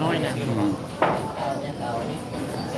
Okay na. Hmm. Masyado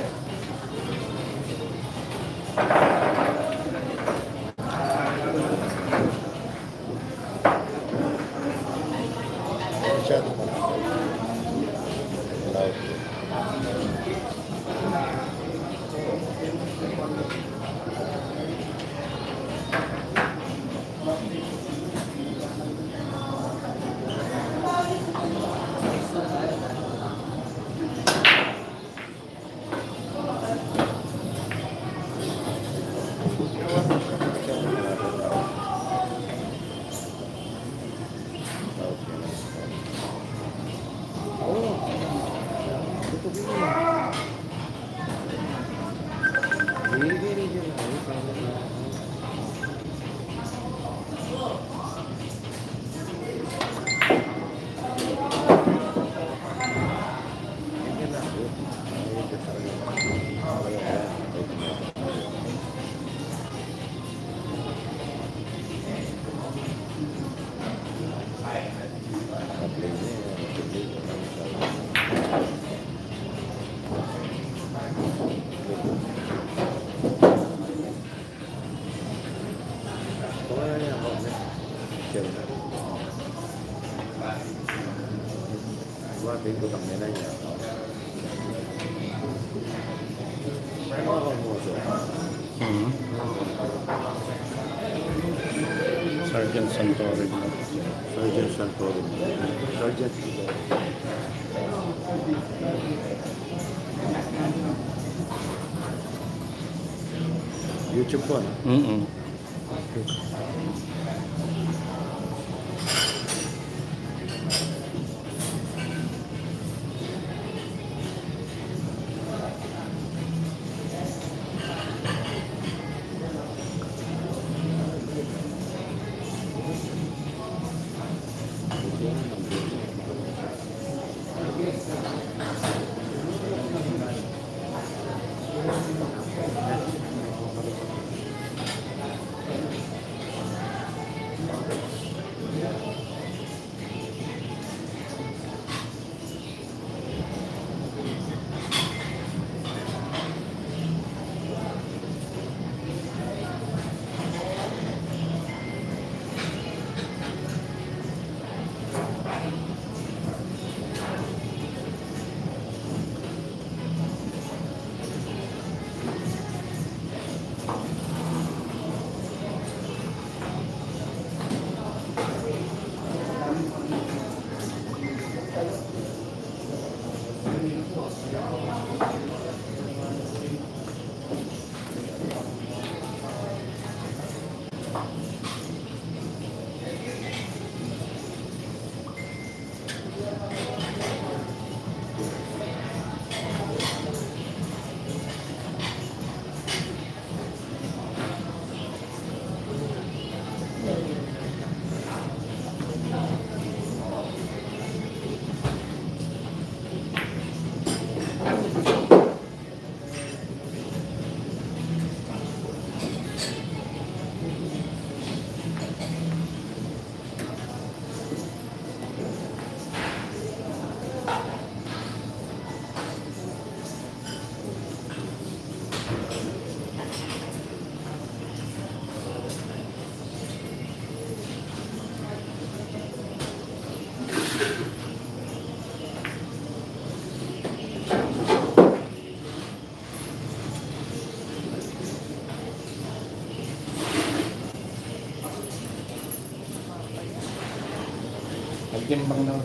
Santorin. Sergeant Santorin. Sergeant YouTube po, ano? Mm-mm. Nagtimbang na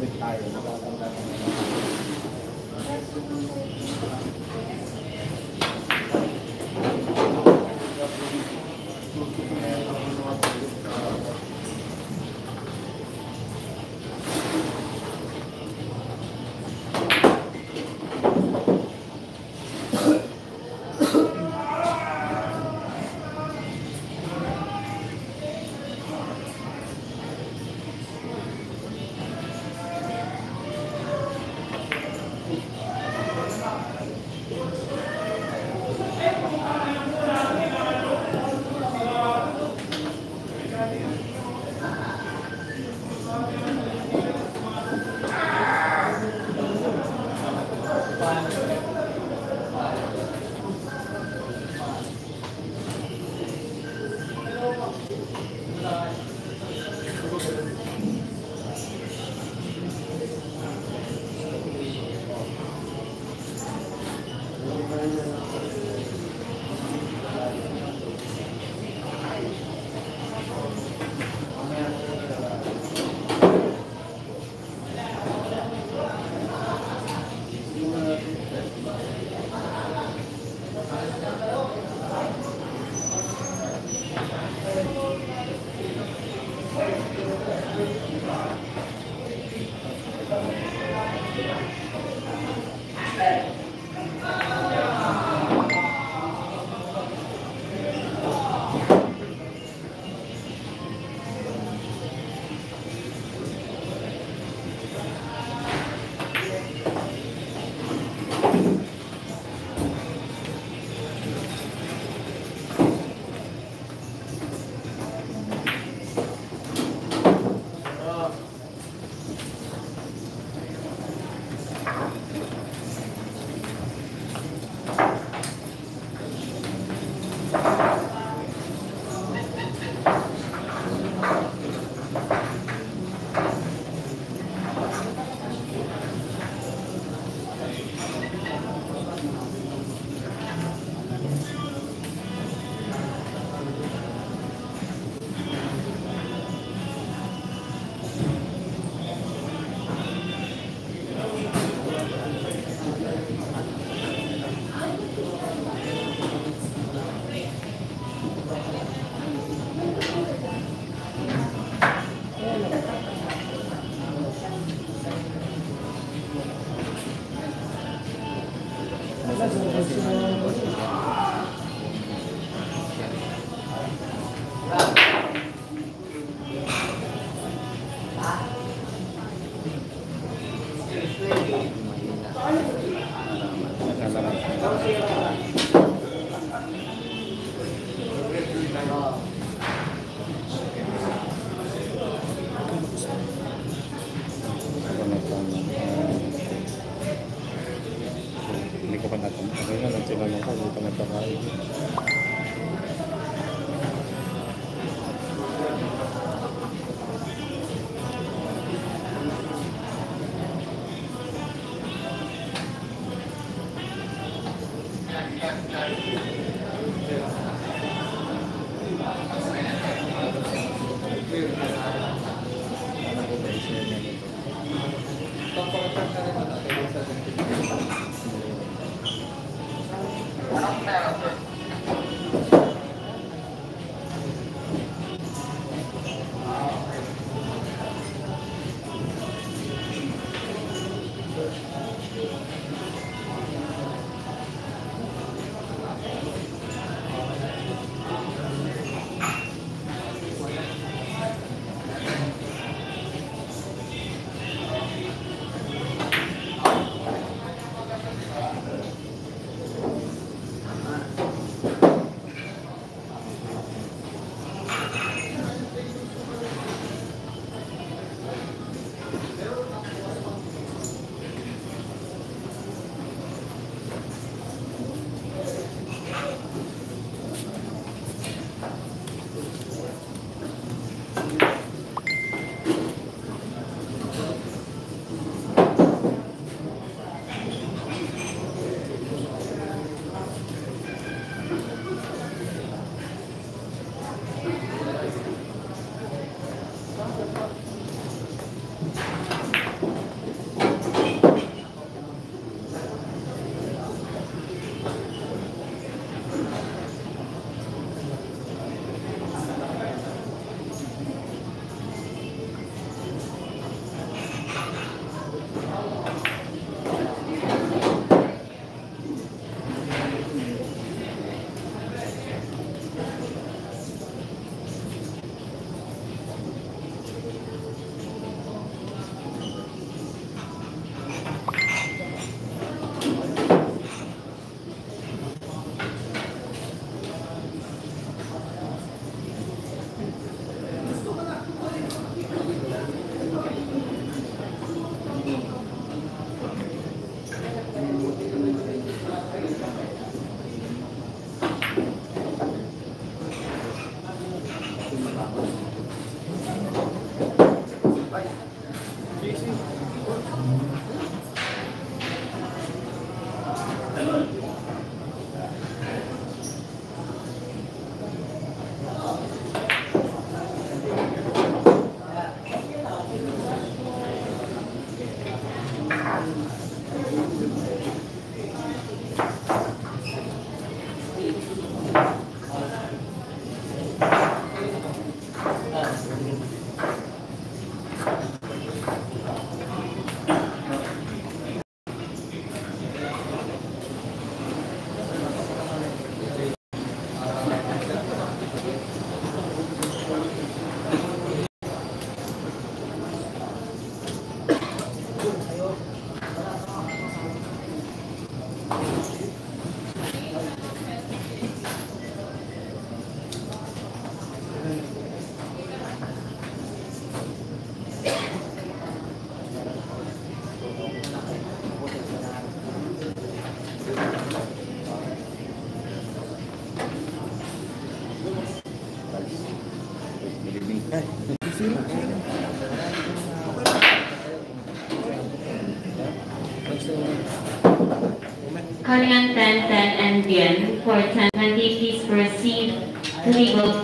Calling on 10, 10, and Bien for 10, 20, please proceed to table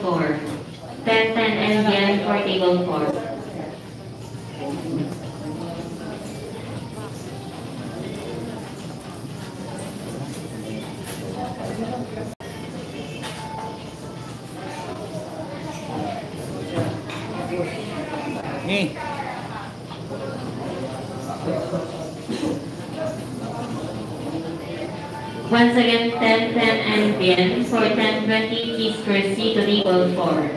and Bien for 10, 20, please proceed to table 4.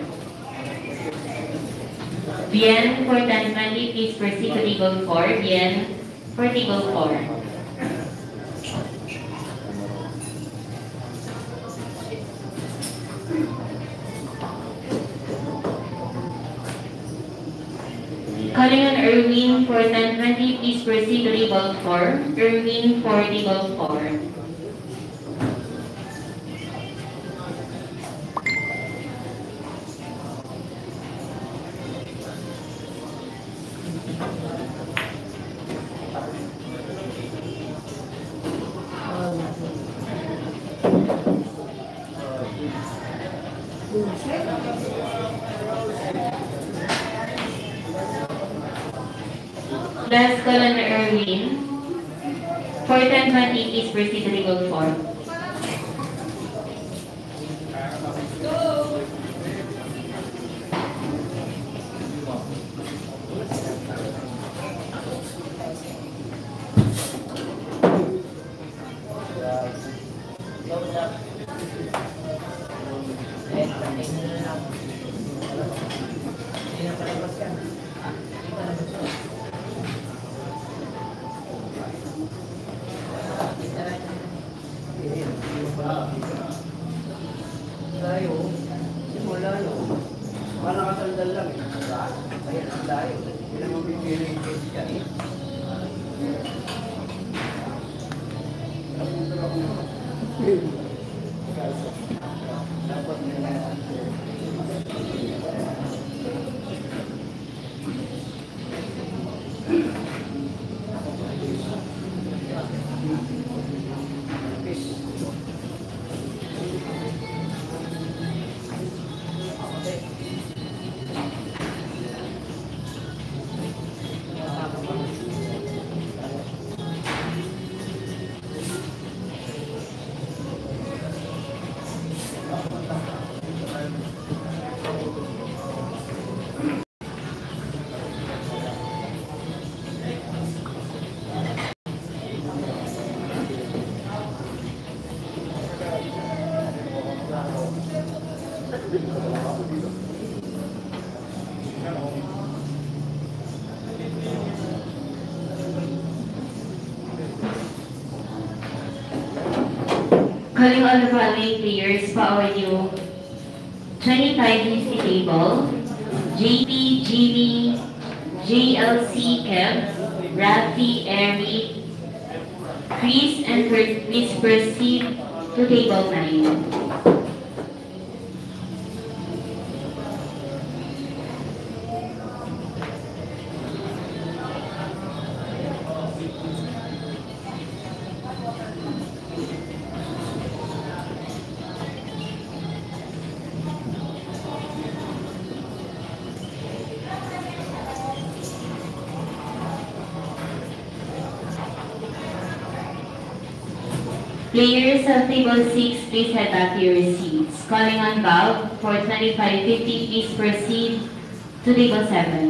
Bien for 10, 20, please proceed to table 4. Bien for table 4. Calling on Erwin for 1020, please proceed to table 4. Erwin for table 4. Calling all the following players pa audio 25 is the table. Bob for 2550, please proceed to table 7.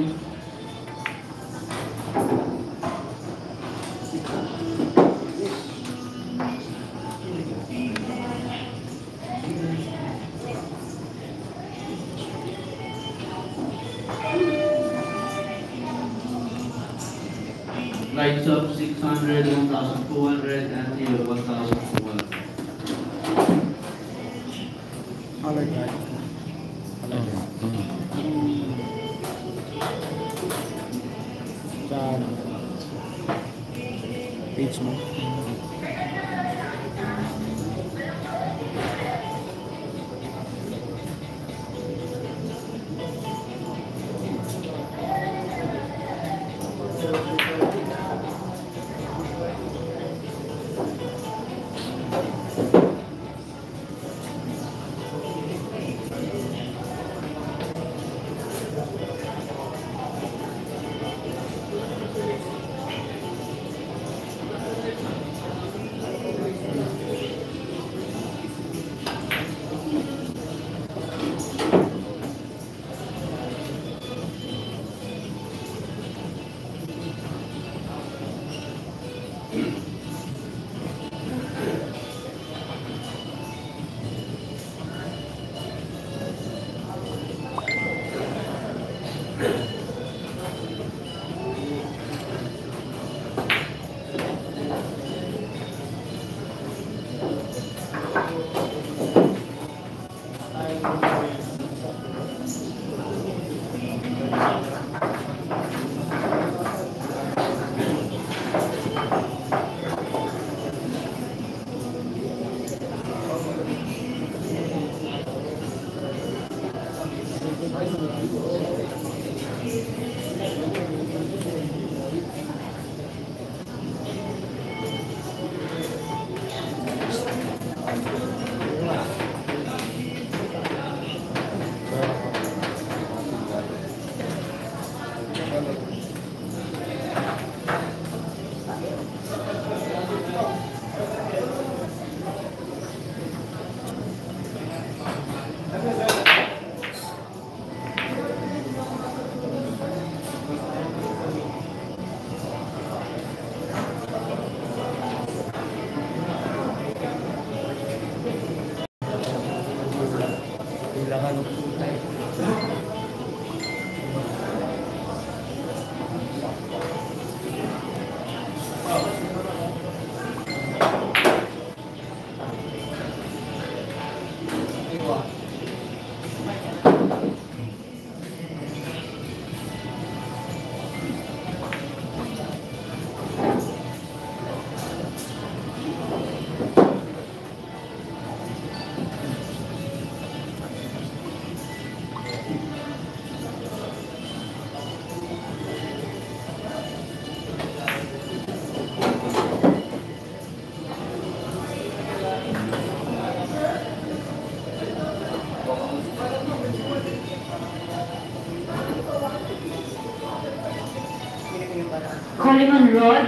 Parliament Road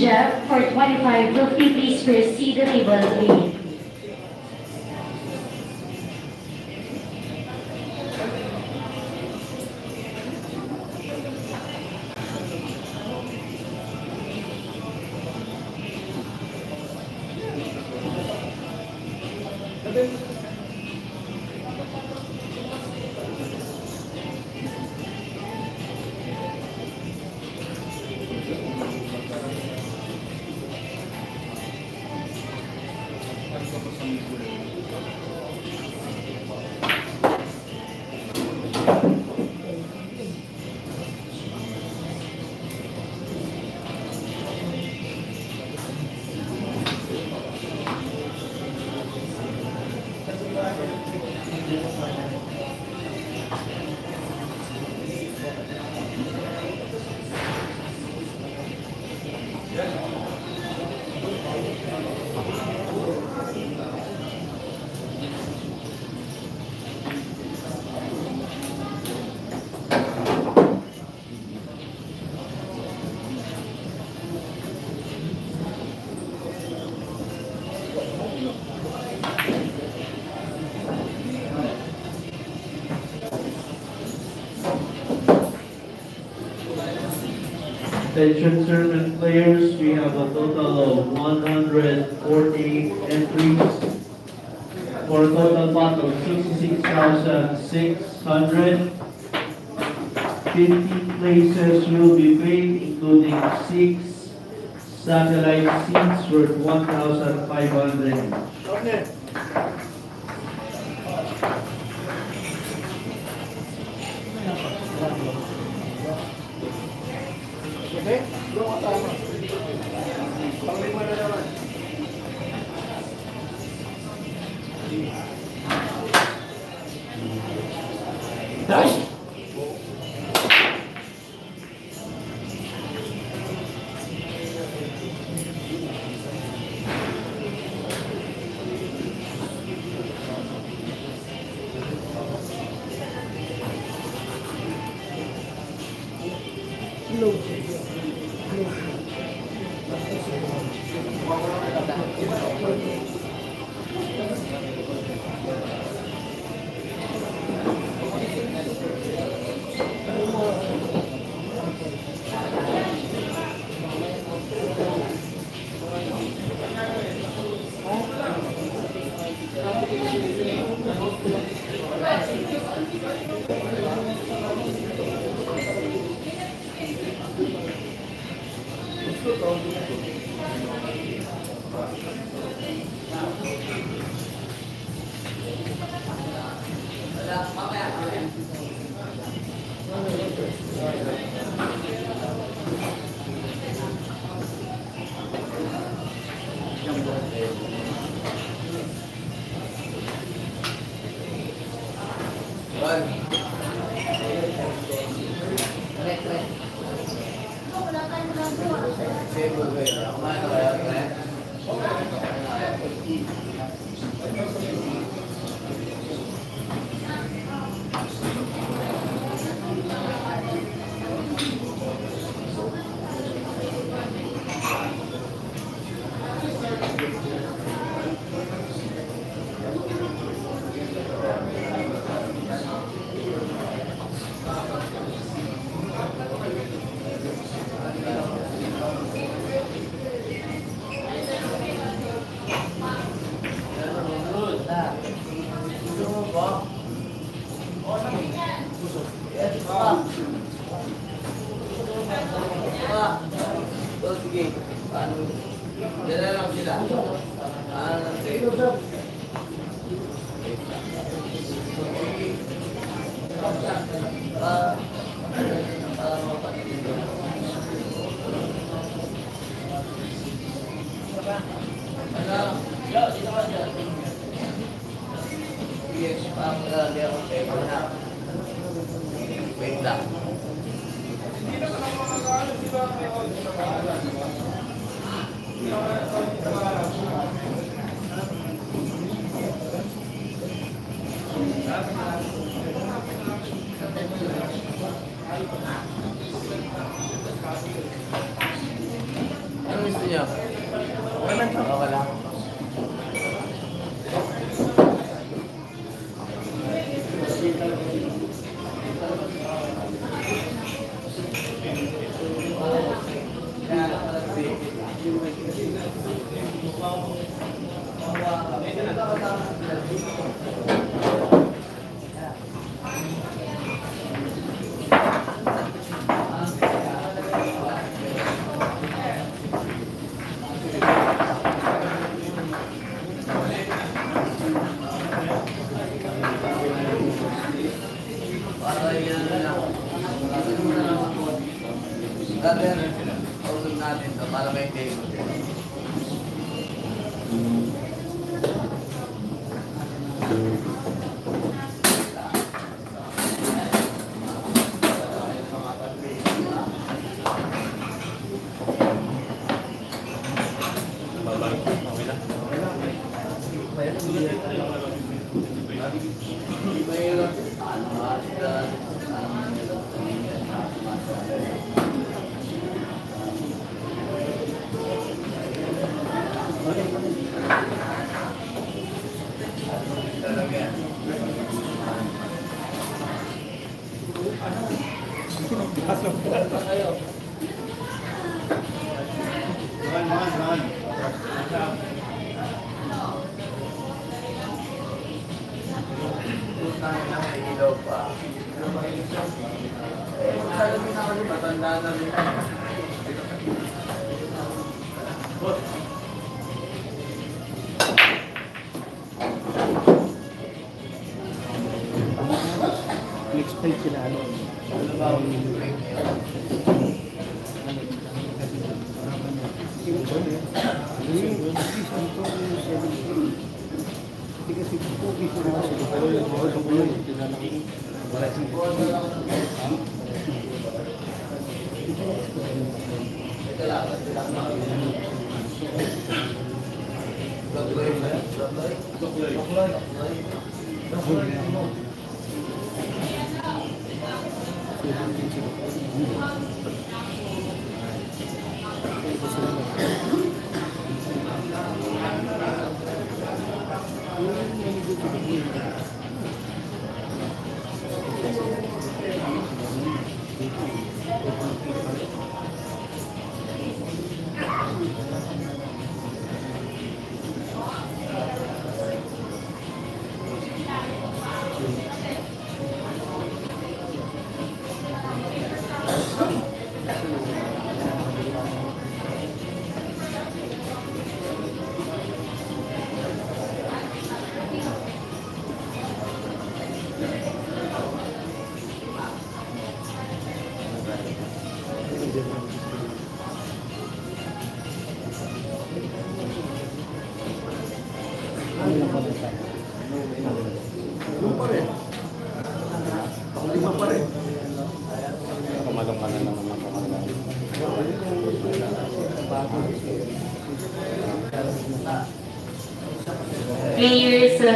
Jeff, for 25 rupee, please proceed the table. attention tournament players, we have a total of 140 entries for a total pot of 66,600. 50 places will be paid, including six satellite seats worth 1,500.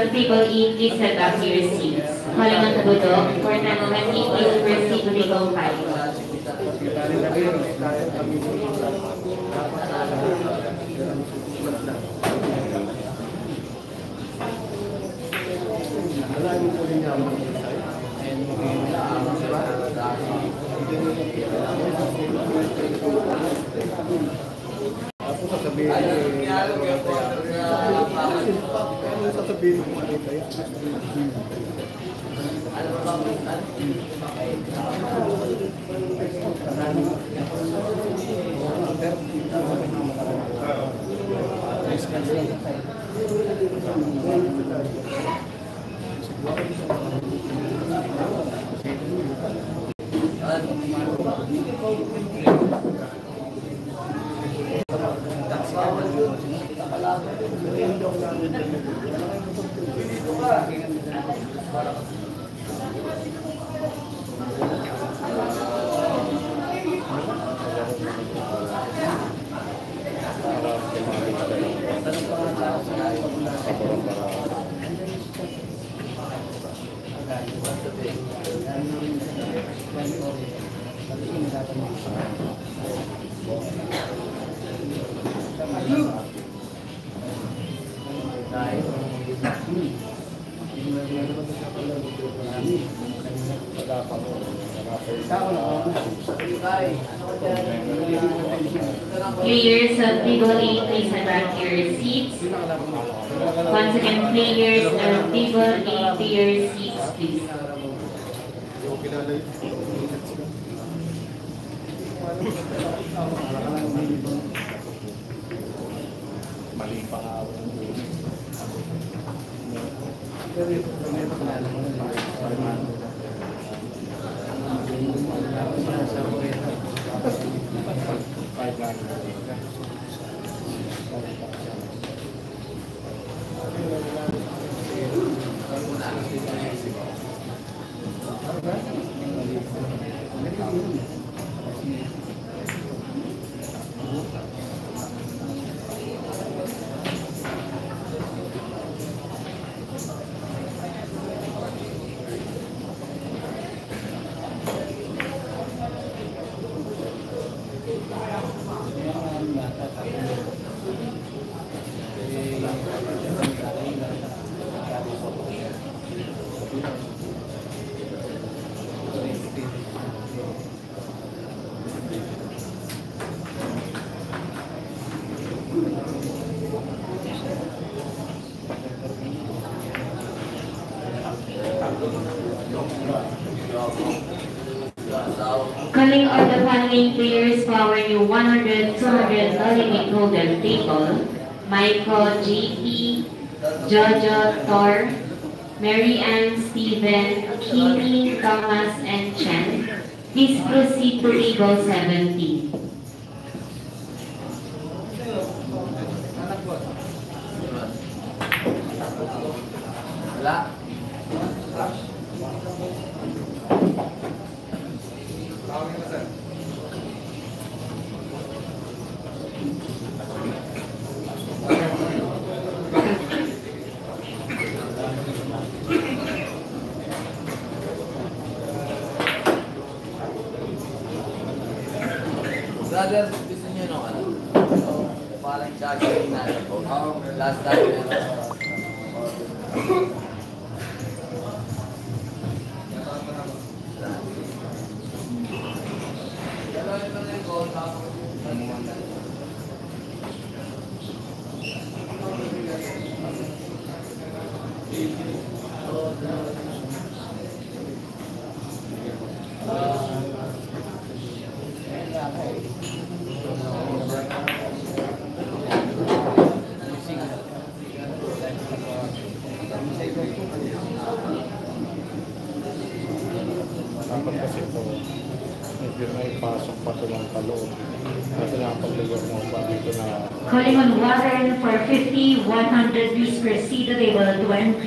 of people eat, please set back your seats. Calling on the Budok, for a moment, if you proceed to. Following players for our new 100, 200 Olympic Golden Table. Michael J.P., Jojo Thor, Mary Ann Stephen, Kimi, Thomas, and Chen. Please proceed to table 17. Calling on Warren for 50, 100, please proceed to table 20. na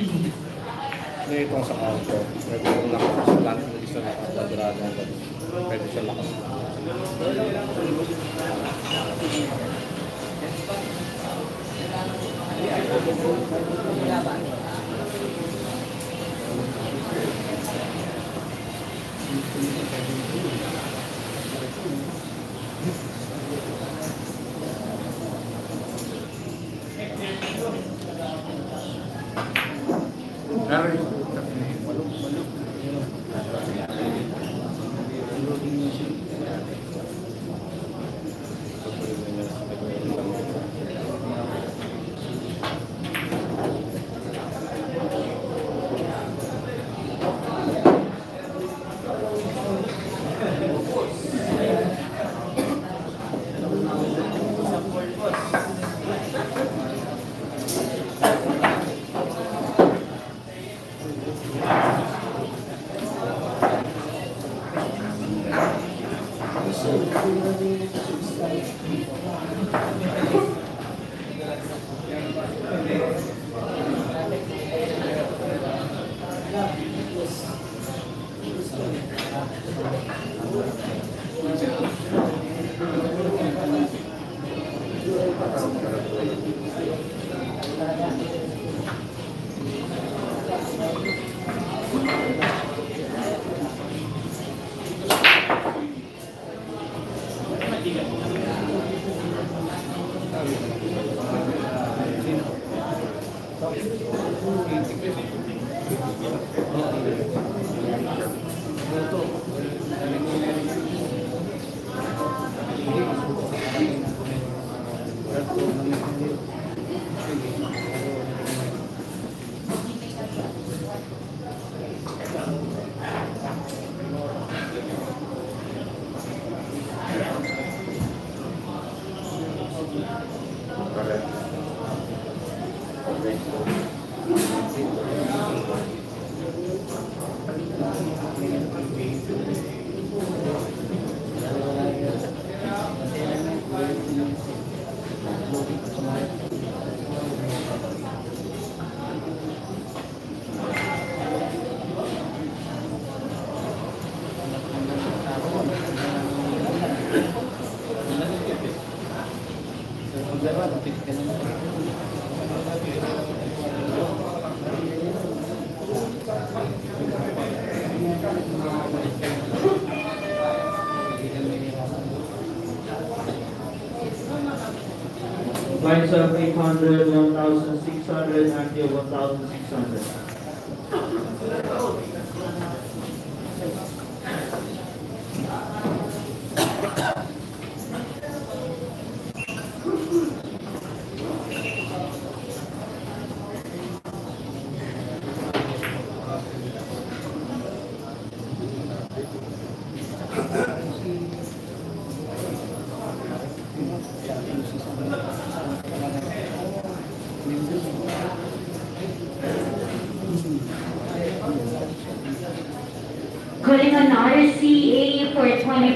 price of 800, 1,000.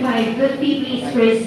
My good be please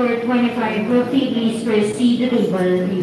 for 25 rupees, please proceed to the table.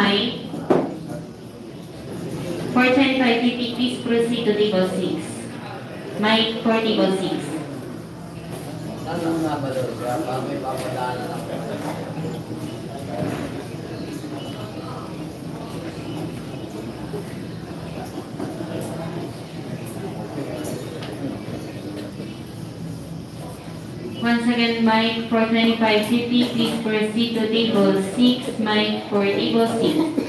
também for 25 50 please proceed to table 6, Mike for table 6.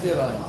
Castelândia.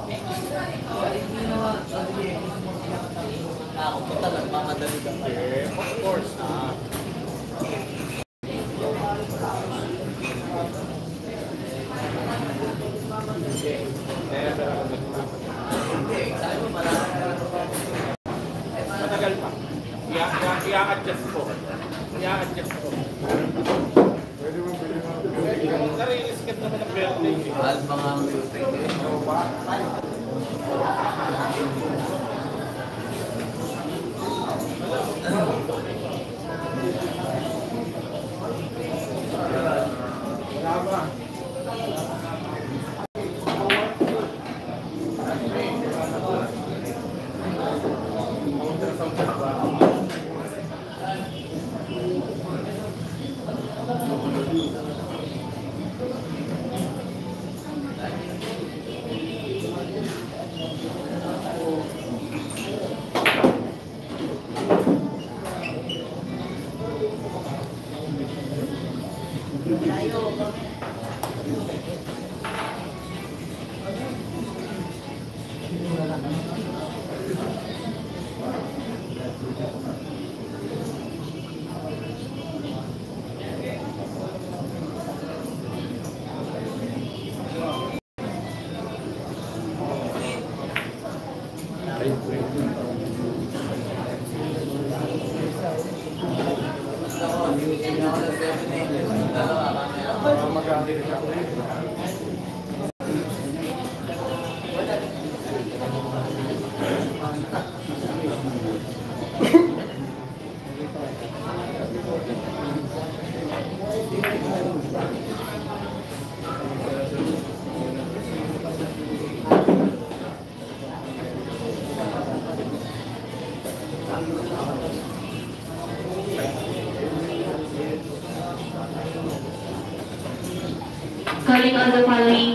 Following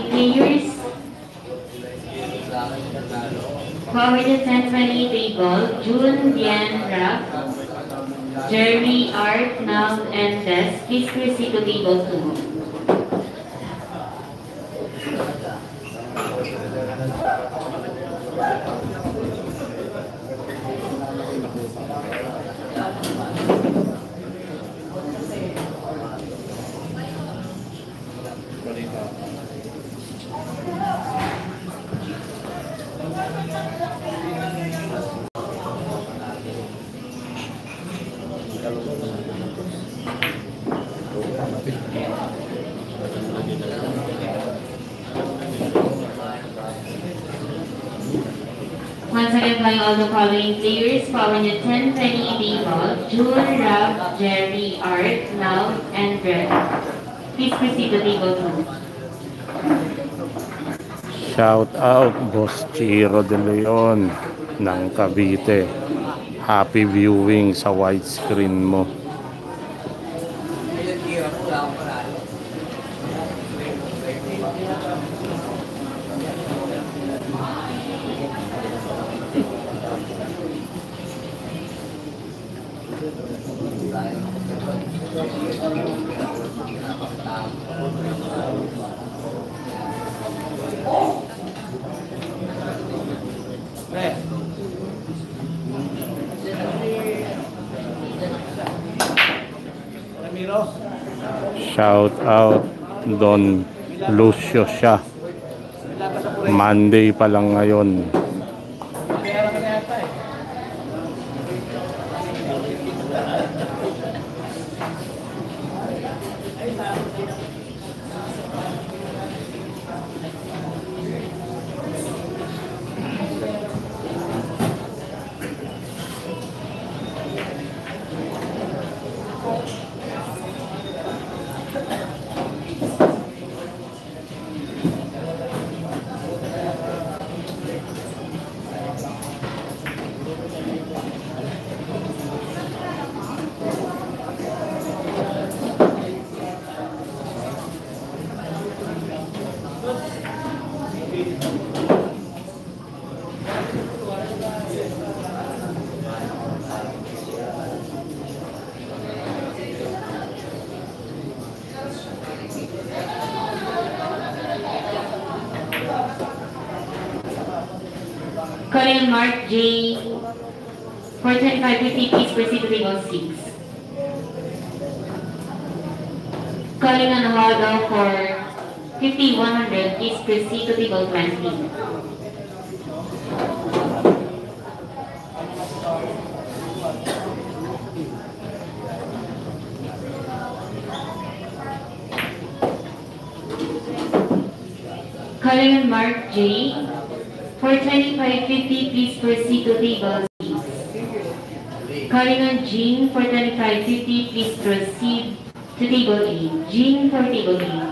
the 1020 table, June, Raf, Jerry, Art, Nal, and Brett. Please proceed to table 2. Shout out Boss Chiro De Leon ng Cavite. Happy viewing sa widescreen mo. Pinagkira ko lang ako panalo. Pre. Ramiro. Shout out Don Lucio siya. Monday pa lang ngayon. Calling Mark J. For 2550, please proceed to table 6. Calling on Huado for 5100, please proceed to table 20. Calling on Mark J. For 2550, please proceed to table 6. Calling on Jean for 2550, please proceed to table 8. Jean for table 8.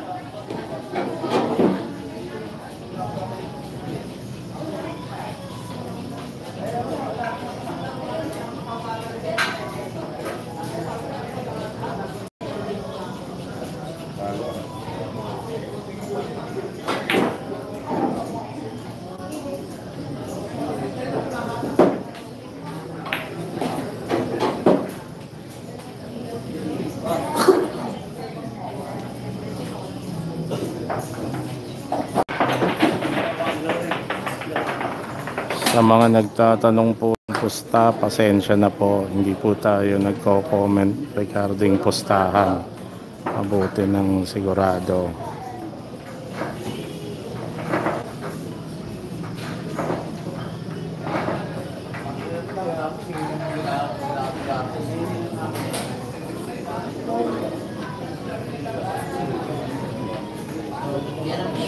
Mga nagtatanong po pusta, pasensya na po. Hindi po tayo nagko-comment regarding pustahan. Mabuti ng sigurado.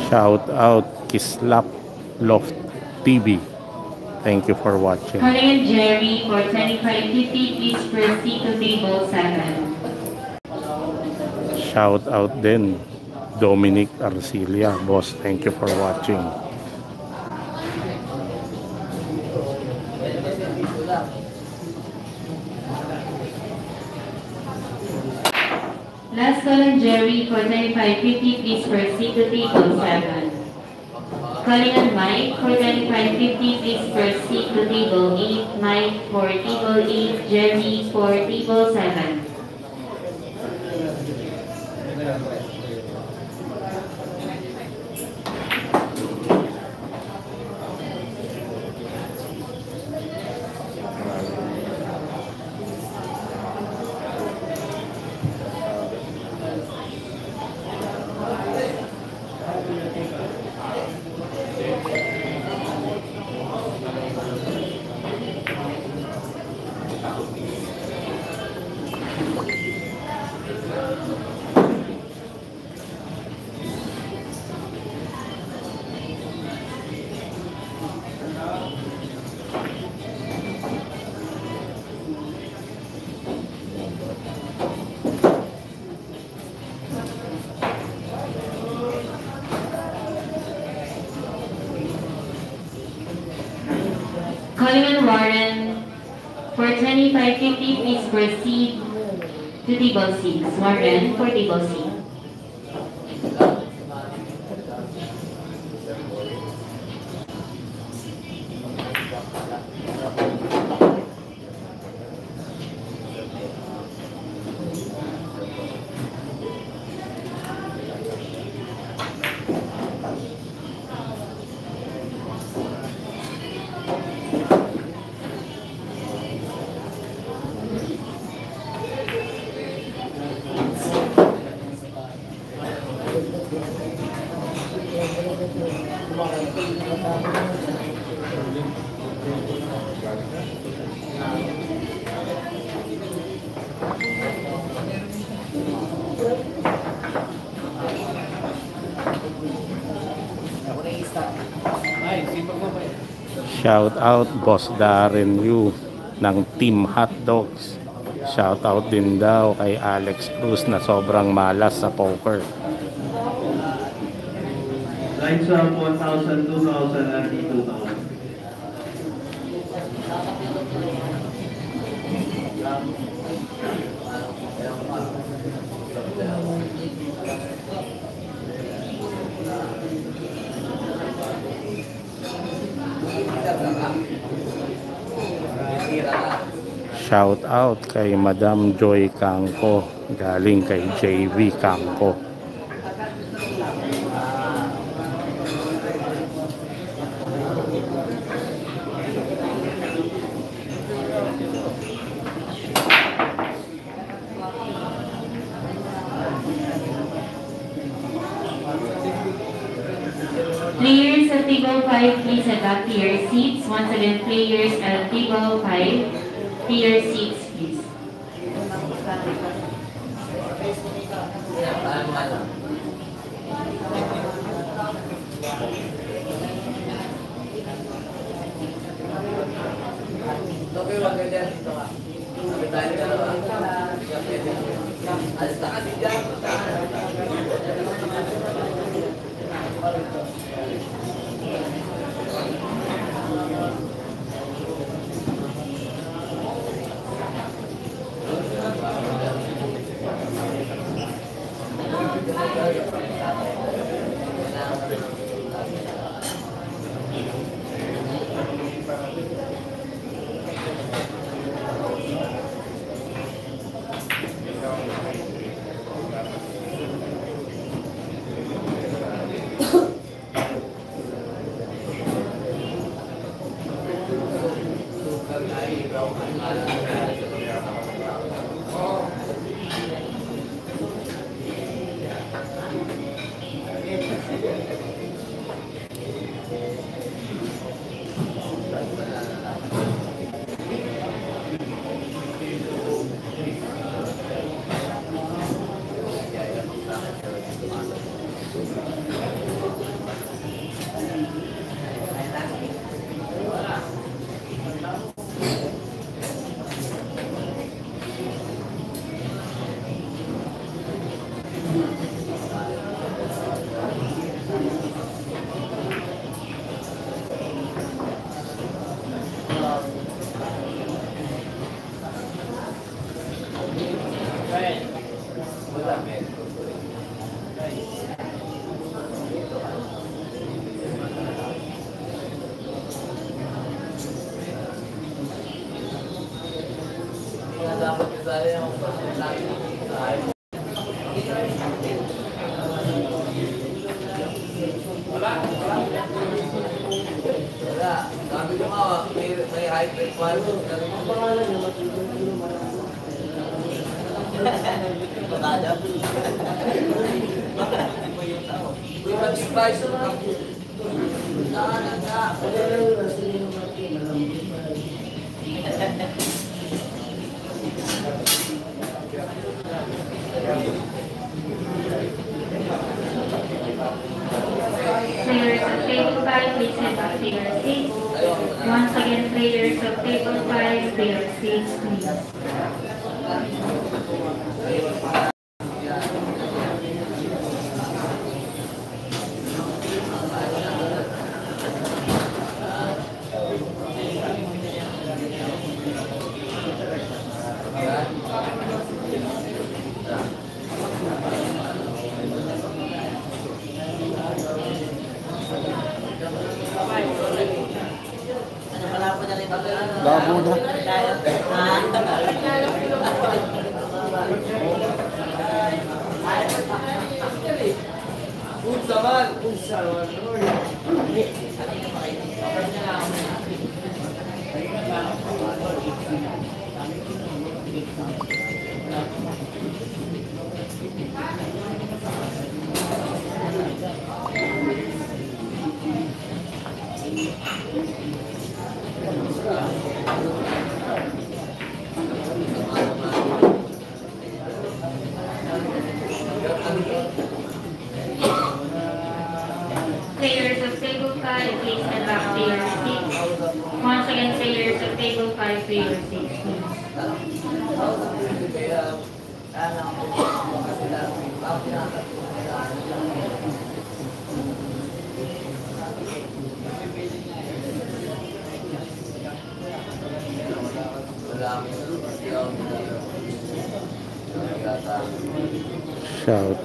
Shout out Kislap Loft TV. Thank you for watching. Calling on Jerry for 2550, please proceed to table 7. Shout out din Dominic Arcilia. Boss, thank you for watching. Last call on Jerry for 2550, please proceed to table 7. Calling on Mike for 2550, please proceed to table 8. Mike for table 8, Jerry for table 7. Table 6. Warren for table 6. Shout out Boss Darren Yu ng Team Hot Dogs. Shout out din daw kay Alex Cruz na sobrang malas sa poker. Lights up 1,000, 2,000, and 2,000. Shout out kay Madam Joy Kangko galing kay JV Kangko. Players at table 5, please adapt to your seats. Once again, players at table Damodar. सवाल।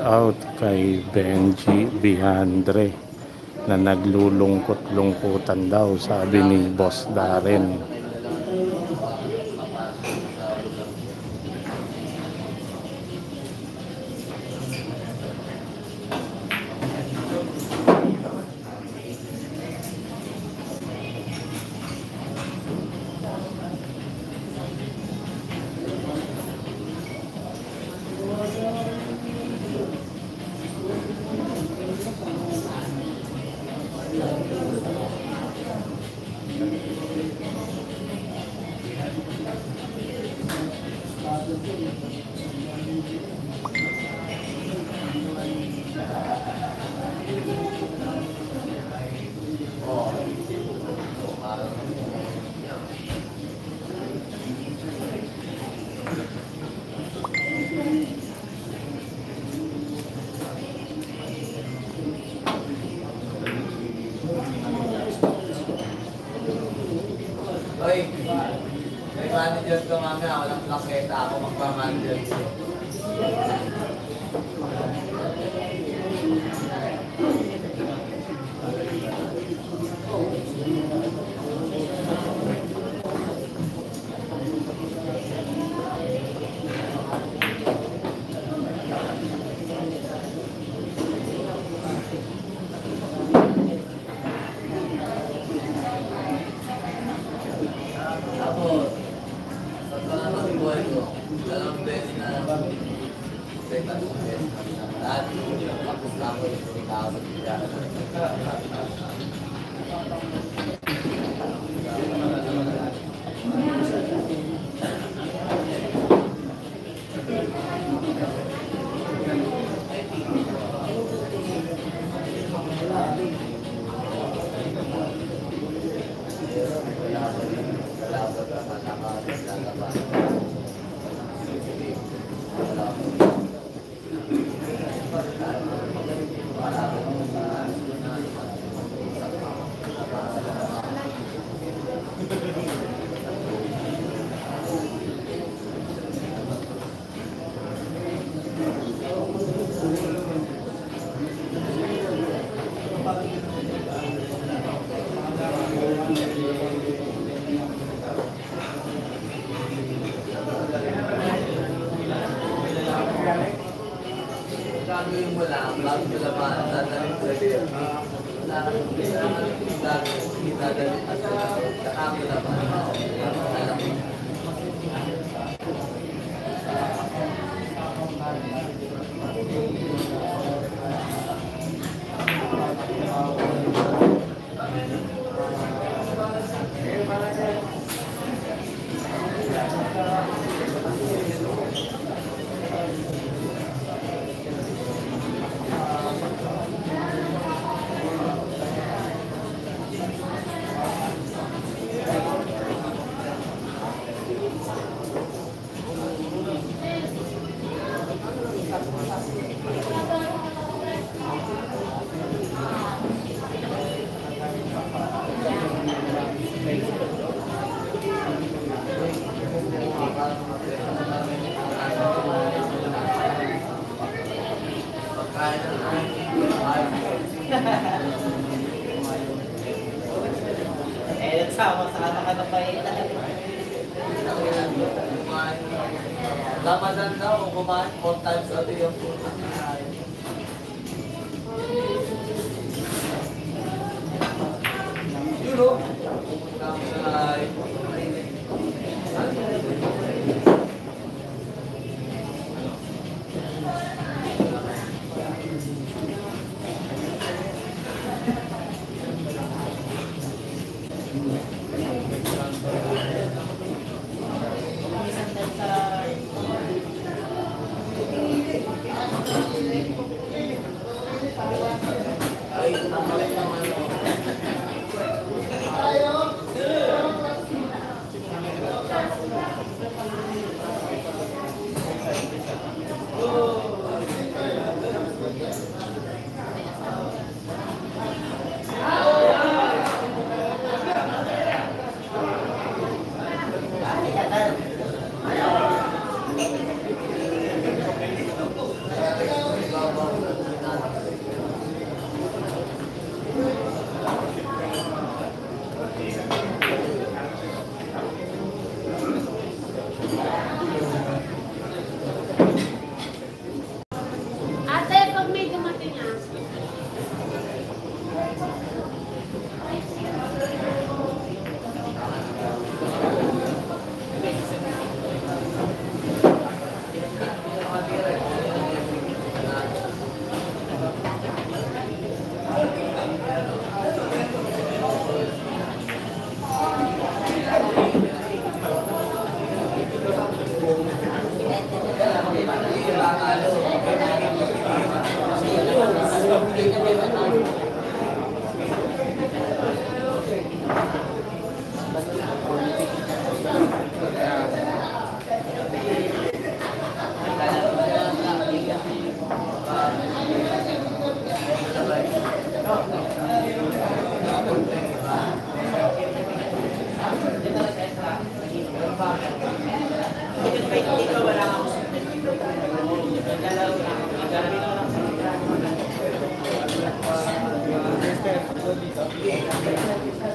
out kay Benji Bihandre na naglulungkot-lungkutan daw sabi ni Boss Darren.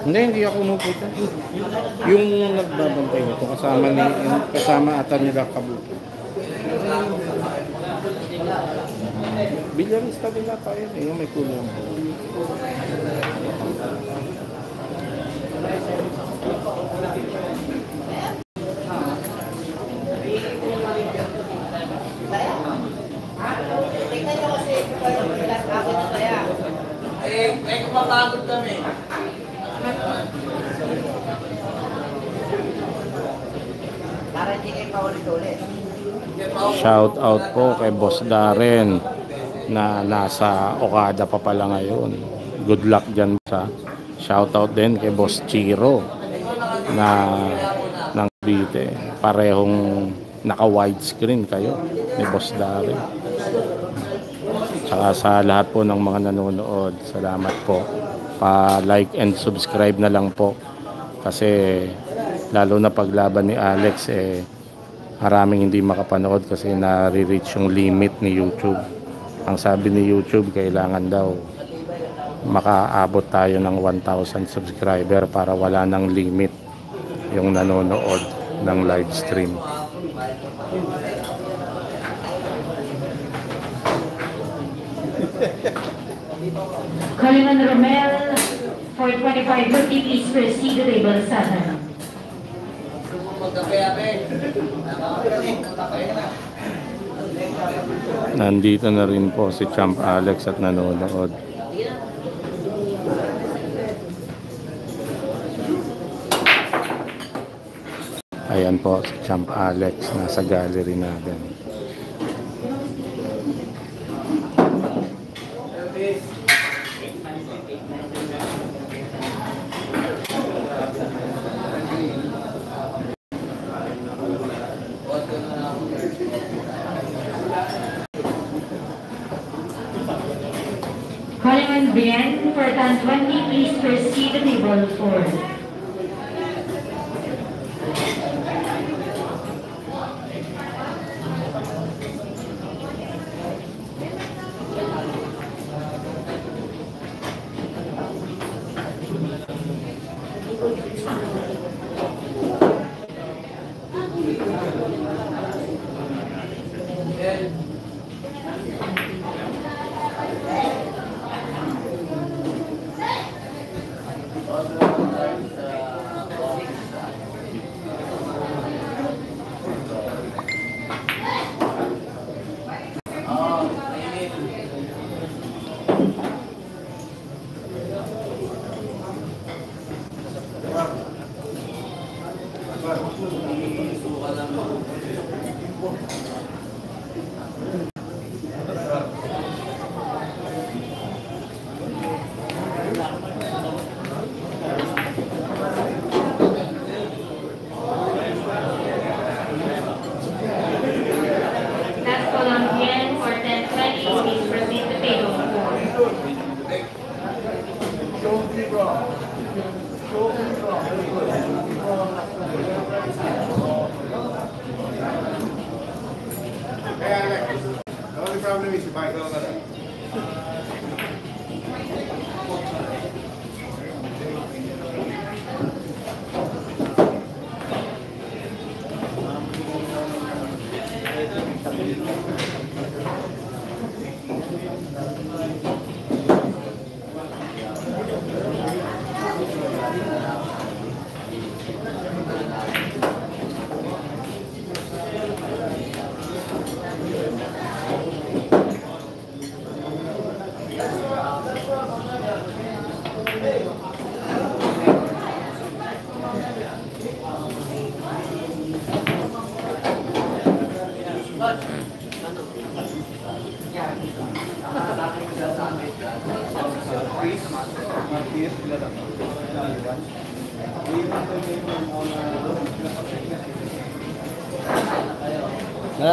Hindi, hindi ako umupunta. Yung nagbabantay nito, kasama ni kasama ata nila kabuto. Bilyarista din ata yun, eh, yung may kulong. Tingnan nyo kasi kung ano yung last ako na kaya. Eh, eh, kumapagod kami. Para hindi kayo paulit-ulit. Shout out po kay Boss Darren na nasa Okada pa pala ngayon. Good luck dyan sa shout out din kay Boss Chiro na ng Cavite. Parehong naka widescreen kayo ni Boss Darren. Tsaka sa lahat po ng mga nanonood, salamat po. Pa-like and subscribe na lang po. Kasi lalo na paglaban ni Alex eh maraming hindi makapanood kasi nare-reach yung limit ni YouTube. Ang sabi ni YouTube, kailangan daw makaabot tayo ng 1,000 subscriber para wala ng limit yung nanonood ng live stream. Coleman Romel for 2550, please proceed to table 7. Gusto mo magkape-ape? Nakakape na. Nandito na rin po si Champ Alex at nanonood. Ayan po si Champ Alex nasa gallery natin.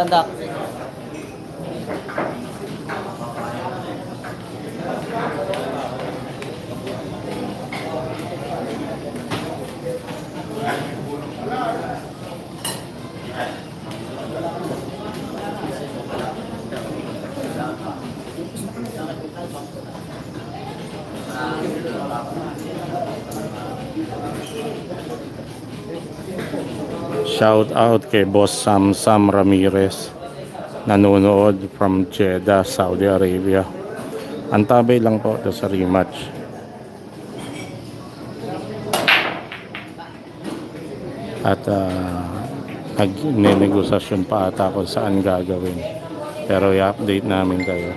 Maganda. Shout out kay Boss Sam Sam Ramirez. Nanonood from Jeddah, Saudi Arabia. Antabay lang po to sa rematch. At uh, nag-negosasyon pa ata kung saan gagawin. Pero i-update namin kayo.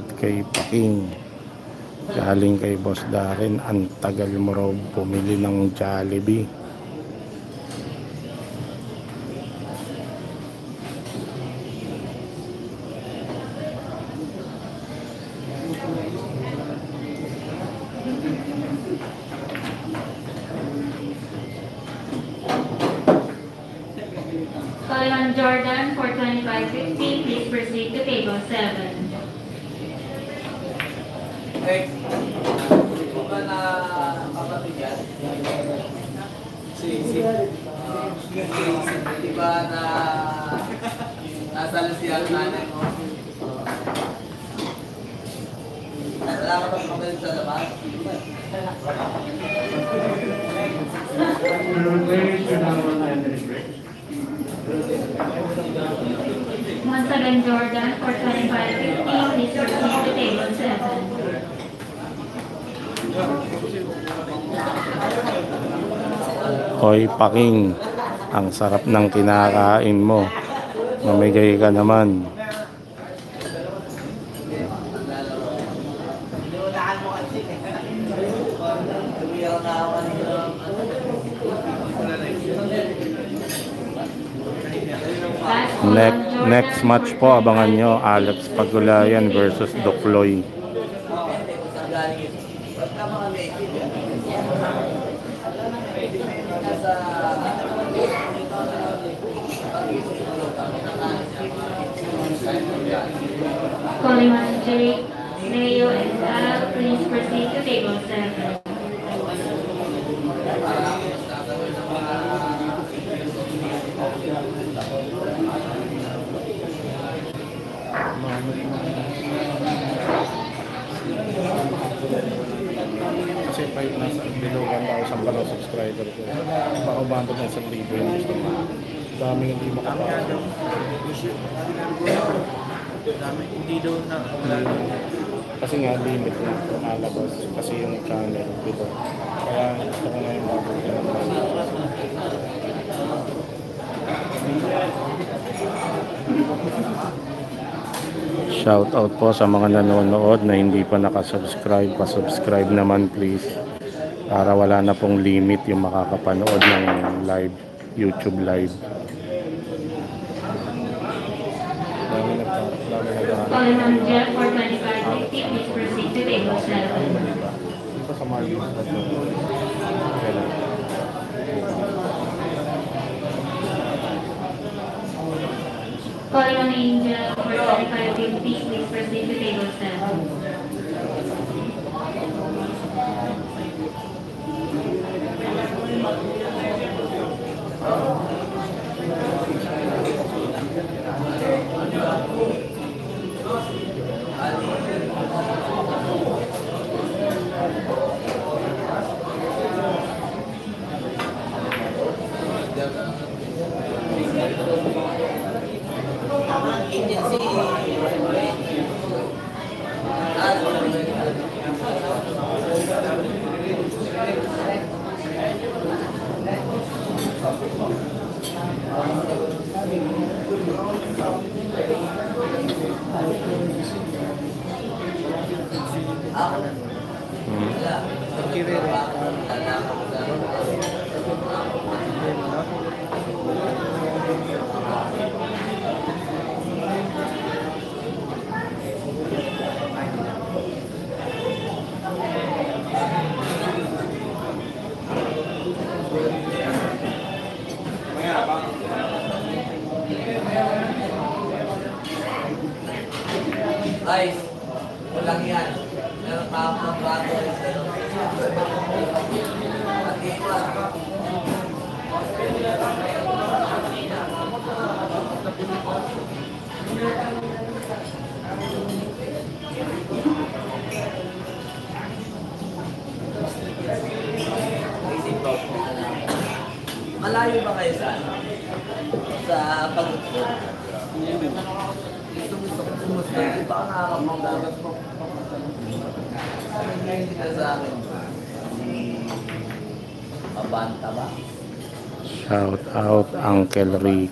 Shout out kay Paking. Galing kay Boss Darren, ang tagal mo raw bumili ng Jollibee. Sullivan Jordan for 2550, please proceed to table 7. Okay. Di ba na kapatid yan? Si, si, uh, di ba na nasa lasiyan nanay mo? Wala ka bang kapatid sa labas? Madam Clerk, we have one minute break. Once again, Jordan for 2550, please proceed to table 7. Hoy Paking, ang sarap ng kinakain mo. Mamigay ka naman. Next, next match po, abangan nyo, 2550. Alex Pagulayan versus Dokloy. Hindi, kung saan galing yun. Ba't ka mga native yan? Nasa... Jake, Leo, and Al, please proceed to table 7. Kasi pa yung nasa below 1,000 pa lang subscriber ko. Baka umabot na sa libo yung gusto mo. Daming hindi makapasok. Hindi daw na wala Kasi nga limit na nalabas. Kasi yung channel dito. Kaya gusto ko na yung bago ko naman. Shout out po sa mga nanonood na hindi pa nakasubscribe. Pa-subscribe naman please. Para wala na pong limit yung makakapanood ng live, YouTube live. Dami nagta- dami naghahanap. Calling on Jeff for 2550, please proceed to table 7. Dito sa Marlin. Kailan? Calling on Angel for 2550, please proceed to table 7. Guys,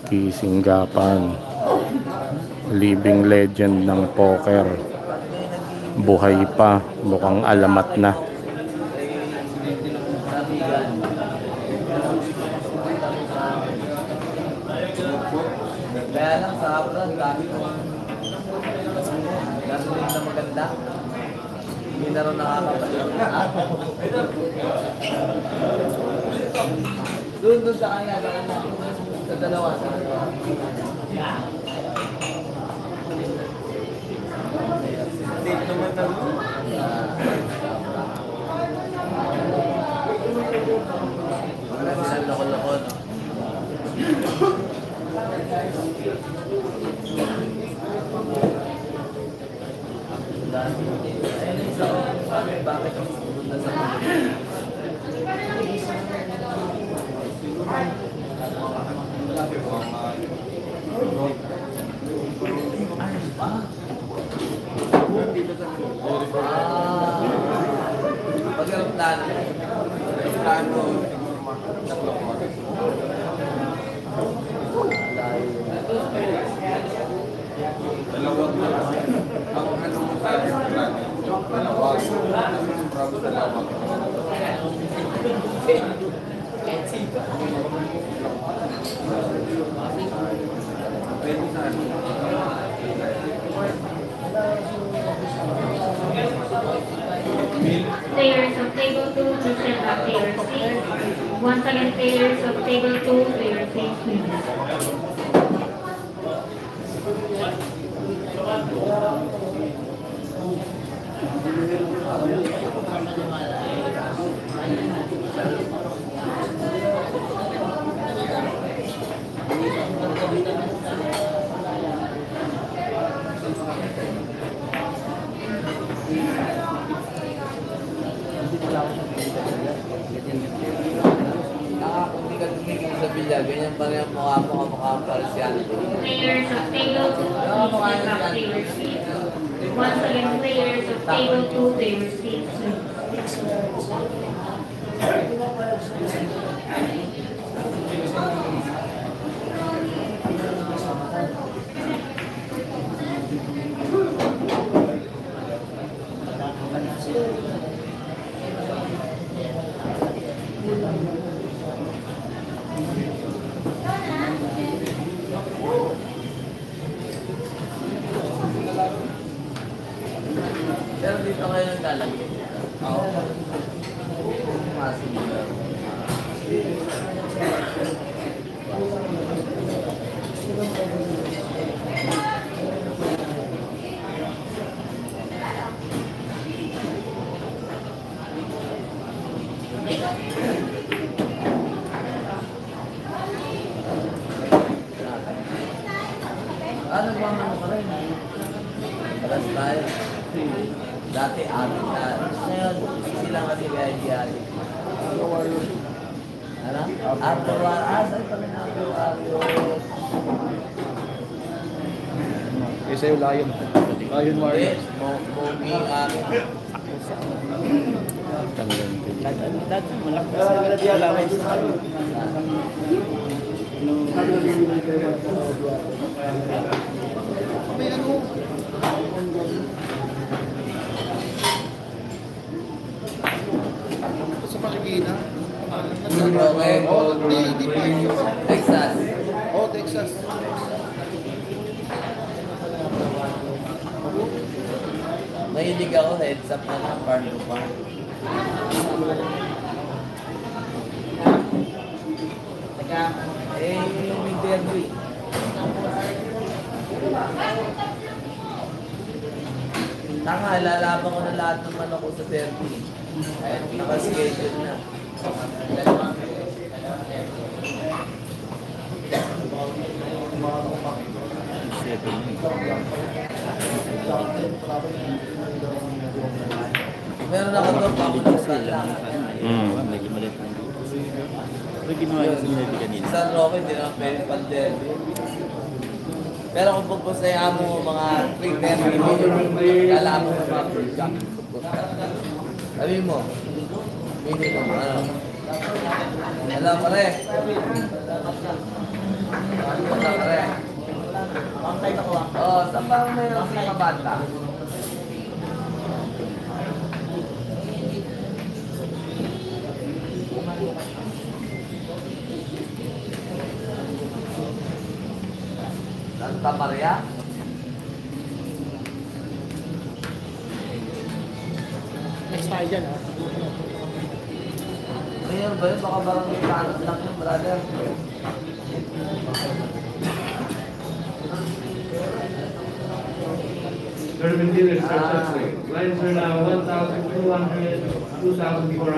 Ricky Singgapan living legend ng poker. Buhay pa. Mukhang alamat na.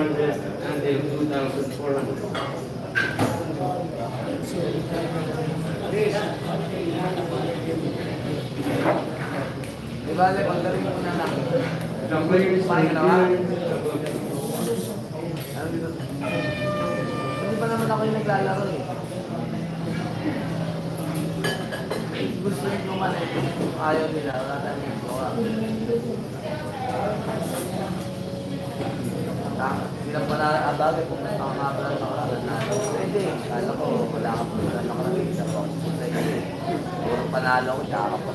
2,400, and then 2,400. Di ba, Le, pagdating mo na lang. Ano dito? Hindi pa naman ako yung naglalaro eh. Gusto nyo naman eh. Ayaw nila. Wala tayong magawa. Tama. Hindi lang pala abagay kung may mga mga pala nakaraan na. Pwede. Kala ko wala ka pa pala nakaraan sa box. Sa. Puro panalo ko tsaka pa.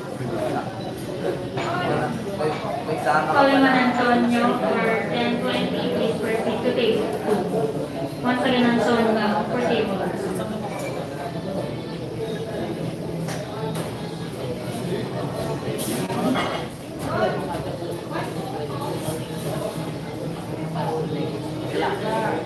May, may sama ka pala. on Antonio for 1020, please proceed to table. Once again, Antonio for table two. Pwede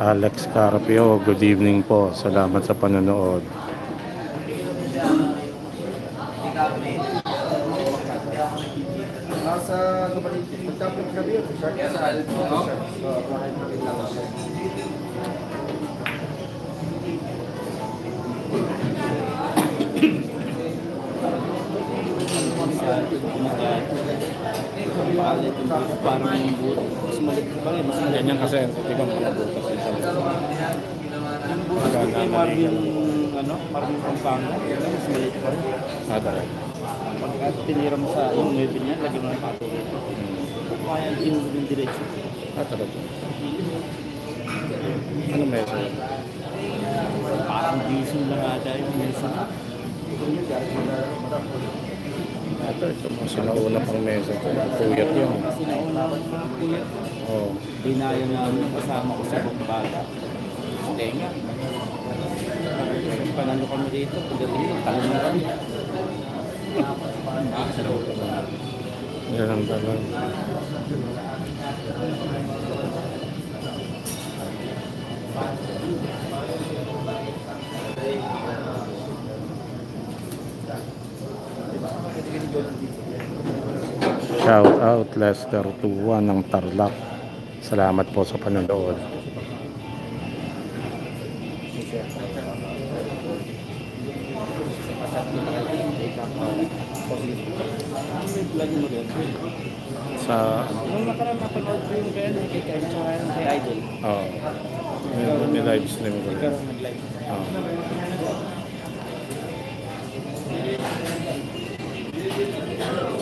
Alex Carpio, good evening po. Salamat sa panonood. Nasa kapatid, magtapos kami yun. Shark. Kaya sa alit mo, no? Oo, bakit makita ko siya. Ganyan kasi, ibang palabutas yung Yung Marvin, ano, Pampanga, yun, mas maliit pa rin. Ah, talaga. Pagka tinira mo sa yung weapon niya, lagyan mo ng patuloy. Kaya ginulo yung diretso. Ah, talaga. Ano meron? Parang gising lang ata yung minsan. Ito, ito mga sinauna pang mesa. Puyat yun. Sinauna ko ng mga kuya. Oh. Dinayo namin yung kasama ko sa bumbaga. Panalo kami dito. Pagdating yun, talo na kami. Yan ang tanong. Shout out Lester Tuwa ng Tarlac. Salamat po sa panonood. Vlog mo din. Sa Nung nakaraan napanood ko yung kaya kay Kyle tsaka yung kay Idol. oh, may, live stream ko. Ikaw nag-live. Oh.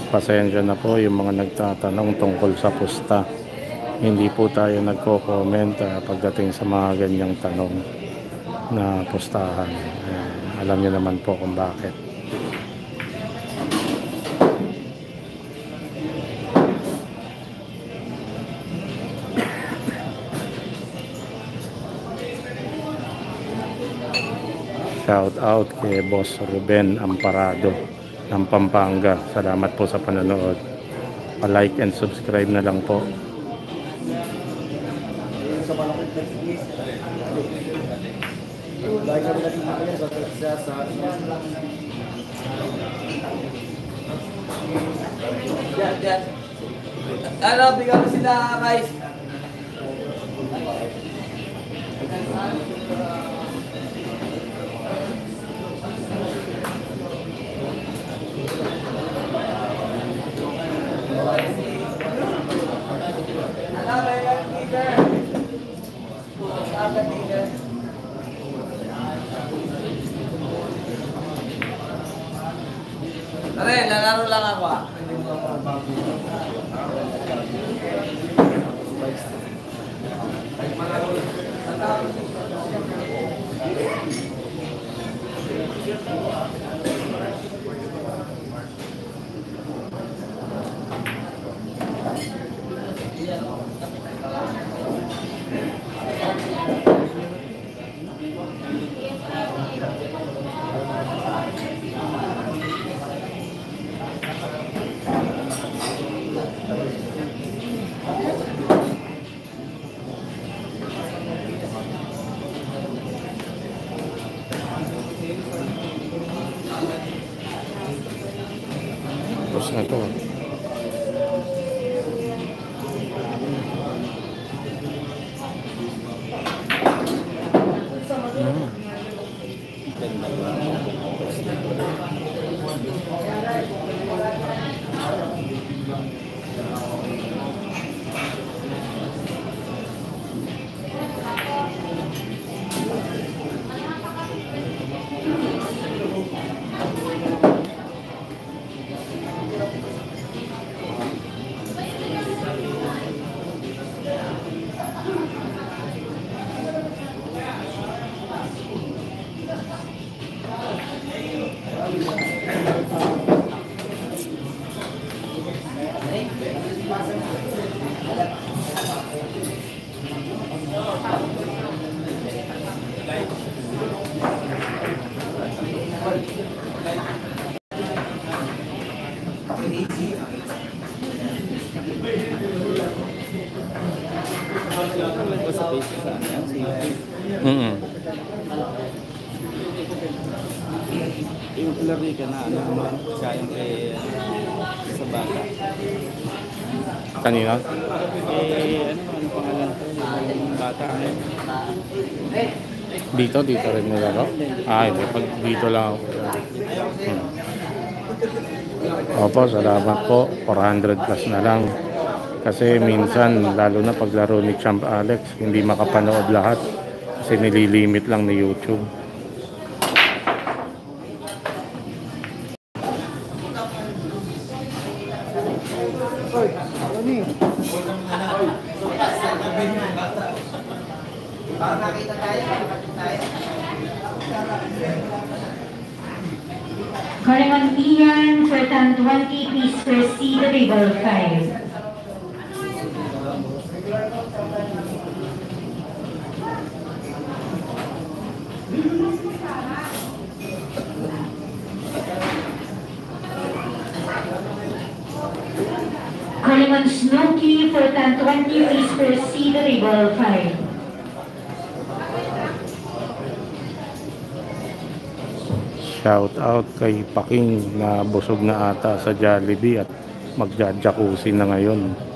Pasensya na po yung mga nagtatanong tungkol sa pusta. Hindi po tayo nagko-comment ah, pagdating sa mga ganyang tanong na pustahan. Eh, alam niyo naman po kung bakit. Shout out kay Boss Ruben Amparado ng Pampanga. Salamat po sa panonood. Pa-like and subscribe na lang po. Diyan, diyan. Ano, bigyan mo sila, guys. Pare, lalaro lang ako ah. Tapos yung lari ka na ano yung kay sa bata. Kanina? Eh, ano, ano pangalan ko? Yung bata, ano? Dito, dito rin nilaro? Ah, hindi. Pag dito lang ako. Hmm. Opo, salamat po. 400 plus na lang. Kasi minsan, lalo na paglaro ni Champ Alex, hindi makapanood lahat. Kasi nililimit lang ni YouTube. shout out kay Paking na busog na ata sa Jollibee at magja-jacuzzi na ngayon.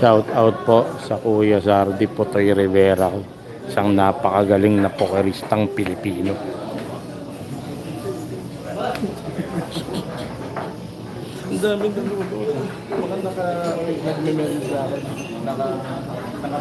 Shout out po sa Kuya Sardi Potoy Rivera, isang napakagaling na pokeristang Pilipino. Ang daming nanonood. Mga naka nagme-message sa akin. Naka naka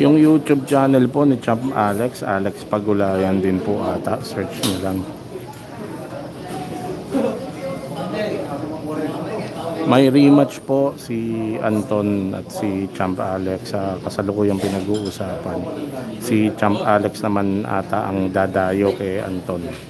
Yung YouTube channel po ni Champ Alex, Alex Pagulayan din po ata. Search nyo lang. May rematch po si Anton at si Champ Alex sa kasalukuyang pinag-uusapan. Si Champ Alex naman ata ang dadayo kay Anton.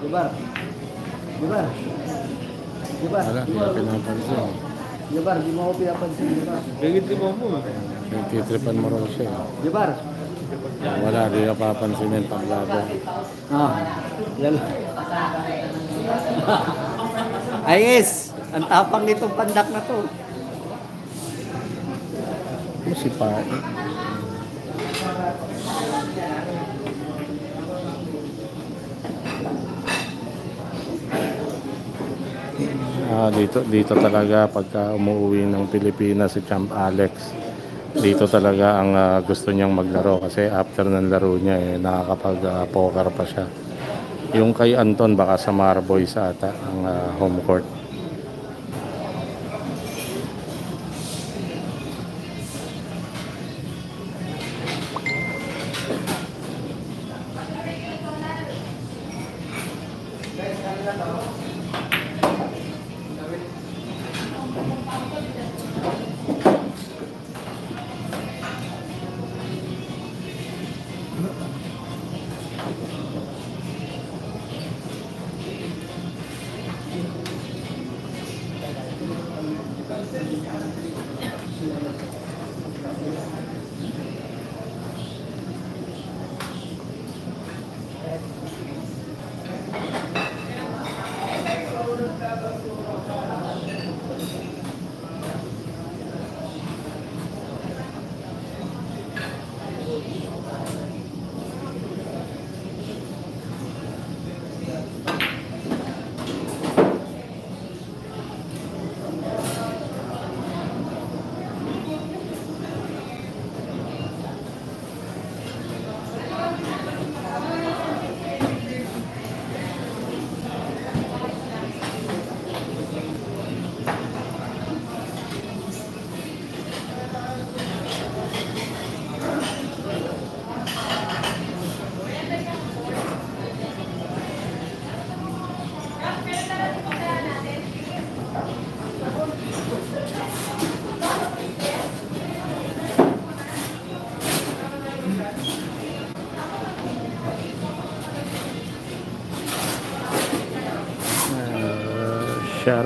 Diba? Diba? Diba? Wala, hindi na pinapansin. Diba? Di mo ako pinapansin, diba? Nagtitripan mo raw siya. eh. Diba? Wala, di ka papansin yung paglaban. Ah. Lalo. Ayes! Ang tapang nitong pandak na to. Ano Ah, dito dito talaga pagka umuwi ng Pilipinas si Champ Alex. Dito talaga ang ah, gusto niyang maglaro kasi after ng laro niya eh nakakapag-poker pa siya. Yung kay Anton baka sa Marboys ata ang ah, home court.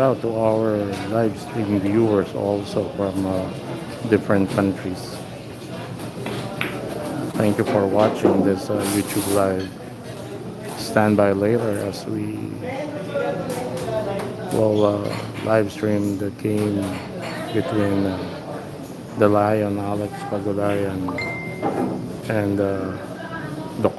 Out to our live stream viewers also from uh, different countries. Thank you for watching this uh, YouTube live. Stand by later as we will uh, live stream the game between uh, the Lion, Alex Pagulayan, and uh, Doc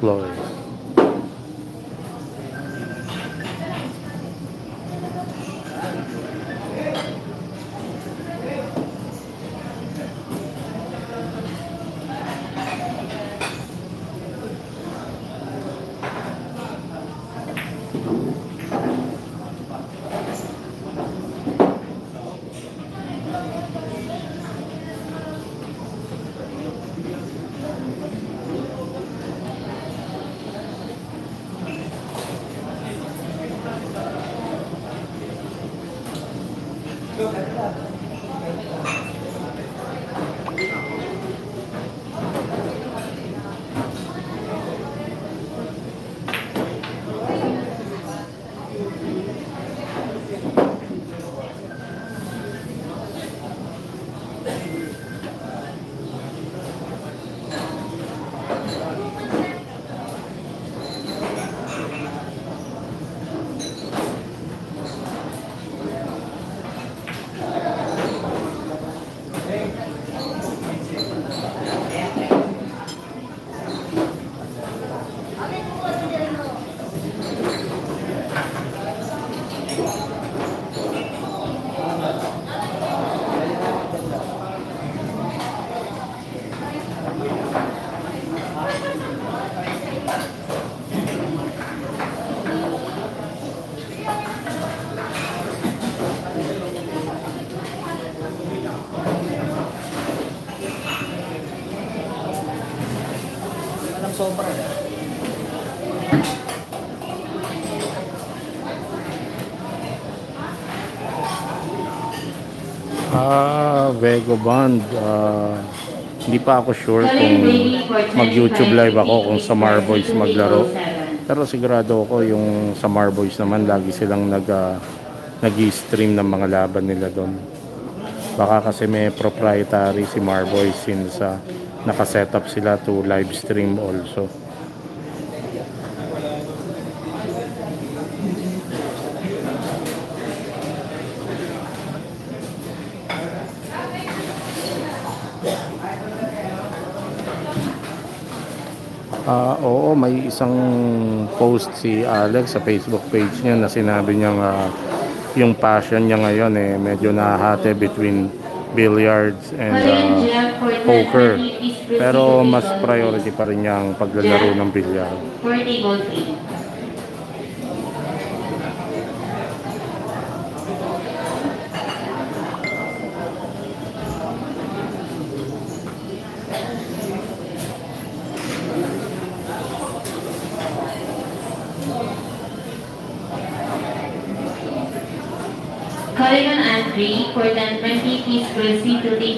Ah, Vego Band. Ah, hindi pa ako sure kung mag-YouTube live ako kung sa Marboys maglaro. Pero sigurado ako yung sa Marboys naman lagi silang nag ah, nag-stream ng mga laban nila doon. Baka kasi may proprietary si Marboys since ah, naka-setup sila to live stream also. Ah, oo, may isang post si Alex sa Facebook page niya na sinabi niya ah, yung passion niya ngayon eh medyo nahahati between billiards and ah, poker. Pero mas priority pa rin niya ang paglalaro ng bilyar.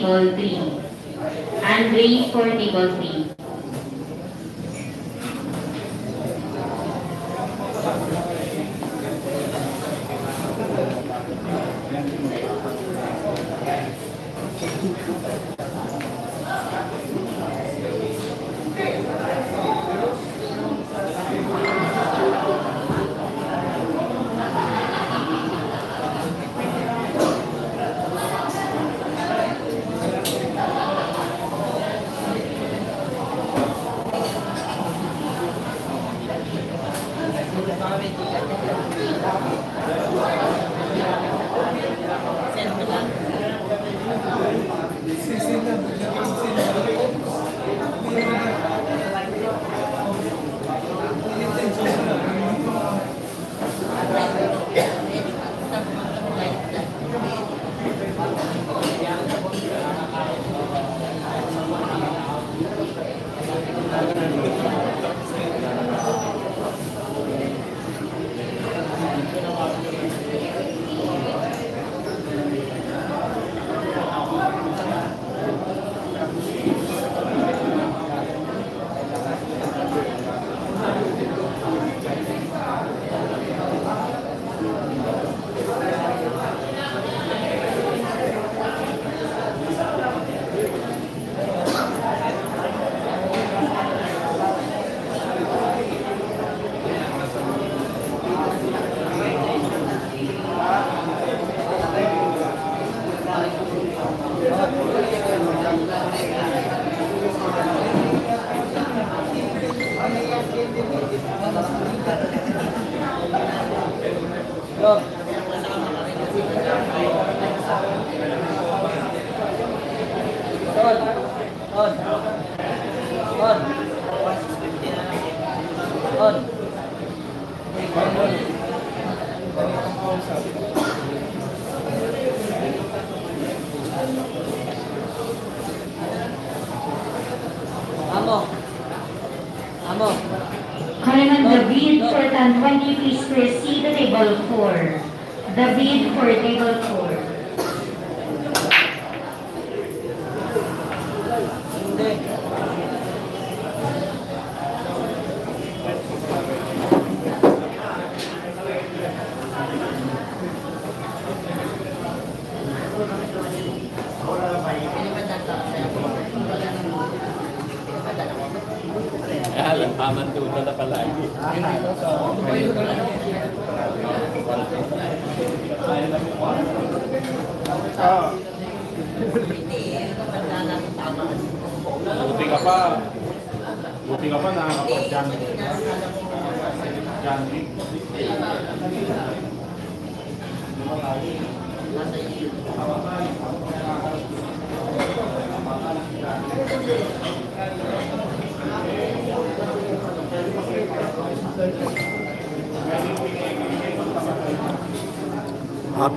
Table 3. Andre for table 3. On. On. On. 2020, please proceed to table 4. The bid for table 4.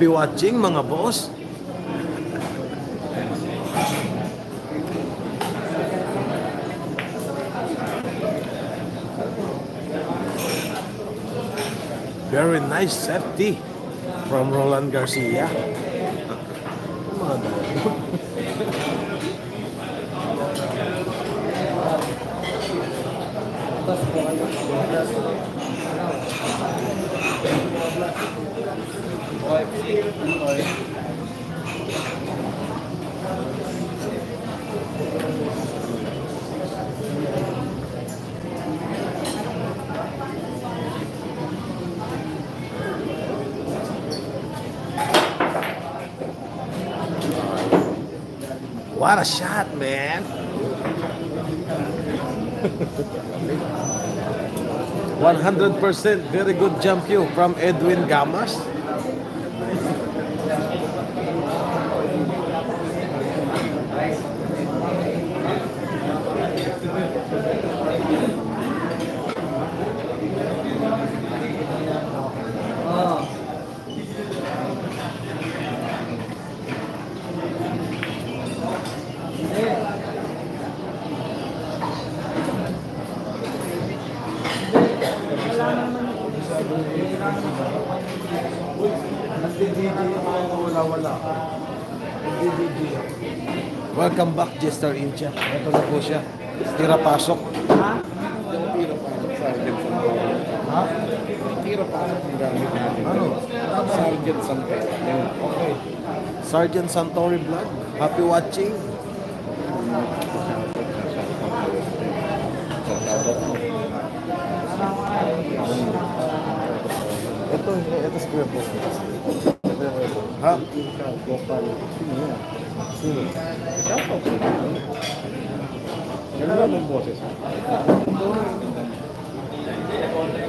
Happy watching mga boss. Very nice safety from Roland Garcia. Mga What a shot, man! One hundred percent, very good jump you from Edwin Gamas. Oh. Welcome back, Incha. Ito na po siya. Tira pasok. Ha? Tira pa ang gamit natin. Ano? Sergeant Santos. Yan. Okay. Sergeant Santori Vlog. Happy watching. Ito, ito kuya po. Ha? Sino yan? Sino? Ang boses.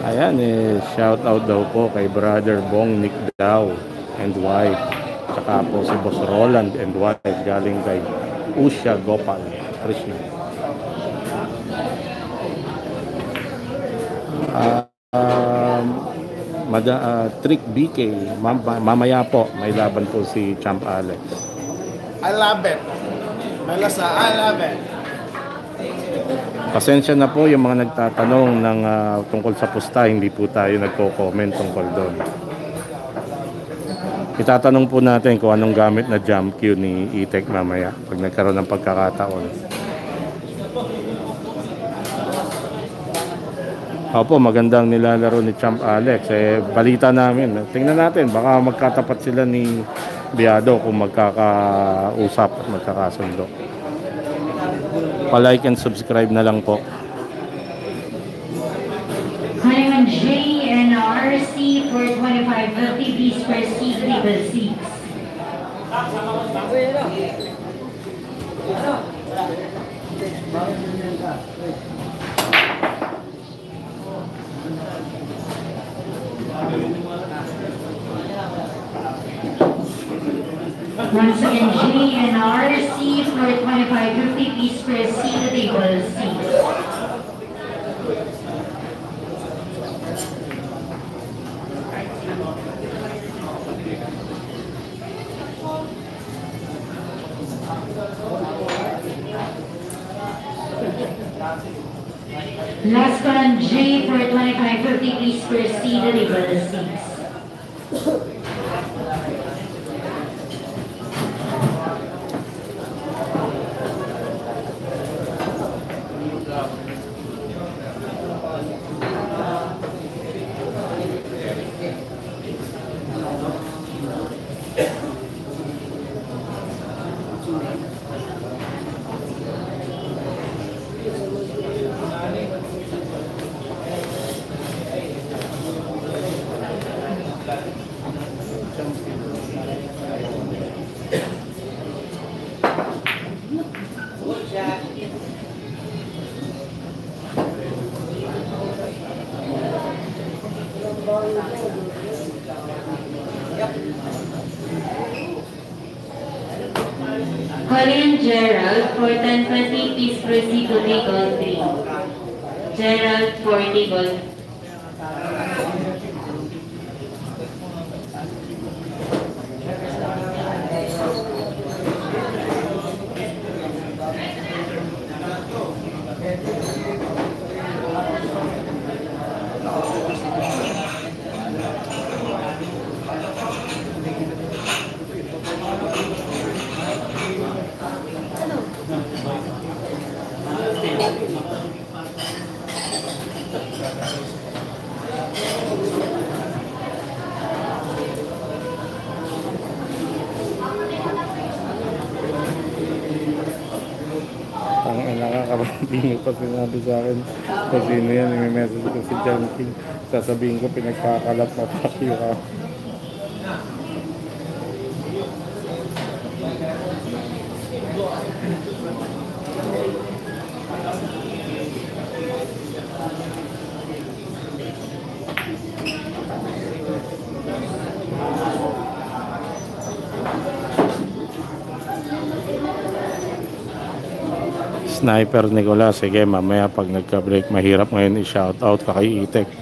Ayan eh, shout out daw po kay brother Bong Nick Daw and wife. Tsaka po si Boss Roland and wife galing kay Usha Gopal Krishna. Ah, um, Mada, ah, Trick BK, mam- mamaya po may laban po si Champ Alex. I love it. Melasa, I love it. Pasensya na po yung mga nagtatanong ng ah, tungkol sa pusta, hindi po tayo nagko-comment tungkol doon. Itatanong po natin kung anong gamit na jump cue ni Itek mamaya pag nagkaroon ng pagkakataon. Opo, magandang nilalaro ni Champ Alex. Eh, balita namin. Tingnan natin, baka magkatapat sila ni Biado kung magkakausap at magkakasundo. palike and subscribe na lang po. Hanahan J and RC 425 LTVs per seat level 6. Once again, J and R, C for 2550, please proceed to table C. Last one, J for 2550, please proceed to table Sasabihin ko, pinagkakalat na tayo ka. Sniper Nicolas, sige mamaya pag nagka-break, mahirap ngayon i-shoutout ka kay Itek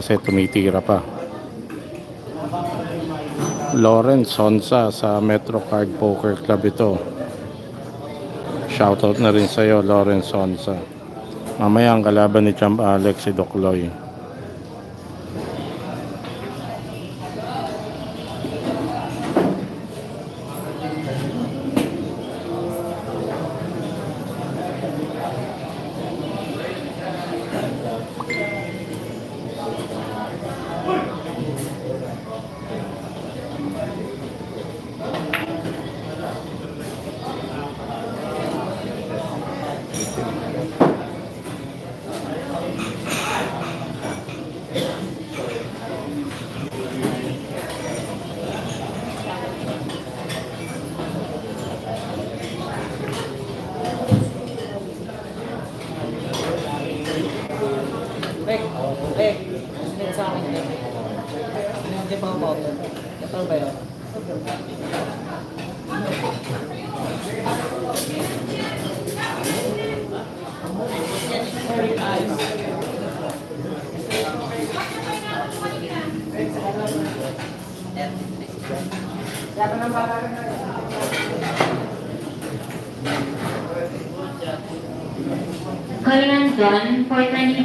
kasi tumitira pa. Lawrence Sonsa sa Metro Card Poker Club ito. Shoutout na rin sa'yo, Lawrence Sonsa. Mamaya ang kalaban ni Champ Alex si Doc Loy.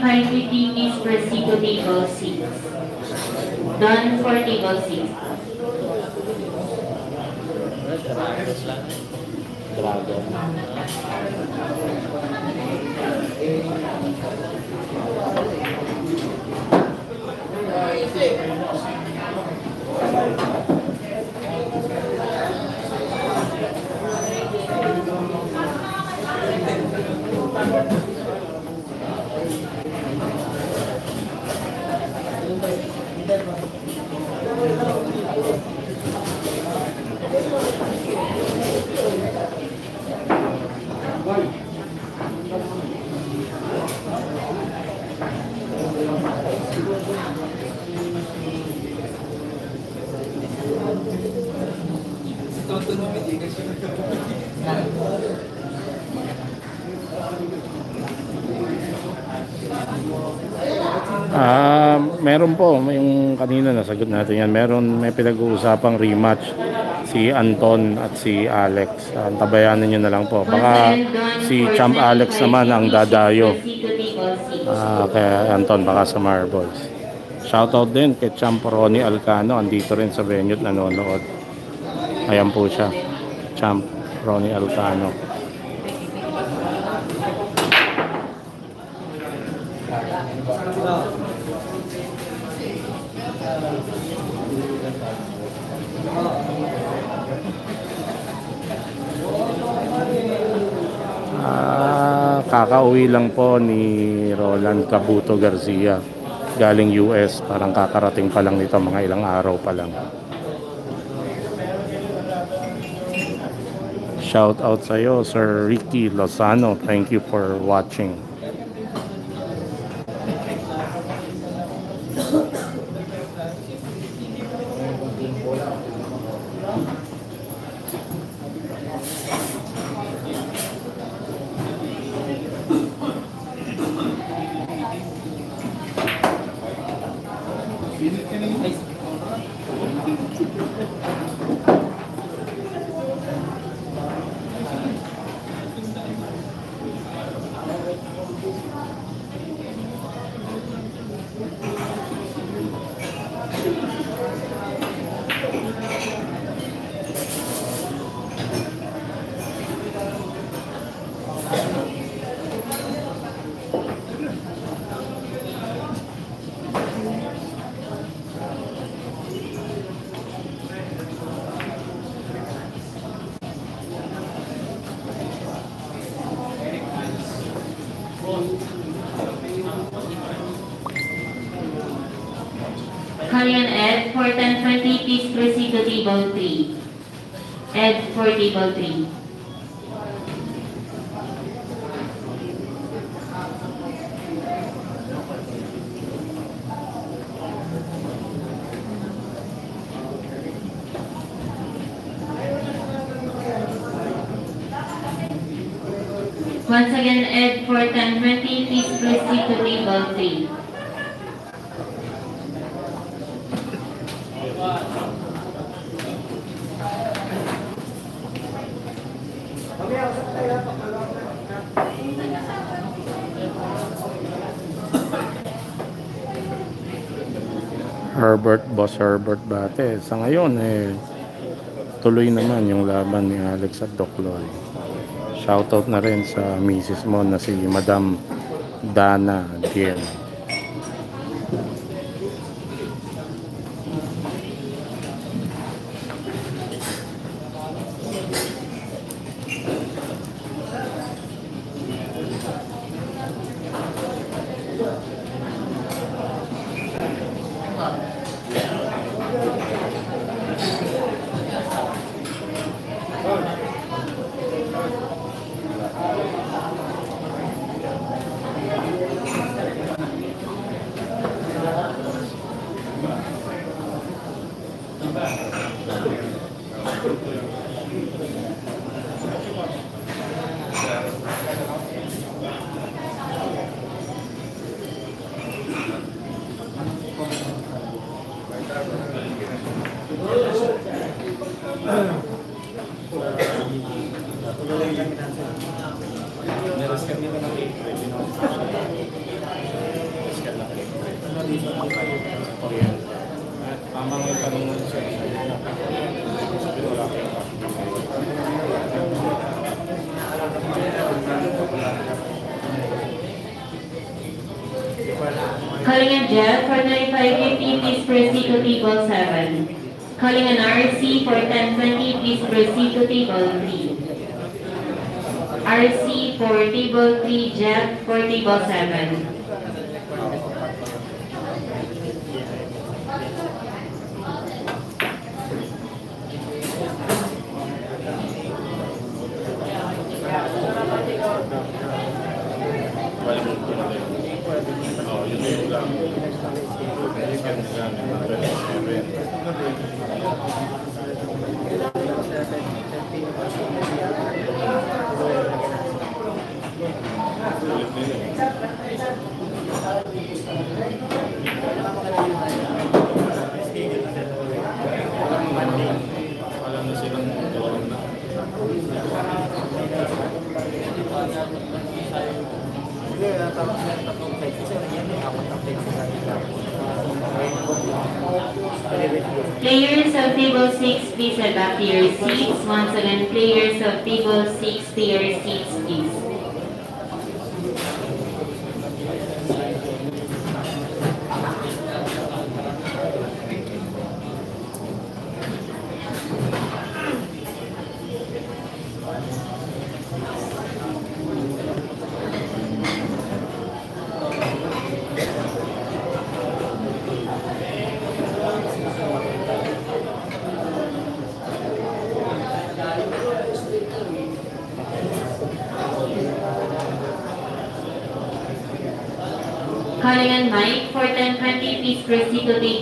5 15 is proceed to table 6. Done for table 6. Nasagot natin yan. Meron may pinag-uusapang rematch si Anton at si Alex. Ah, tabayanan niyo na lang po. Baka si Champ Alex naman ang dadayo. Ah, kay Anton baka sa Marbles. Shoutout din kay Champ Ronnie Alcano. Andito rin sa venue nanonood. Ayan po siya. Champ Ronnie Alcano. Ah, kakauwi lang po ni Roland Cabuto Garcia galing US. Parang kakarating pa lang nito mga ilang araw pa lang. Shout out sa iyo, Sir Ricky Lozano. Thank you for watching. Sa ngayon, eh, tuloy naman yung laban ni Alex at Doc Loy. Shoutout na rin sa misis mo na si Madam Dana Diel.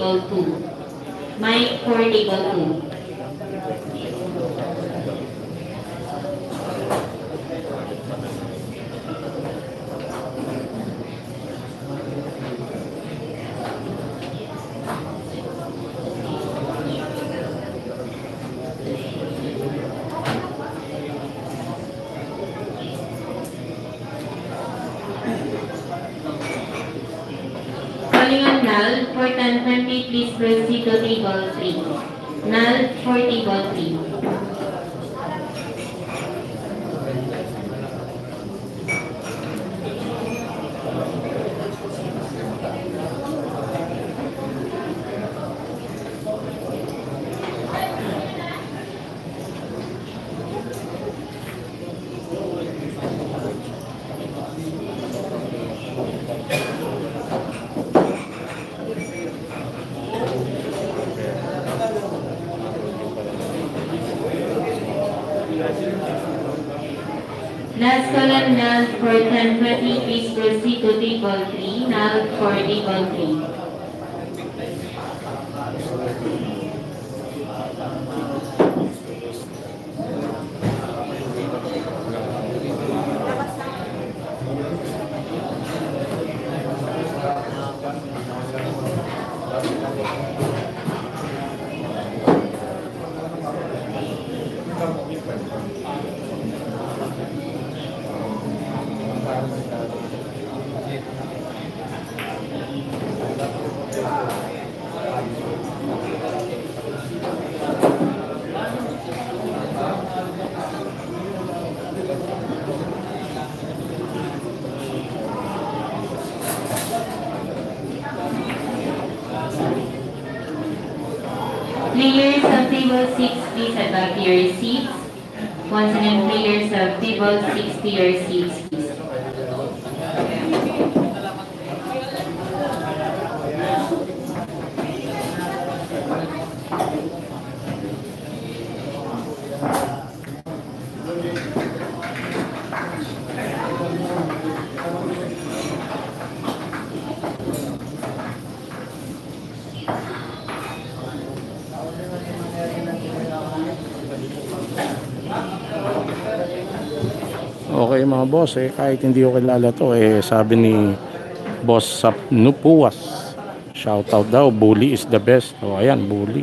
Proceed to 120, please proceed to table 3, now for table 3. Boss, eh, kahit hindi ko kilala to, eh, sabi ni Boss Sap Nupuas, shoutout daw, bully is the best. O ayan, bully.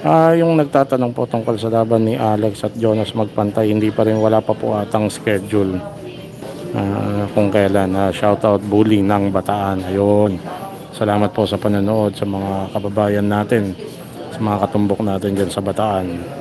Ah, yung nagtatanong po tungkol sa laban ni Alex at Jonas magpantay, hindi pa rin wala pa po atang schedule. Ah, kung kailan, ah, shoutout bully ng Bataan. Ayun. Salamat po sa panonood sa mga kababayan natin, sa mga katumbok natin dyan sa Bataan.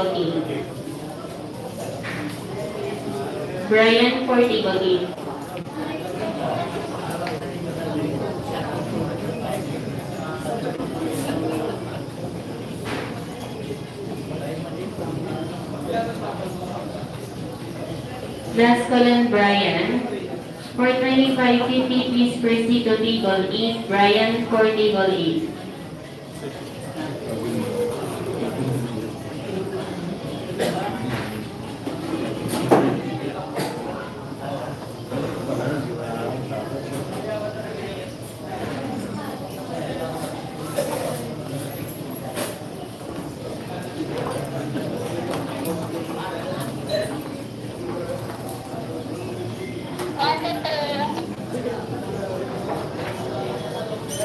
Proceed to table eight. Brian for table eight. Last Colin Brian for 2550, please proceed to table eight. Brian for table eight.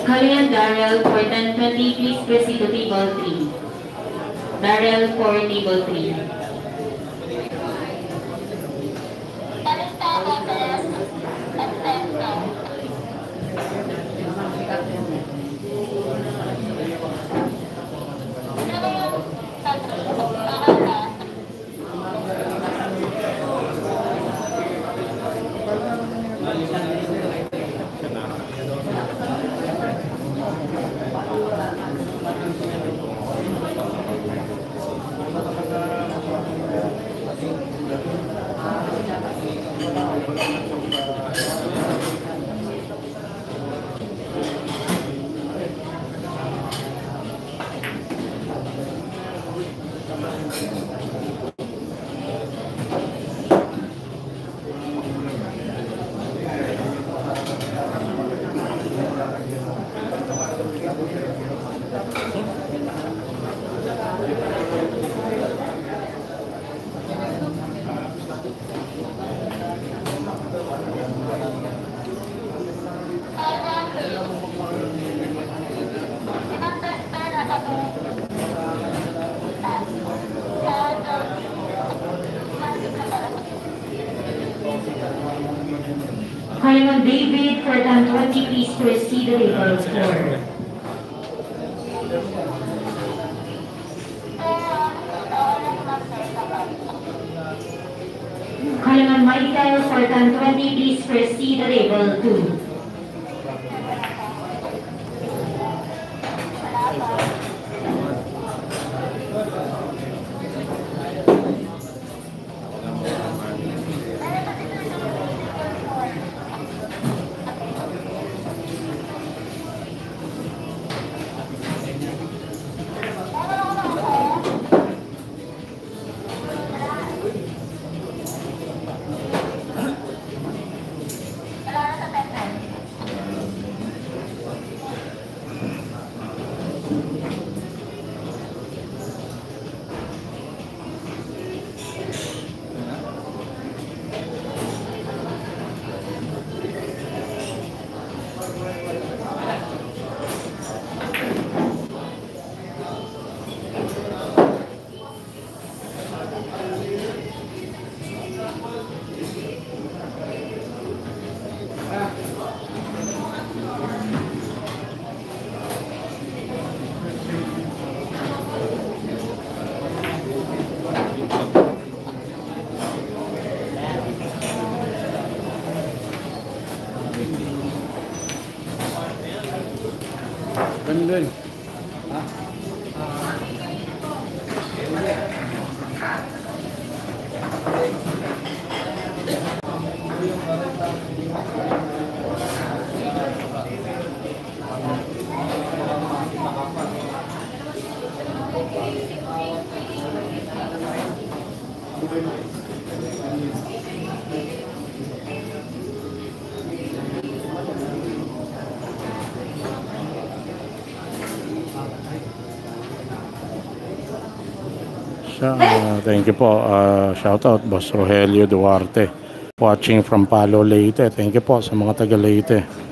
Colin and Darrell for 1020, please proceed to Ah, thank you po. Uh, shout out Boss Rogelio Duarte. Watching from Palo Leyte. Thank you po sa mga taga Leyte.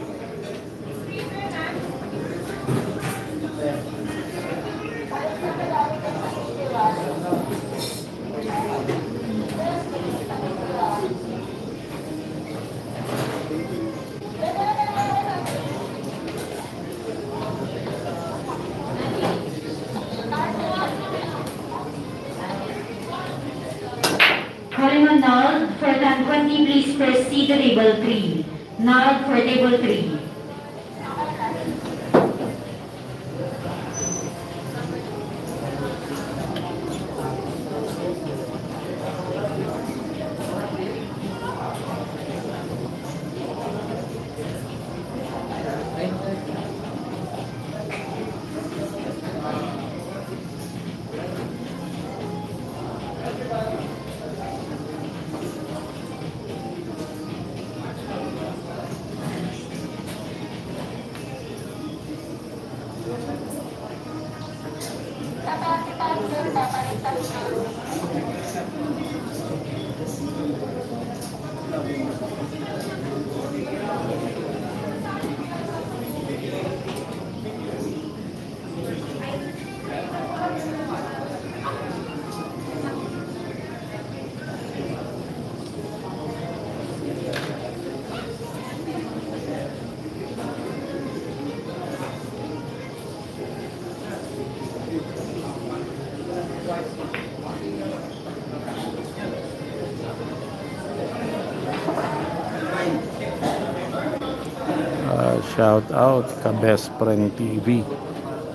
Friend TV.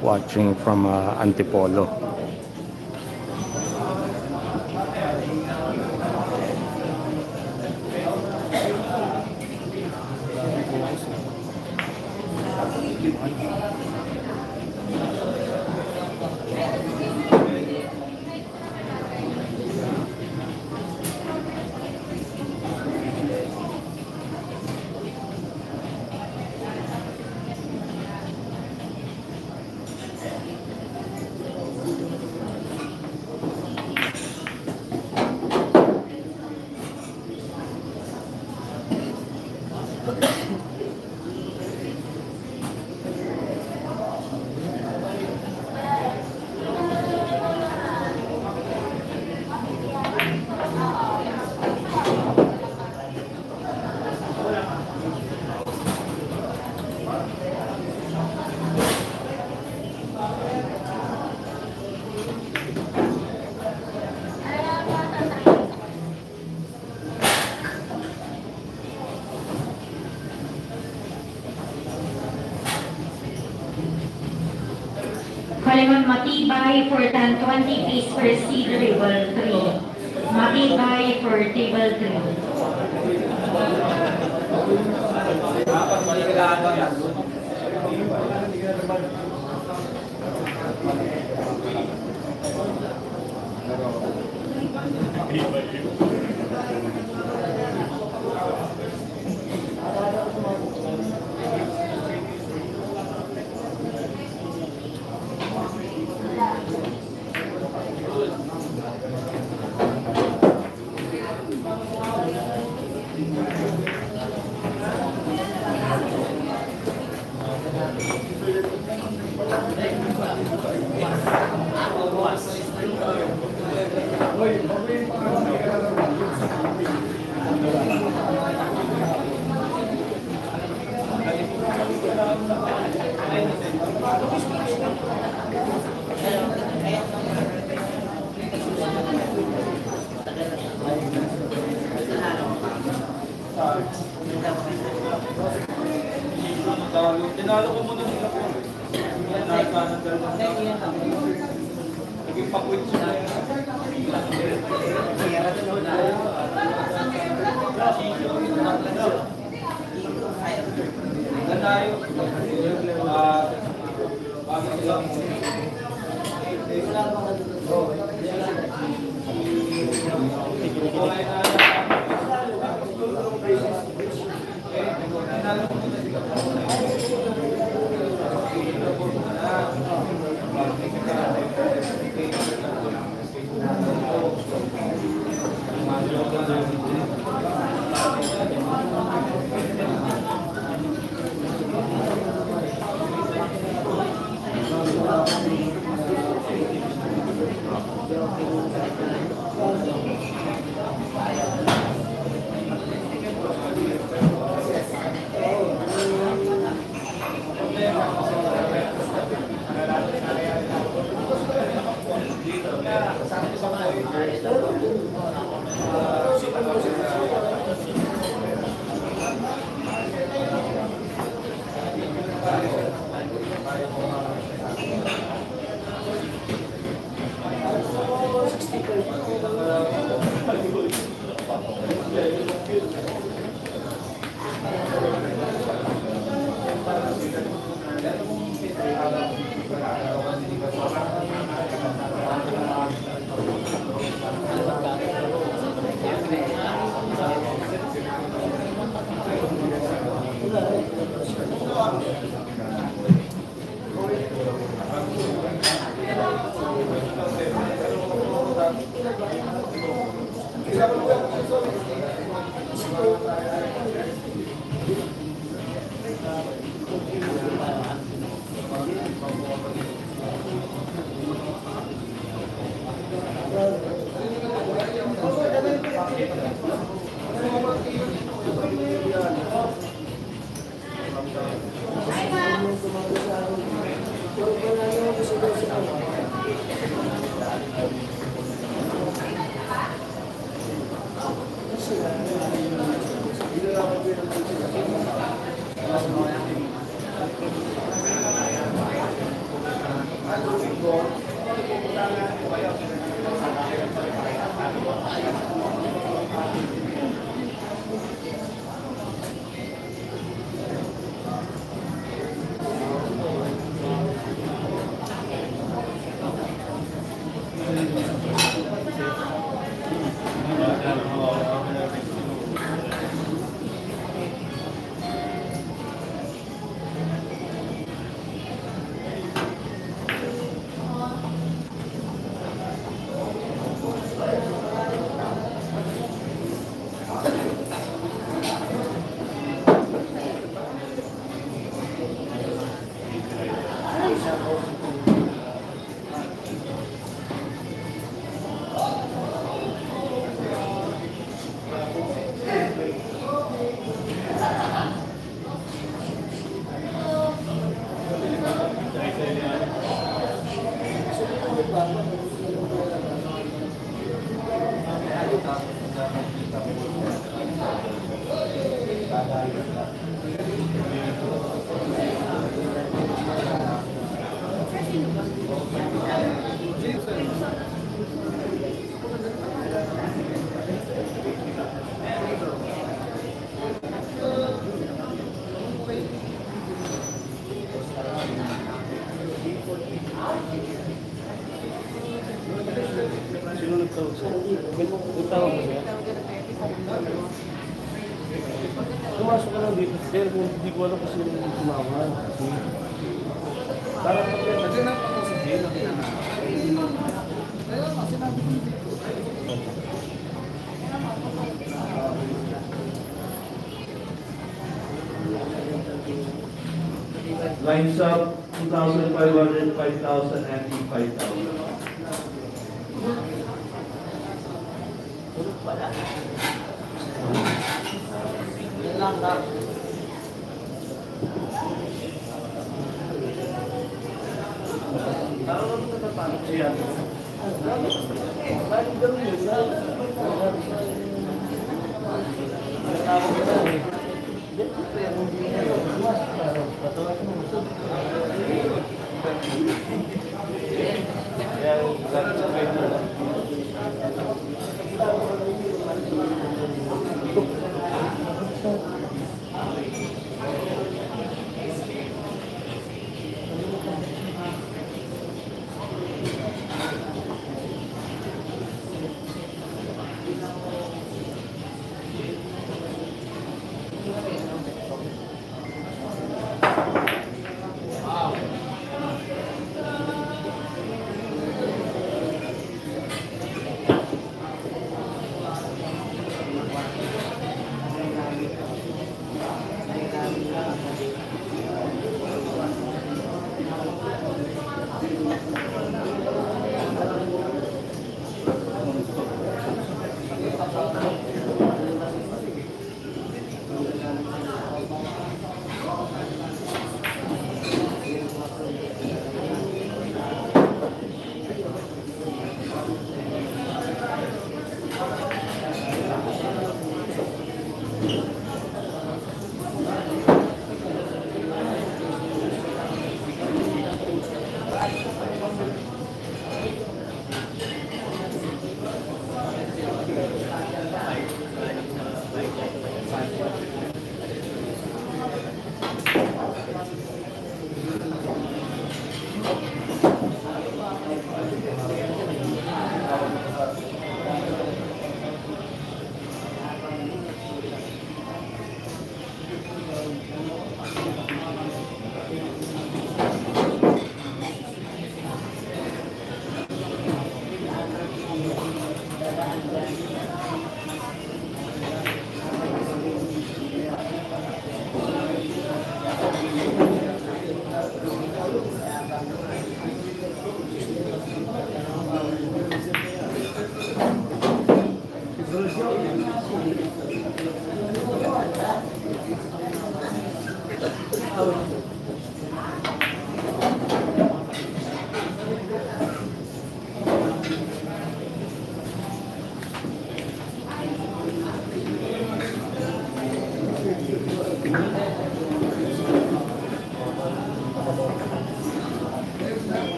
Watching from uh, Antipolo. Sir, kung hindi ko alam kung sino yung tumawag. Para pag kasi napakusap din ang Lines up, 2,500, 5,000, and 5,000.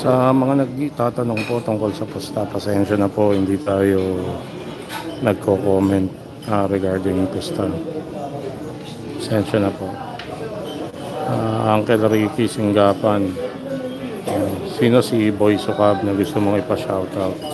Sa mga nagtatanong po tungkol sa pusta, pasensya na po, hindi tayo nagko-comment ah, regarding pusta. Pasensya na po. Ah, Uncle Ricky Singgapan. Ah, sino si Boy Sukab na gusto mong ipa-shoutout?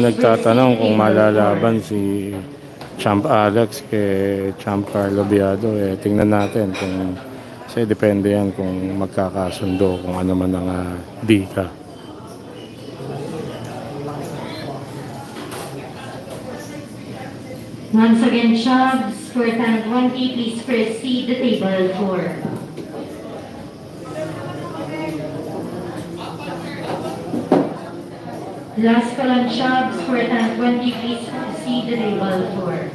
Nagtatanong kung malalaban si Champ Alex kay Champ Carlo Biado, eh, tingnan natin kung kasi depende yan kung magkakasundo kung ano man ang uh, dika. Once again, Chubbs for 1020, please proceed to table four. Last call on Chubbs for 1020, please proceed to table four.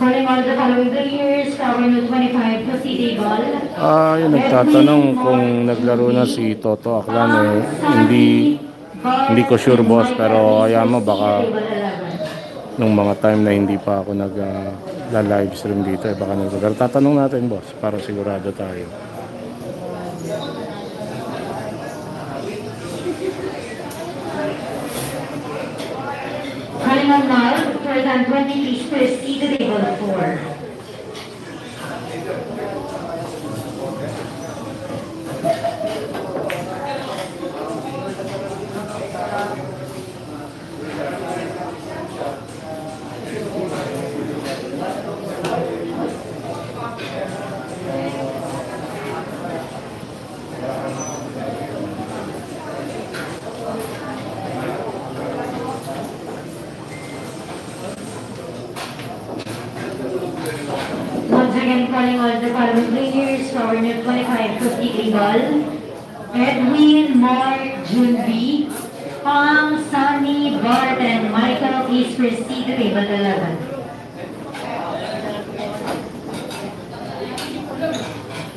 Calling all the following players, Tower 25, proceed table. Ah, yung nagtatanong kung naglaro na si Toto Aklan eh, hindi hindi ko sure boss pero ayan mo baka nung mga time na hindi pa ako nag ah, la live stream dito eh baka naglaro. Tatanong natin boss para sigurado tayo. Calling on Mal for 1020, please proceed to table four. Once again, calling all the following players, Tower 25, proceed table. Edwin, Mark, Junbi, Pang, Sunny, Bart, and Michael, please proceed to table 11.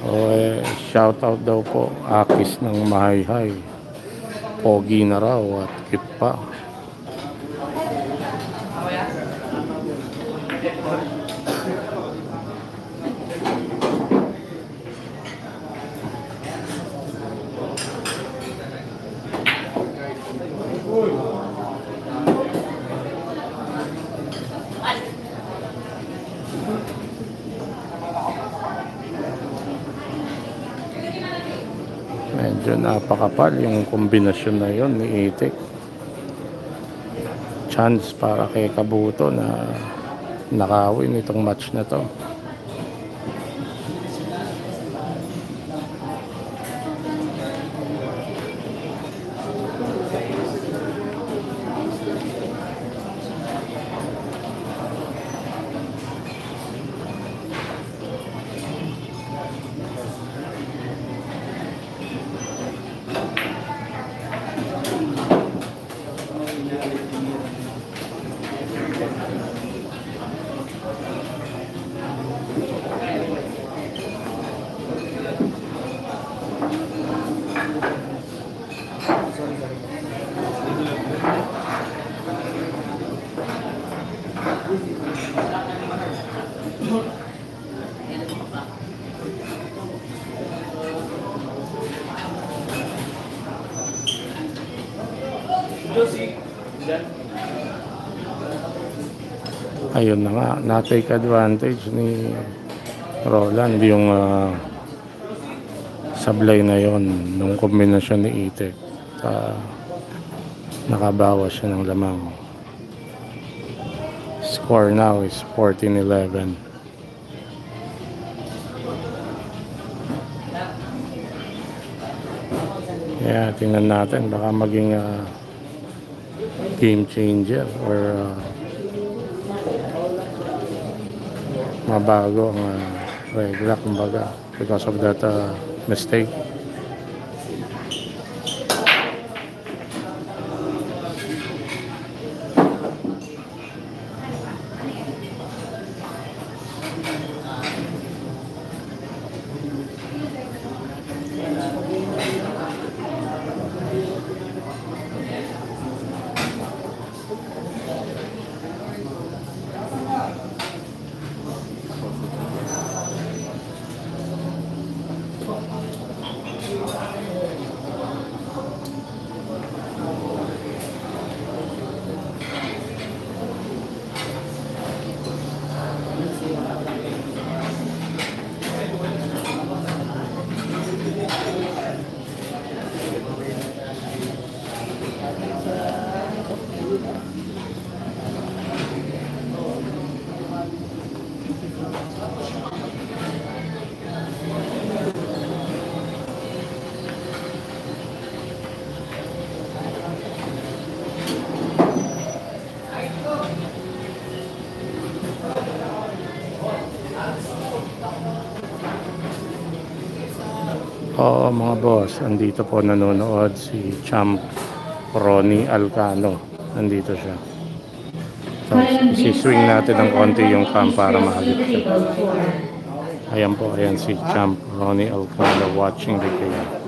O eh, shout out daw po Akis ng Mahayhay. Pogi na raw at cute pa. Medyo napakapal yung kombinasyon na yon ni Itik. Chance para kay Kabuto na nakawin itong match na to. Ayun na nga, na-take advantage ni Roland yung ah, sablay na yon nung kombinasyon ni Itek. Sa nakabawas siya ng lamang. Score now is 14-11. Yeah, tingnan natin baka maging ah, game changer or ah, mabago ang uh, regla kumbaga because of that uh, mistake. Oo boss, andito po nanonood si Champ Ronnie Alcano. Nandito siya. So, siswing natin ng konti yung cam para makagit siya. Ayan po, ayan si Champ Ronnie Alcano watching the game.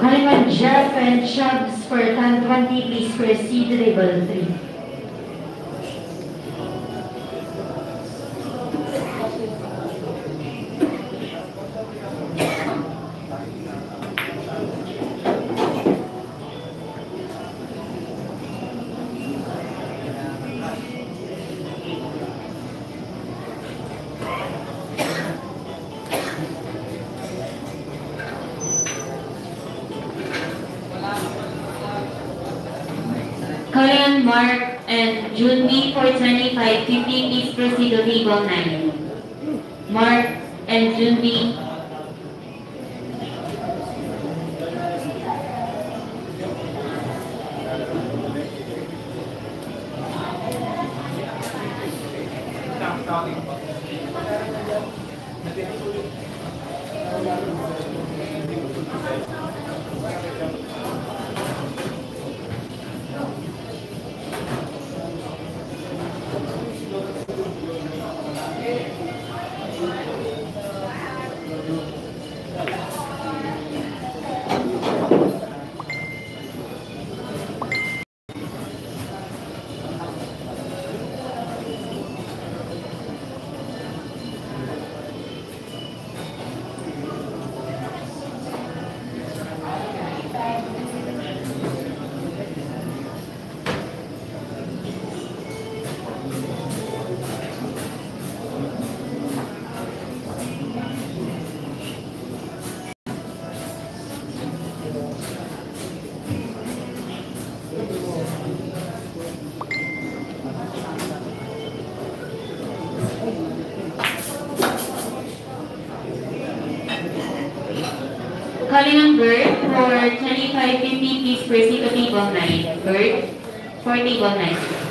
Calling on Jeff and April 9th. 2192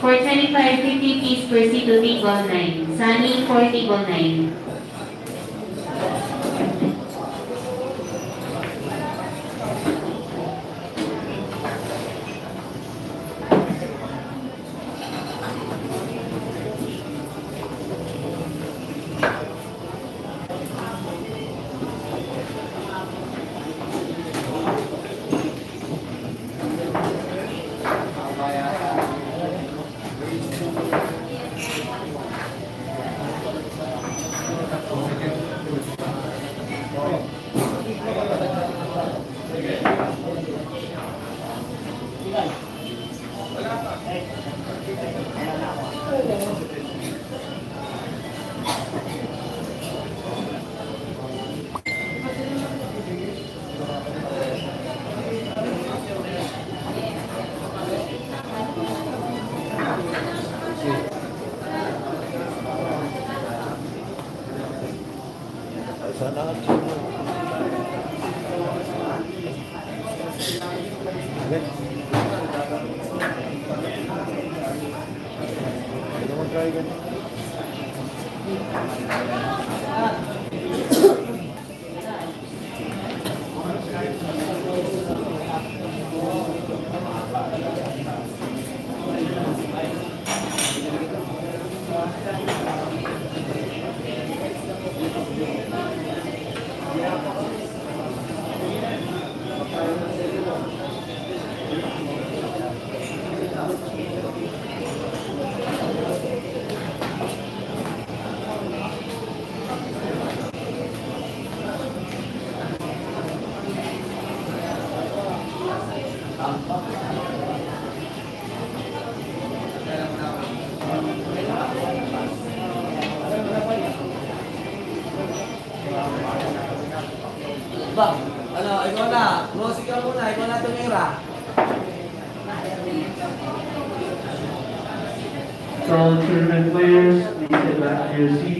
Colin twenty-five fifty piece per seat will be one nine. Sani 4019. All Ano, ikaw na. Rosy ka muna. Ikaw na tumira. So, please, please, please, please,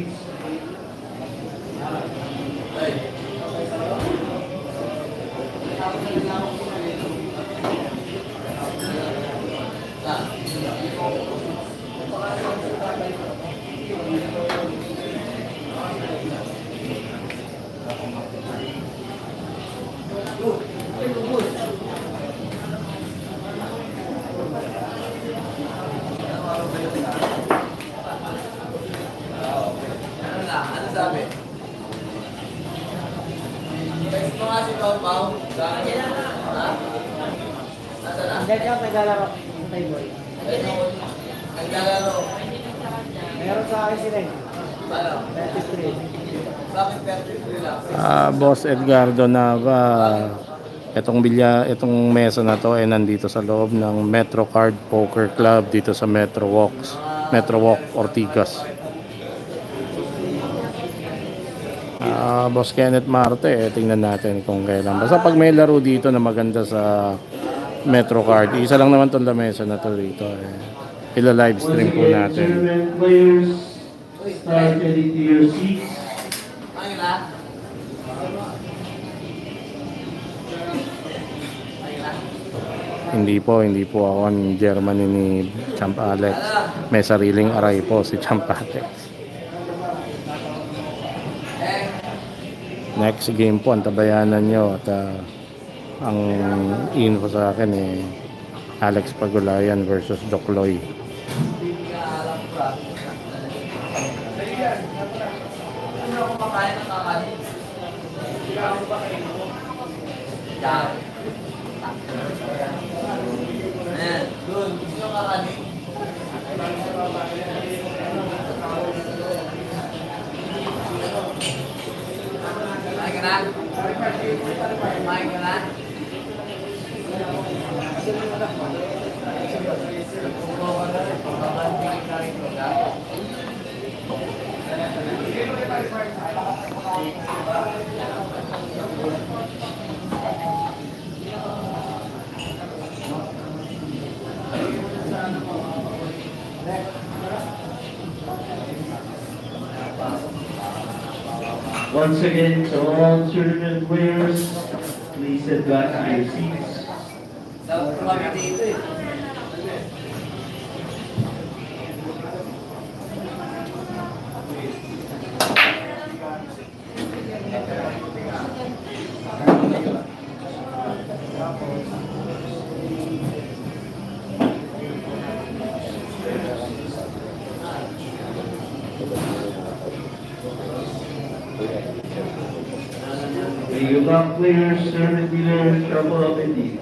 Edgardo Nava, itong, bilya, itong mesa na to ay nandito sa loob ng Metro Card Poker Club dito sa Metro Walks, Metro Walk Ortigas. Uh, Boss Kenneth Marte, eh, tingnan natin kung kailan. Basta pag may laro dito na maganda sa Metro Card, isa lang naman itong lamesa na to dito. Eh. Ila live stream po natin. Players, start your seats. Ah. Hindi po, hindi po ako ang Germany ni Champ Alex. May sariling aray po si Champ Alex. Next game po, ang tabayanan nyo at ah, ang info sa akin eh Alex Pagulayan versus Doc Loy. Once again, to all tournament players, please sit back to your seats. Dapat kami dito eh. The back players, tournament leaders, shuffle up indeed.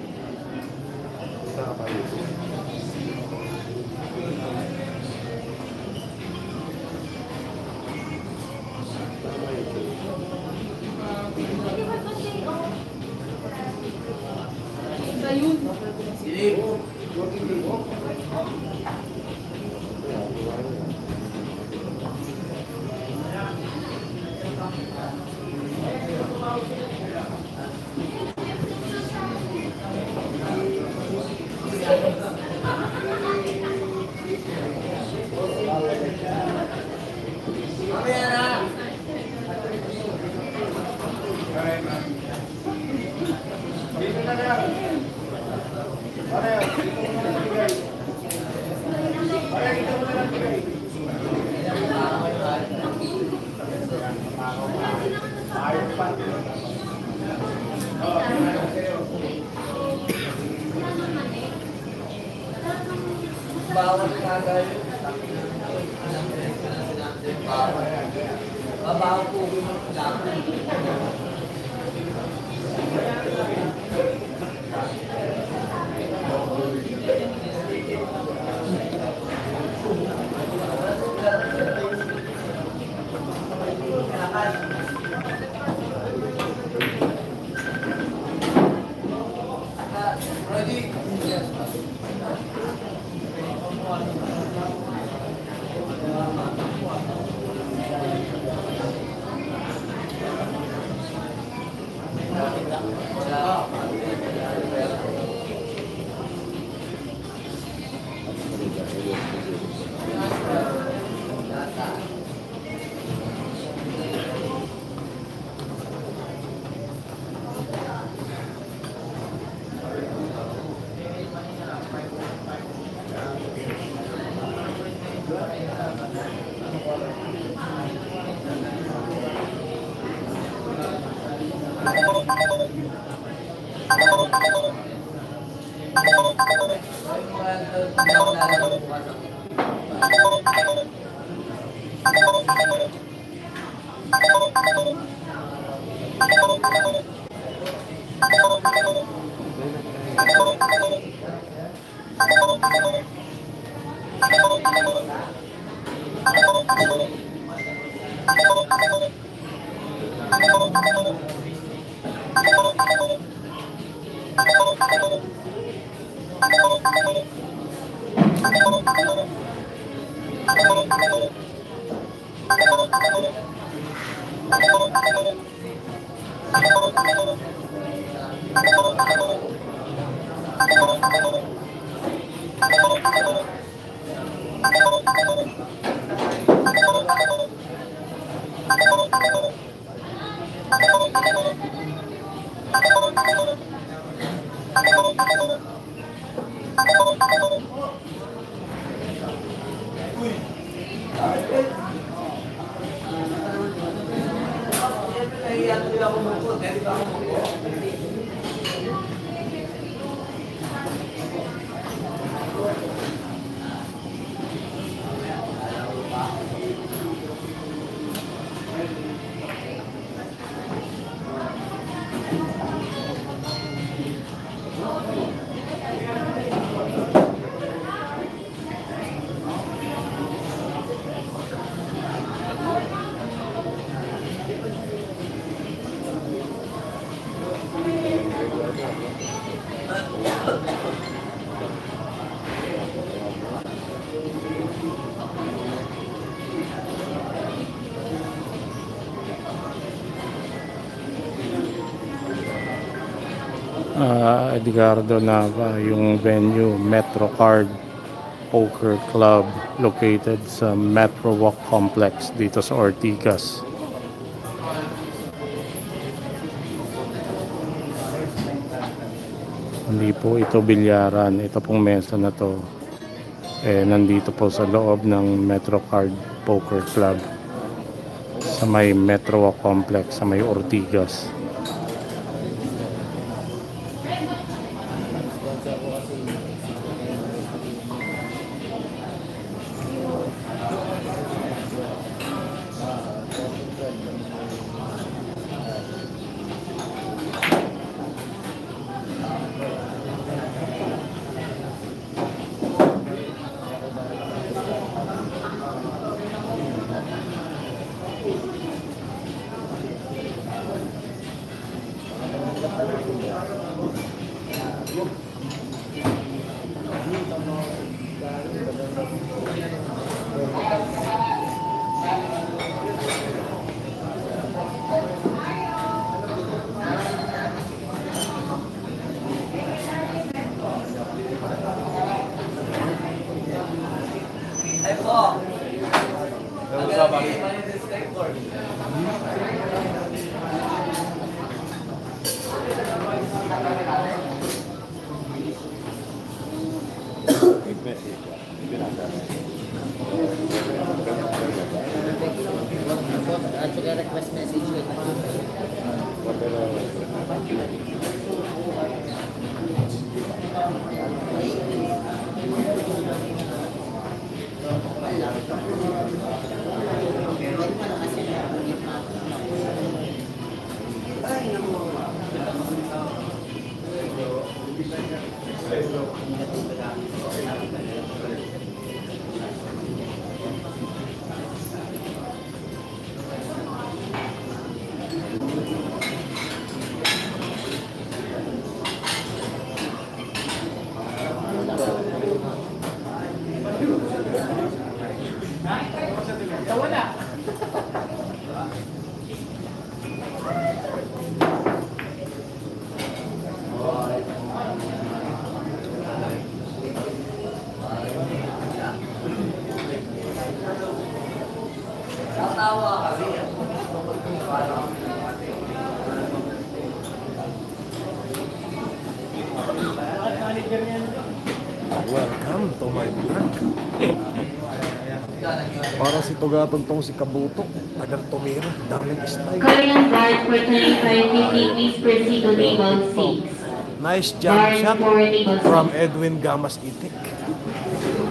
Edgardo Nava, yung venue MetroCard Poker Club located sa Metro Walk Complex dito sa Ortigas. Hindi po ito bilyaran. Ito pong mesa na to eh, nandito po sa loob ng MetroCard Poker Club sa may Metro Walk Complex sa may Ortigas. Tugatong tong si Kabutok. Tagang tumira. Daming style. Korean guard for 2550, please proceed to table 6. Nice jump shot from 6. Edwin Gamas Itik.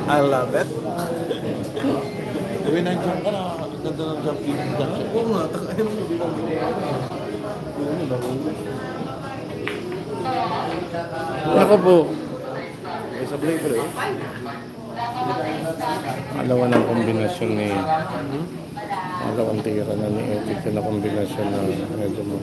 I love it. Gawin ng jump ka na. Ganda ng jump kick. Oo nga. Ayaw mo bilang Ako po, May sablay ko rin. Alawa ng kombinasyon ni alawang tira na ni Etik na kombinasyon na medyo mo.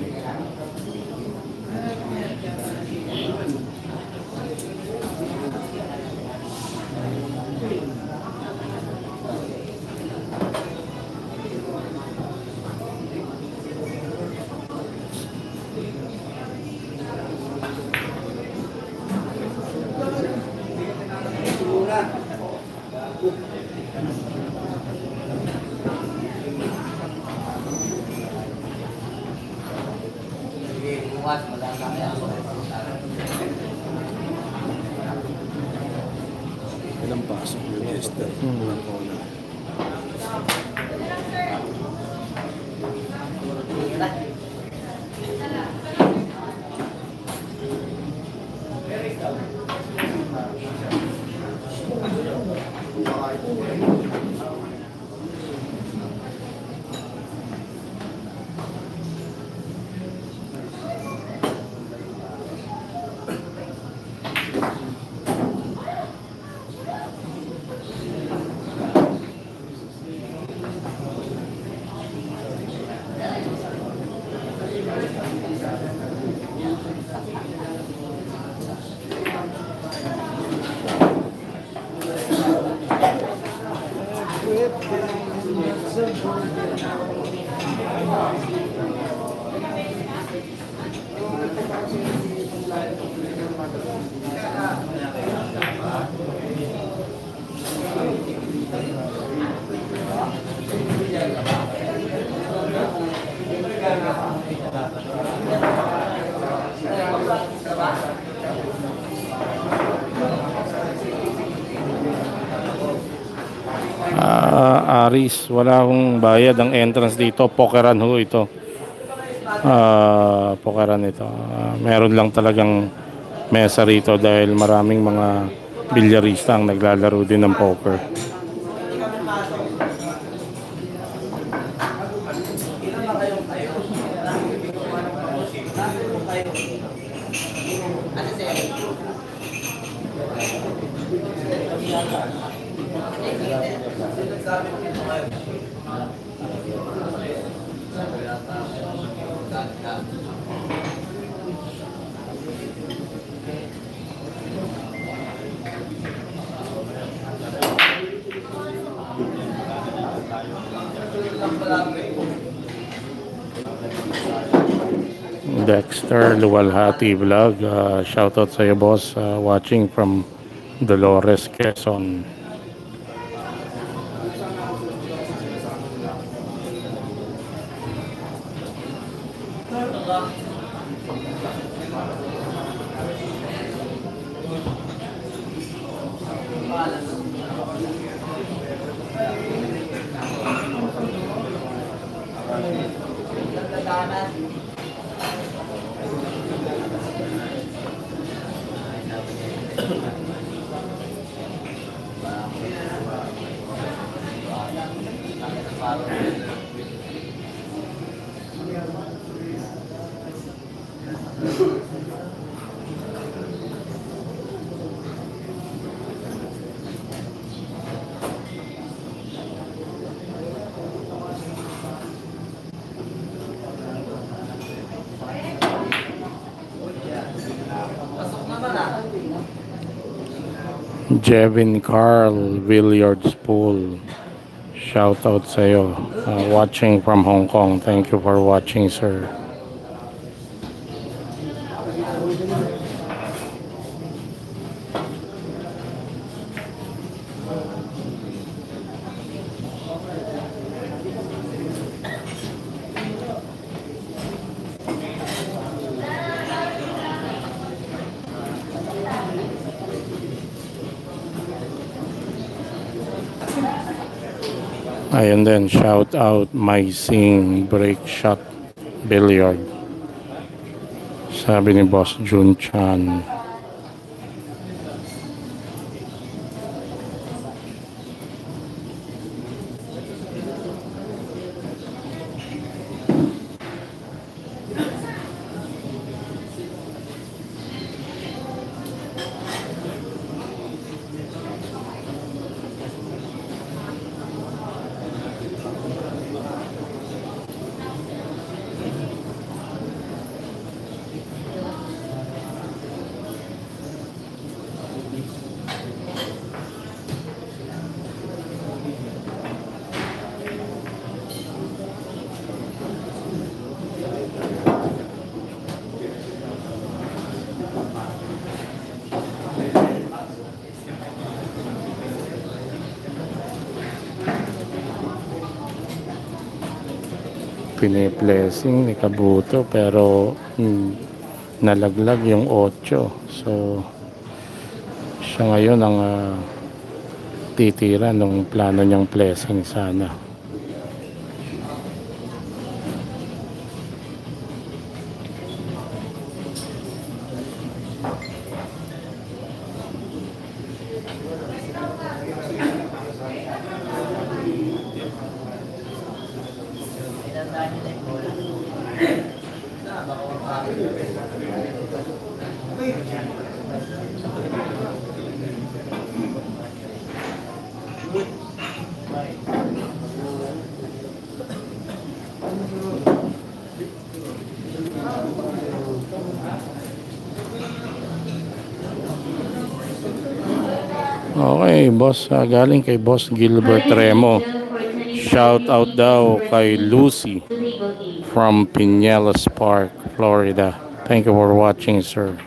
Ah, Aris, wala akong bayad ang entrance dito. Pokeran ho ito. Ah, pokeran ito. Ah, meron lang talagang mesa rito dahil maraming mga bilyarista ang naglalaro din ng poker. Luwalhati Vlog. Uh, shoutout sa iyo boss. Uh, watching from Dolores, Quezon. Jevin Carl Billiards Pool. Shoutout sa iyo. Uh, watching from Hong Kong. Thank you for watching, sir. Ayun din, shout out my sing break shot billiard. Sabi ni Boss Jun Chan. Piniplessing ni Kabuto pero hmm, nalaglag yung 8. So, siya ngayon ang ah, titira ng plano niyang blessing sana. Okay, boss, ah, galing kay Boss Gilbert Remo. Shout out daw kay Lucy from Pinellas Park, Florida. Thank you for watching, sir.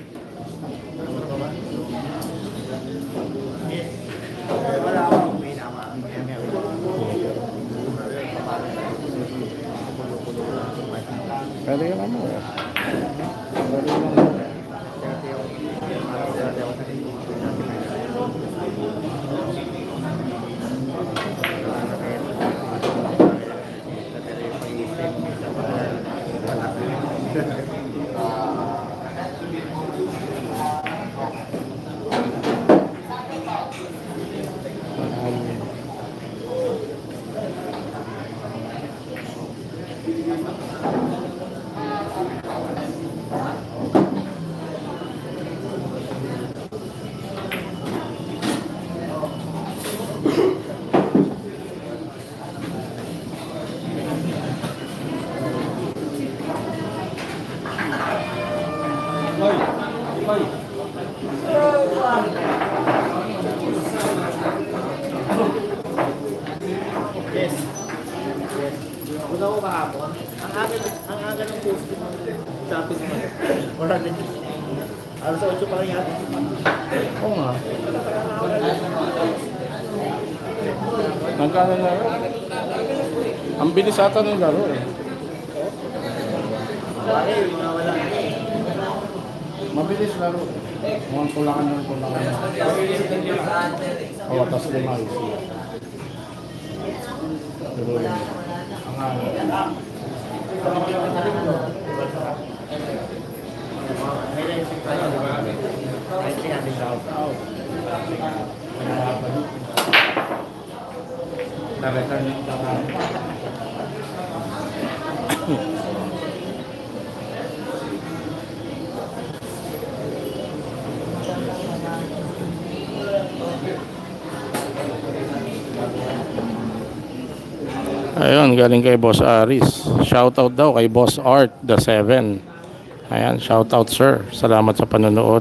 Galing kay Boss Aris. Shoutout daw kay Boss Art, the 7. Ayan, shoutout sir. Salamat sa panonood.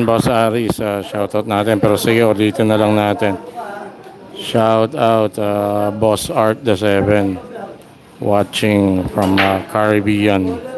Ayan, Boss Ari, sa shoutout natin. Pero sige, ulitin na lang natin. Shout out uh, Boss Art the Seven watching from uh, Caribbean.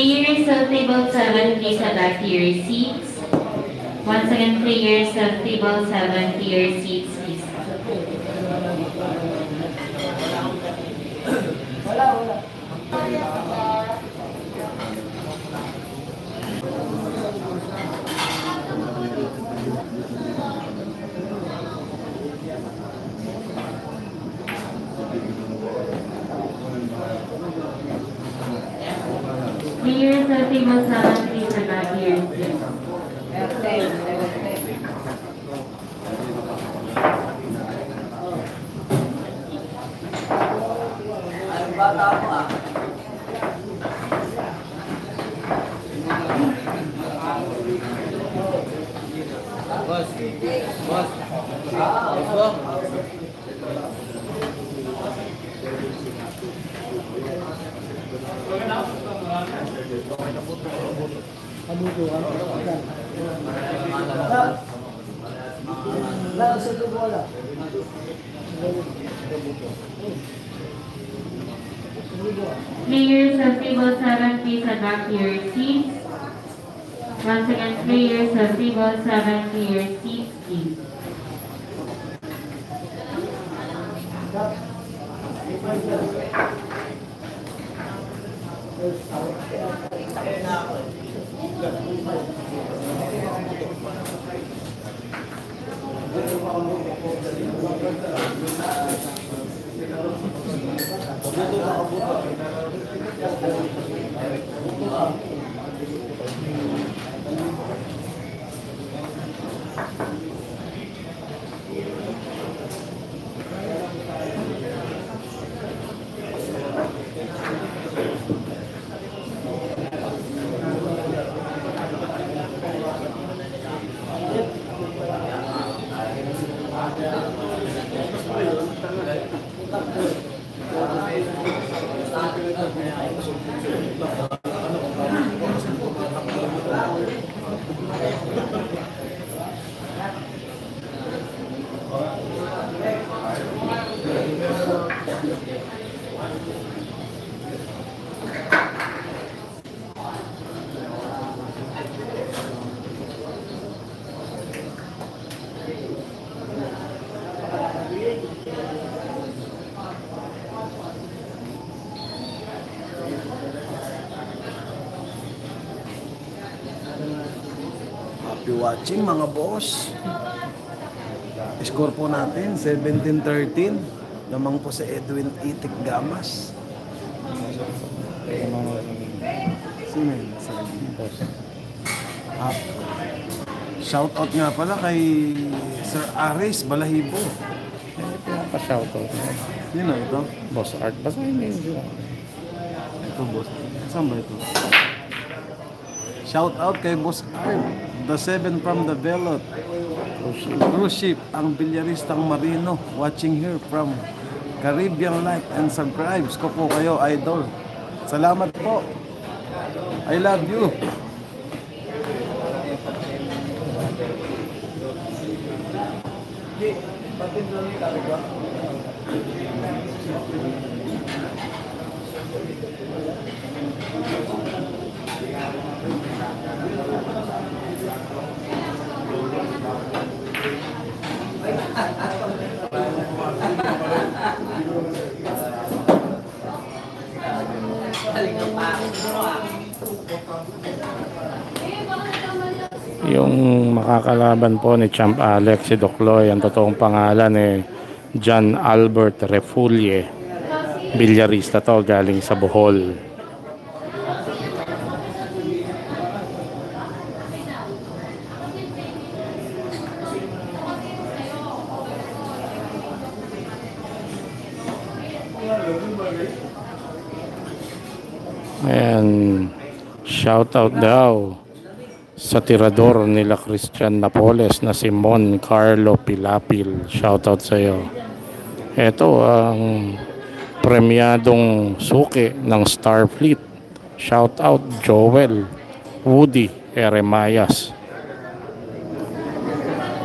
Players of table 7, please head back to your seats. Once again, players of table 7, to your watching mga boss. Score po natin, 17-13. Lamang po sa Edwin Itik Gamas. Sino yun? Ah, shout out nga pala kay Sir Aris Balahibo. Pa-shoutout. Sino ito? Boss Art. Basahin mo yun. Ito boss. Saan ba ito? Shout out kay Boss Art. The seven from the Velot. Cruise ship. Ang bilyaristang marino. Watching here from Caribbean Life and subscribes ko po kayo, idol. Salamat po. I love you. Yung makakalaban po ni Champ Alex, si Dokloy, ang totoong pangalan ni John Albert Refulie. Bilyarista to, galing sa Bohol. And shout out daw sa tirador nila Christian Napoles na si Mon Carlo Pilapil. Shoutout sa iyo. Ito ang premyadong suki ng Starfleet. Shoutout Joel Woody Eremayas.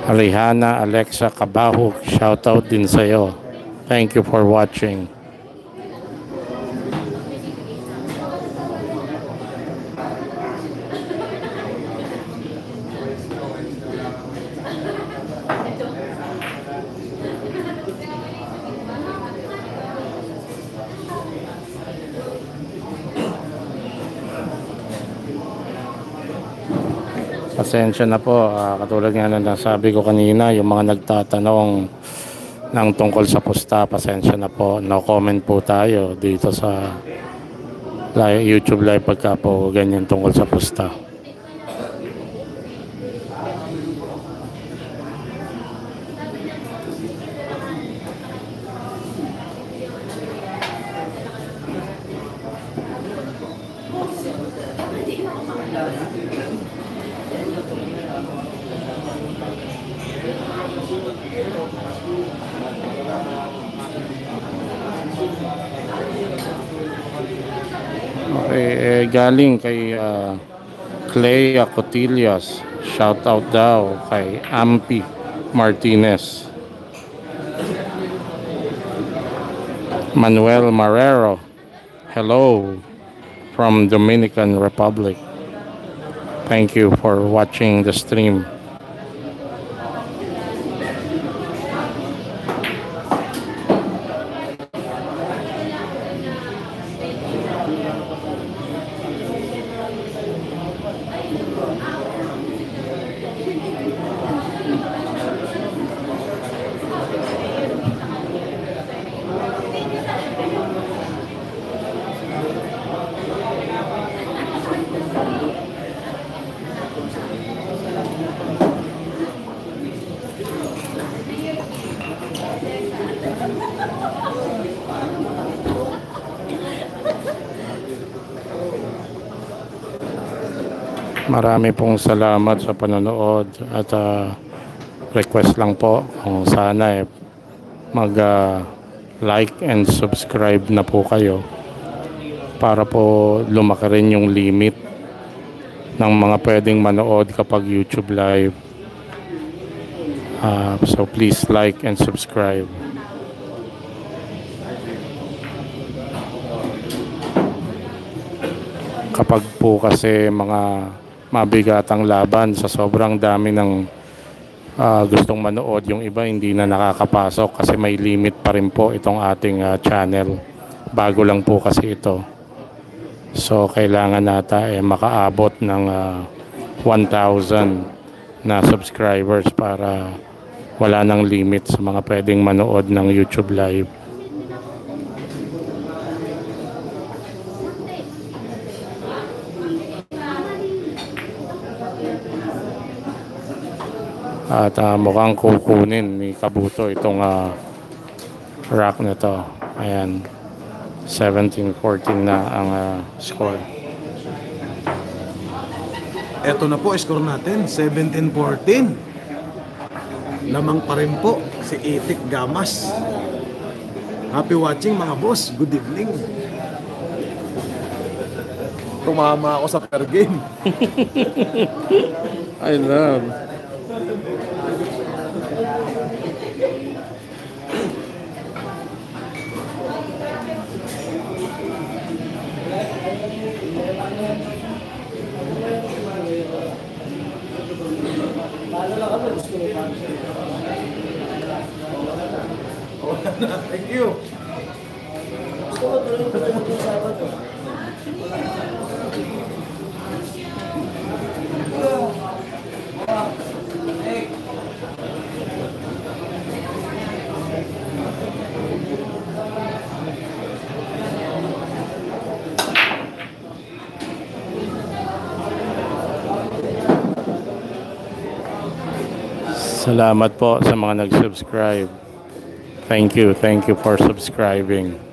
Rihanna Alexa Cabaho. Shoutout din sa iyo. Thank you for watching. Pasensya na po, ah, katulad nga na nasabi ko kanina, yung mga nagtatanong ng tungkol sa pusta, pasensya na po. No comment po tayo dito sa live, YouTube live pagka po ganyan tungkol sa pusta. Galing kay ah, Clay Acotillas. Shout out daw kay Ampi Martinez. Manuel Marrero. Hello from Dominican Republic. Thank you for watching the stream. Marami pong salamat sa panonood at ah, request lang po kung sana eh, mag ah, like and subscribe na po kayo para po lumaki rin yung limit ng mga pwedeng manood kapag YouTube live. Ah, so please like and subscribe. Kapag po kasi mga mabigatang laban sa sobrang dami ng ah, gustong manood, yung iba hindi na nakakapasok kasi may limit pa rin po itong ating ah, channel. Bago lang po kasi ito. So kailangan nata eh, makaabot ng ah, 1,000 na subscribers para wala nang limit sa mga pwedeng manood ng YouTube live. At ah, mukhang kukunin ni Kabuto itong ah, rack na to. Ayan. 17-14 na ang ah, score. Eto na po, score natin, 17-14. Lamang pa rin po si Itik Gamas. Happy watching mga boss. Good evening. Tumama ako sa per game. I love. Salamat po sa mga nag-subscribe. Thank you. Thank you for subscribing.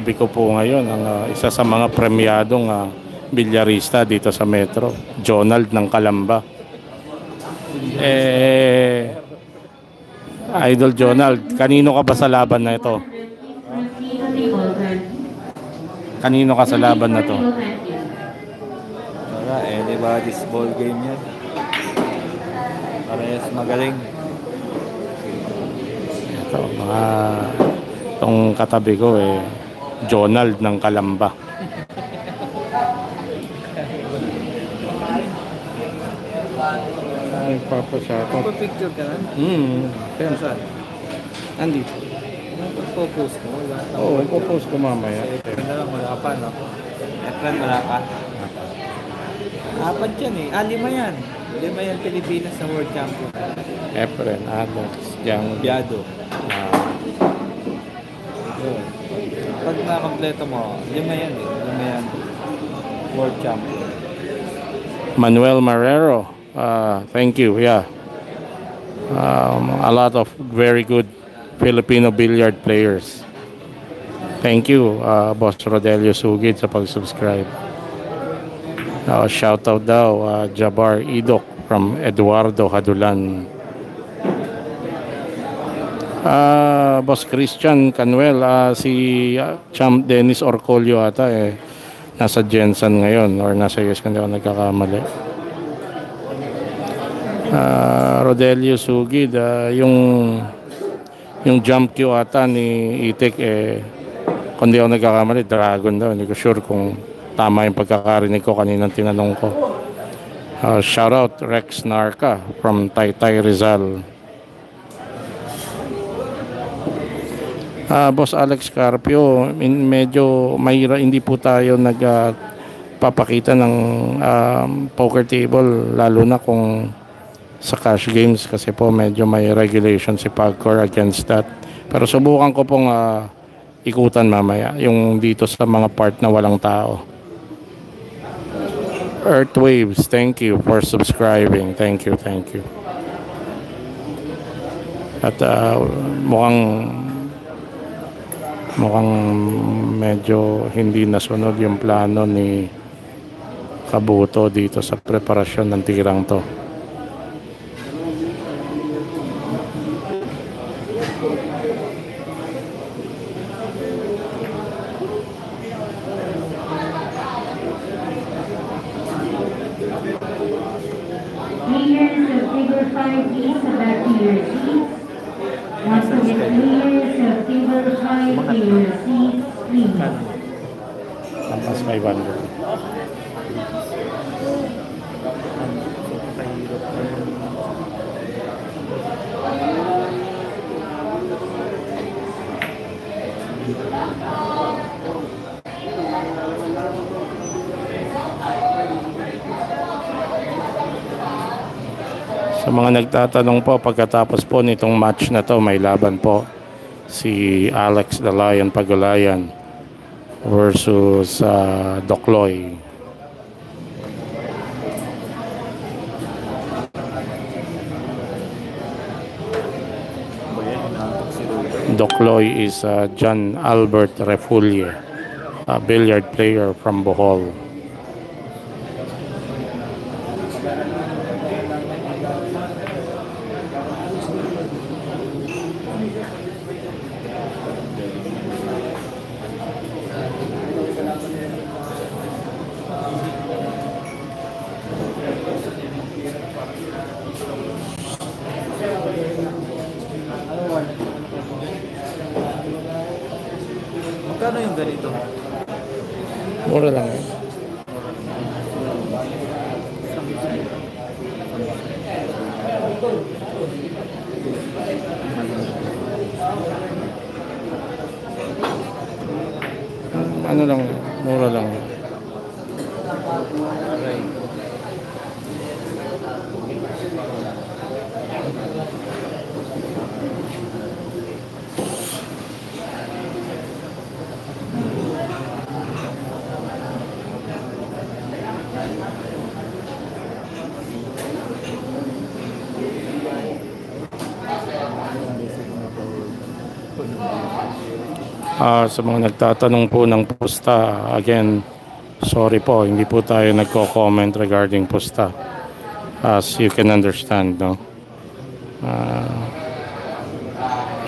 Katabi ko po ngayon, ang ah, isa sa mga premyadong ah, bilyarista dito sa Metro, Jonald ng Kalamba. Eh, Idol Jonald, kanino ka ba sa laban na ito? Proceed to table 20. Kanino ka sa laban na to? Table 20. Wala, anybody's ball game yan. Parehas magaling. Ito, mga itong katabi ko eh, Jonald ng Kalamba. Ay, papasyatot. Picture ka na? Hmm, Pero saan? andito. Pagpo-post mo. Oo, oh, ipopost ko mamaya. Na wala pa, no? Efren, wala pa. Apat yan eh. Ah, lima yan. Lima yan Pilipinas sa World Champion. Efren, Alex, Yang, Biado. ah, Yun. Pag nakakompleto mo, lima yan eh. Lima yan. World Champion. Manuel Marrero. Uh, thank you. Yeah. Um, a lot of very good Filipino billiard players. Thank you, uh, Boss Rodelio Sugid sa pag-subscribe. Uh, shout out daw, uh, Jabar Idok from Eduardo Hadulan. Ah, Boss Christian Canuel, ah, si ah, Champ Dennis Orcolio ata eh nasa Jensen ngayon or nasa US kung di ako nagkakamali. Ah, Rodelio Sugid, ah, yung yung jump cue ata ni Itik eh kung di ako nagkakamali, Dragon daw. Hindi ko sure kung tama yung pagkakarinig ko kaninang tinanong ko. Ah, shout out Rex Narca from Taytay Rizal. Ah, Boss Alex Carpio, in, medyo mahira hindi po tayo nagpapakita ng um, poker table lalo na kung sa cash games kasi po medyo may regulation si Pagcor against that. Pero subukan ko pong ah, ikutan mamaya yung dito sa mga part na walang tao. Earthwaves, thank you for subscribing. Thank you, thank you. At ah, mukhang mukhang medyo hindi nasunod yung plano ni Kabuto dito sa preparasyon ng tirang to. Players of table five, please, back to your seats. Once again, players of table five, to your seats, please. Lampas 500. Sa mga nagtatanong po, pagkatapos po nitong match na to, may laban po si Alex the Lion Pagulayan versus uh, Dokloy. Dokloy is uh, John Albert Refulier, a billiard player from Bohol. Ano lang, mura lang. Ah, sa mga nagtatanong po ng pusta, again, sorry po, hindi po tayo nagko-comment regarding pusta. As you can understand, no? Ah,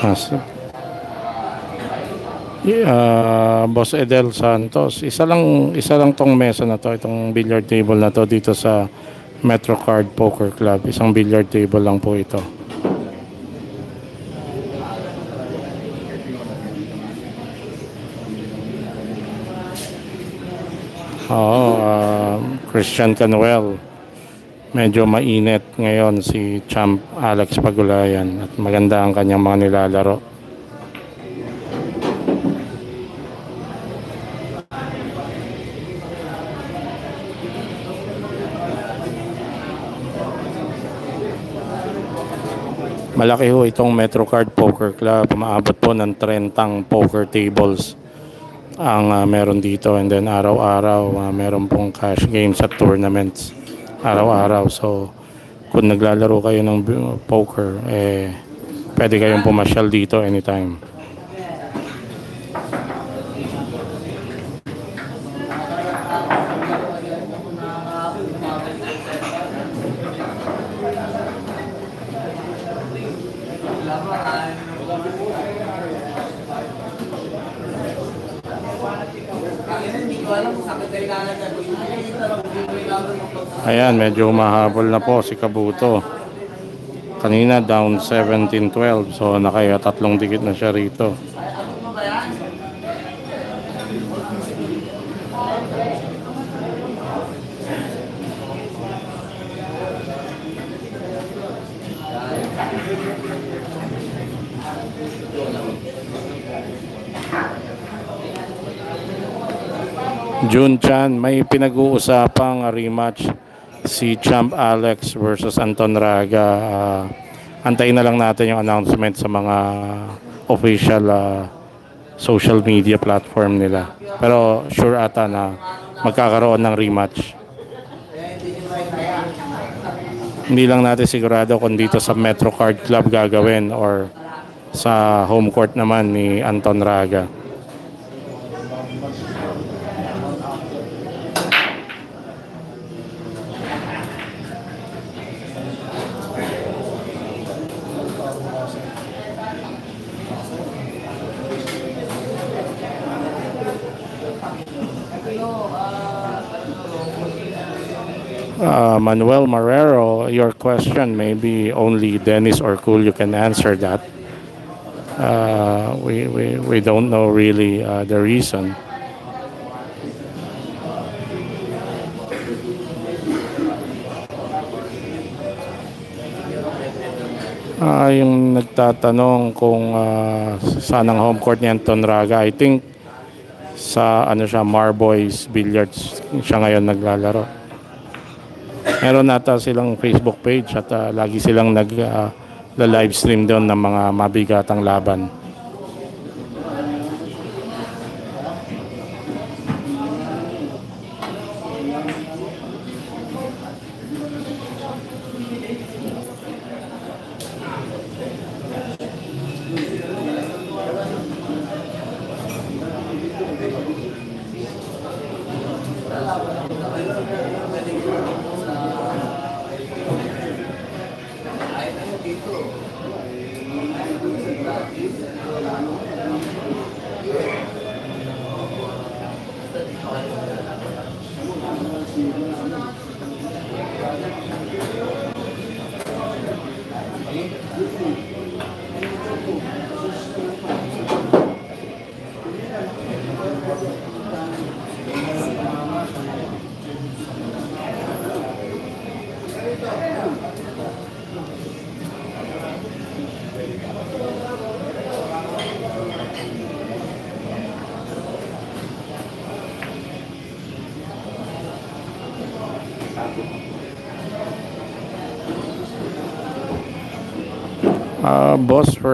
as, Ah, Boss Edel Santos, isa lang isa lang tong mesa na to, itong billiard table na to dito sa Metrocard Poker Club. Isang billiard table lang po ito. Oo, ah, Christian Canuel. Medyo mainit ngayon si Champ Alex Pagulayan at maganda ang kanyang mga nilalaro. Malaki ho itong Metrocard Poker Club. Maabot po ng 30 poker tables ang ah, meron dito. And then araw-araw ah, meron pong cash games at tournaments araw-araw. So kung naglalaro kayo ng poker eh pwede kayong pumasyal dito anytime Hindi ko alam kung sakit kailangan na ayan medyo mahabol na po si Kabuto. Kanina down 17-12 so nakaya tatlong dikit na siya rito. June Chan, may pinag-uusapang rematch si Champ Alex versus Anton Raga. Ah, antayin na lang natin yung announcement sa mga official ah, social media platform nila. Pero sure ata na magkakaroon ng rematch. Hindi lang natin sigurado kung dito sa Metro Card Club gagawin or sa home court naman ni Anton Raga. Uh, Manuel Marrero, your question, maybe only Dennis or Cool you can answer that. Uh, we, we, we don't know really uh, the reason. Ah, yung nagtatanong kung ah, saan ang home court ni Anton Raga, I think sa ano siya Marboys Billiards siya ngayon naglalaro. Meron nata silang Facebook page at ah, lagi silang nag ah, stream doon ng mga mabigatang laban.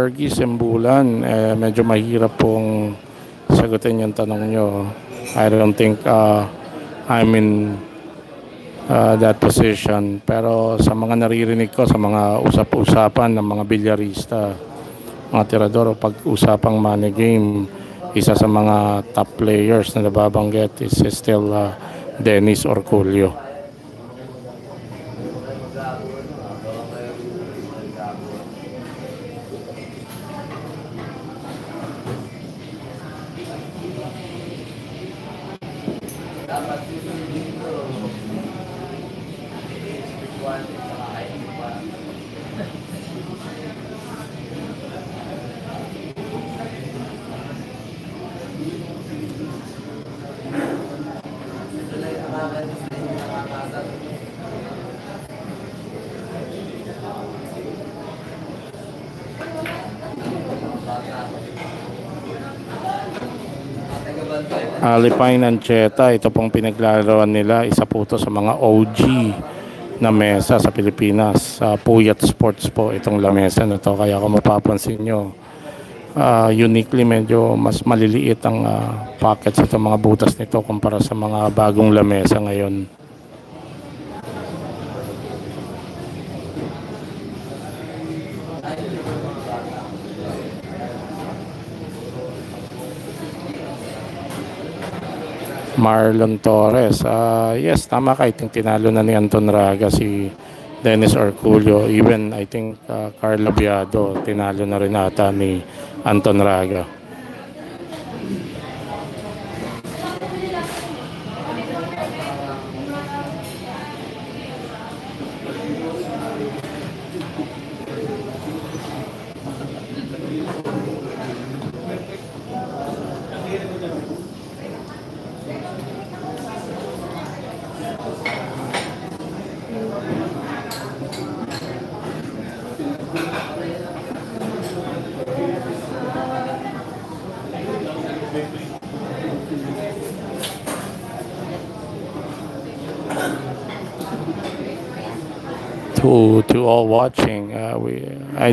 Fergie Sembulan, eh, medyo mahirap pong sagutin yung tanong nyo. I don't think ah, I'm in ah, that position. Pero sa mga naririnig ko, sa mga usap-usapan ng mga bilyarista, mga tirador, pag-usapang money game, isa sa mga top players na nababanggit is still uh, Dennis Orculio. Alipine Ancheta, ito pong pinaglalaroan nila, isa po to sa mga OG na mesa sa Pilipinas. Sa Puyat Sports po itong lamesa na to. Kaya kung mapapansin nyo, ah, uniquely medyo mas maliliit ang ah, pockets itong mga butas nito kumpara sa mga bagong lamesa ngayon. Marlon Torres. Ah, yes, tama ka. I think tinalo na ni Anton Raga si Dennis Orculio. Even, I think, uh, Carlo Biado, tinalo na rin ata ni Anton Raga.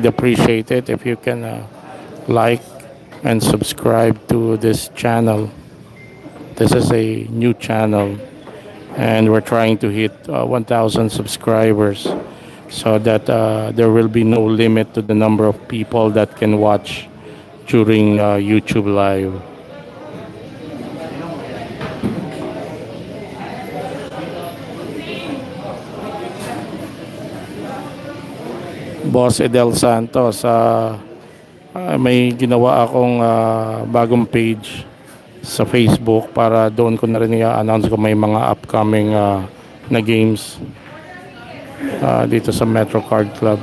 I'd appreciate it if you can uh, like and subscribe to this channel. This is a new channel, and we're trying to hit uh, 1,000 subscribers, so that uh, there will be no limit to the number of people that can watch during uh, YouTube Live. Boss Edel Santos, ah, may ginawa akong ah, bagong page sa Facebook para doon ko na rin i-announce kung may mga upcoming ah, na games ah, dito sa Metro Card Club.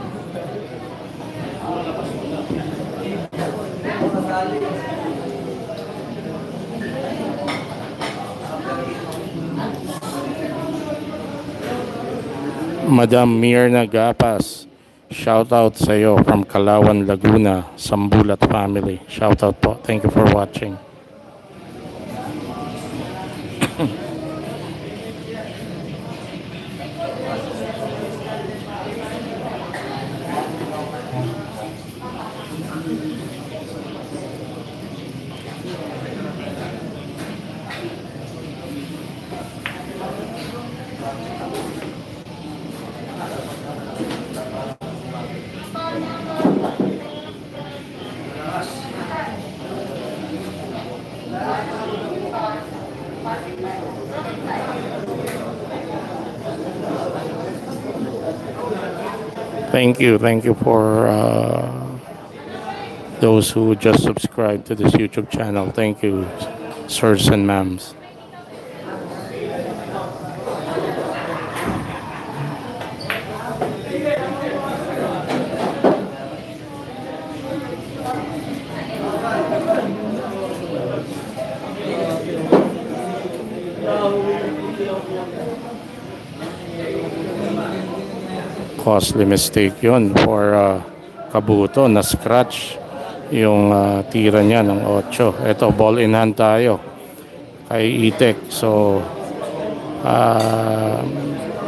Madam Mirna Gapas, shout out sa iyo from Kalawan, Laguna, Sambulat family. Shout out po. Thank you for watching. Thank you. Thank you for uh, those who just subscribed to this YouTube channel. Thank you, sirs and ma'ams. Costly mistake yon for uh, Kabuto na scratch yung uh, tira niya ng 8. Ito, ball in hand tayo kay Itek. So, uh,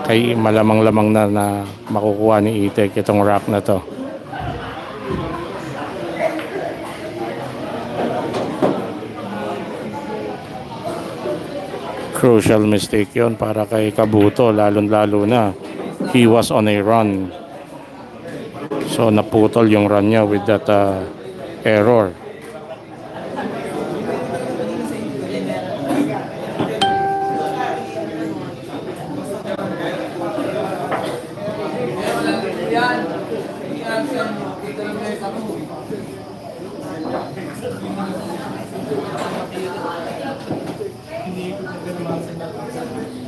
kay malamang-lamang na na makukuha ni Itek itong rack na to. Crucial mistake yon para kay Kabuto, lalong-lalo na he was on a run. So naputol yung run niya with that uh, error.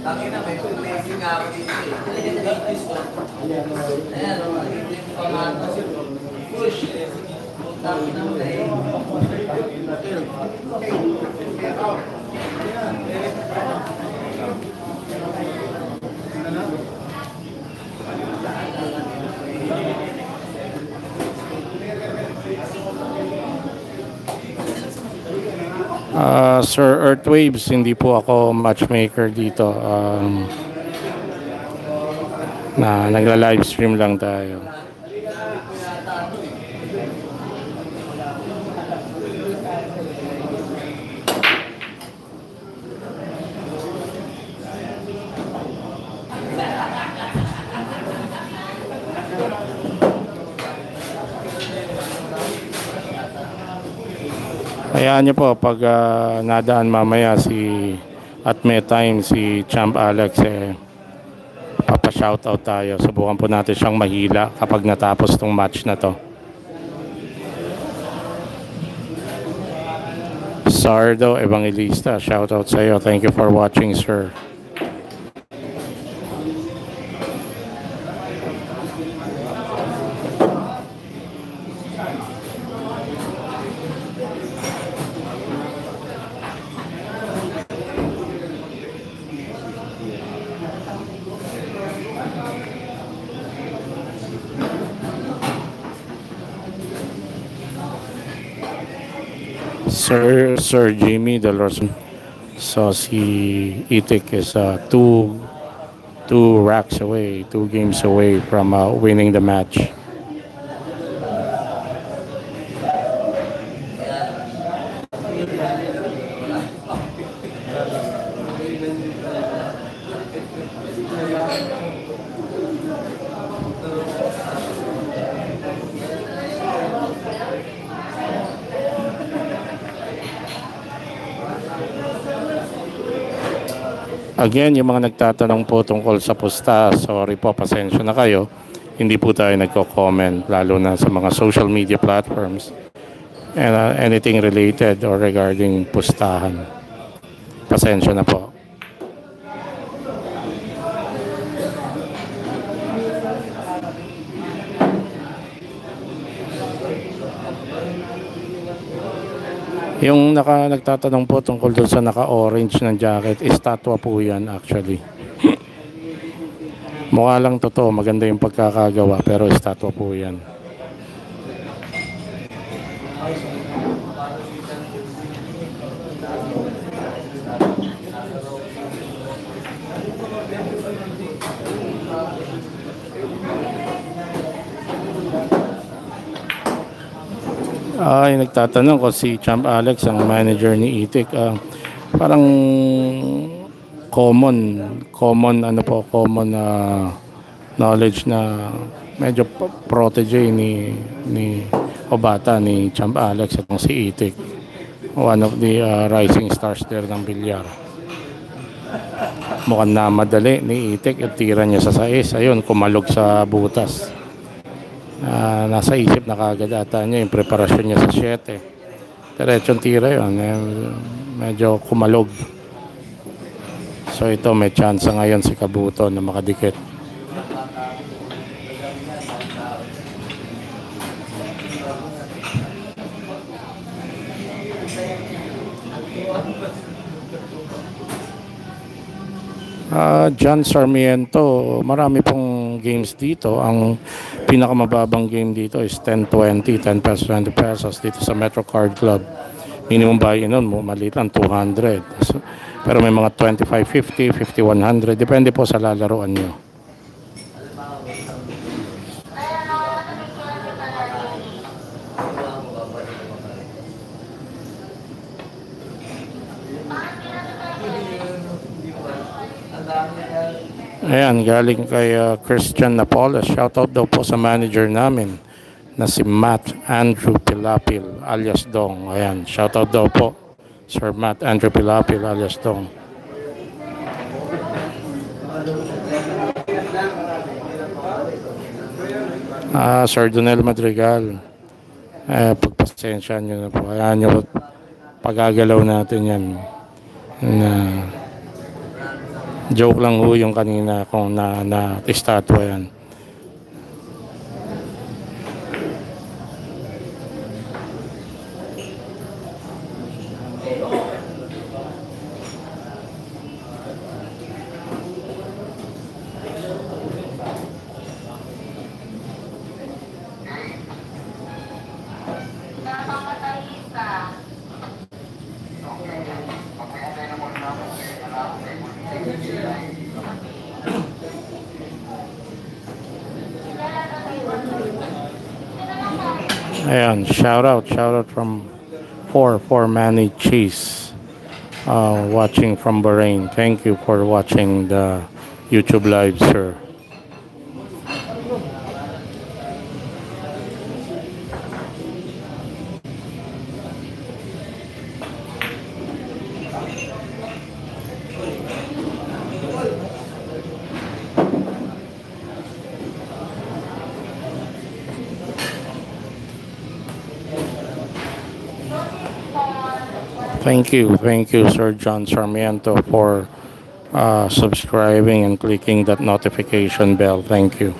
Tangin na, may blessing nga ako dito eh. Ayan, o, dito yung pangato. Push. Tangin na mo na eh. Ah, Earthwaves, hindi po ako matchmaker dito. Um, na nagla-live stream lang tayo. Hayaan niyo po pag ah, nadaan mamaya si at may time si Champ Alex eh papa-shoutout tayo. Subukan po natin siyang mahila kapag natapos tong match na to. Sardo Evangelista, shoutout sa iyo. Thank you for watching, sir. Sir Jimmy Delorson. So si Itik is uh, two two racks away, two games away from uh, winning the match. Again, yung mga nagtatanong po tungkol sa pusta, sorry po, pasensya na kayo. Hindi po tayo nagko-comment, lalo na sa mga social media platforms. And uh, anything related or regarding pustahan. Pasensya na po. Yung naka, nagtatanong po tungkol doon sa naka-orange ng jacket, estatwa po yan actually. Mukha lang totoo, maganda yung pagkakagawa, pero estatwa po yan. Ay, nagtatanong ko si Champ Alex, ang manager ni Itik. ah, parang common, common ano po, common na knowledge na medyo protege ni ni Obata ni Champ Alex at si Itik. One of the ah, rising stars there ng bilyar. Mukhang na ni Itik at tira niya sa sais. Ayun, kumalog sa butas. Nasa isip na kagad ata niya yung preparasyon niya sa 7. Diretsong tira yun. Eh, medyo kumalog. So ito may chance ngayon si Kabuto na makadikit. Ah, John Sarmiento, marami pong games dito. Ang pinakamababang game dito is 10-20, 10 pesos, 20 pesos dito sa Metro Card Club. Minimum buy-in nun, maliit lang 200. So, pero may mga 25-50, 50-100. Depende po sa lalaroan nyo. Ayan, galing kay uh, Christian Napoles. Shoutout daw po sa manager namin na si Matt Andrew Pilapil alias Dong. Ayan, shoutout daw po Sir Matt Andrew Pilapil alias Dong. Ah, Sir Donel Madrigal. Eh, pagpasensya nyo na po. Ayan nyo, pagagalaw natin yan. Na Joke lang ho yung kanina kung na, na estatwa yan. Shout out, shout out from for for Manny Cheese uh, watching from Bahrain. Thank you for watching the YouTube live, sir. Thank you, thank you, Sir John Sarmiento, for uh, subscribing and clicking that notification bell. Thank you.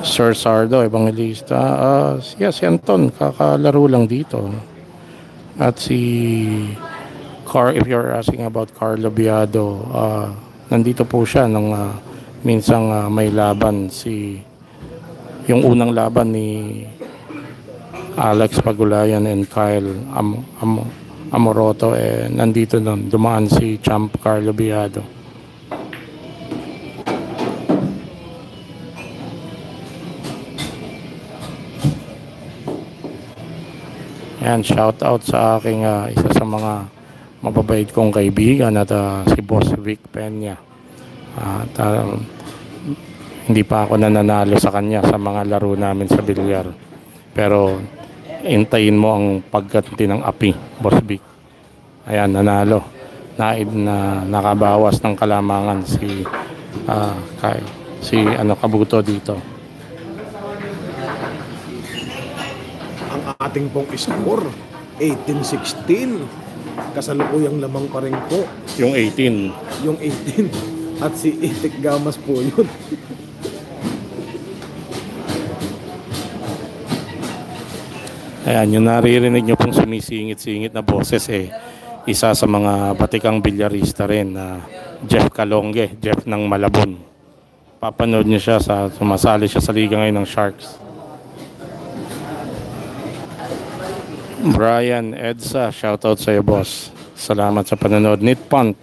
Sir Sardo, Evangelista. Uh, yeah, si Anton, kakalaro lang dito. At si Car, if you're asking about Carlo Biado, uh, nandito po siya nung uh, minsang uh, may laban si yung unang laban ni Alex Pagulayan and Kyle Am Am Amoroto eh nandito nun dumaan si Champ Carlo Biado Yan, shout out sa aking ah, isa sa mga mababait kong kaibigan at ah, si Boss Vic Peña. At ah, hindi pa ako nananalo sa kanya sa mga laro namin sa bilyar. Pero intayin mo ang pagganti ng api, Boss Vic. Ayan, nanalo. Naid na nakabawas ng kalamangan si ah, kay, si ano Kabuto dito. Ang ating pong score, 18-16. Kasalukuyang lamang pa rin po Yung 18. yung 18. At si Itik Gamas po yun. Ayan, yung naririnig nyo pong sumisingit-singit na boses eh, isa sa mga batikang bilyarista rin na Jeff Kalongge, Jeff ng Malabon. Papanood niyo siya sa sumasali siya sa liga ngayon ng Sharks. Brian Edsa, shoutout sa iyo boss. Salamat sa panonood. Nit Punt.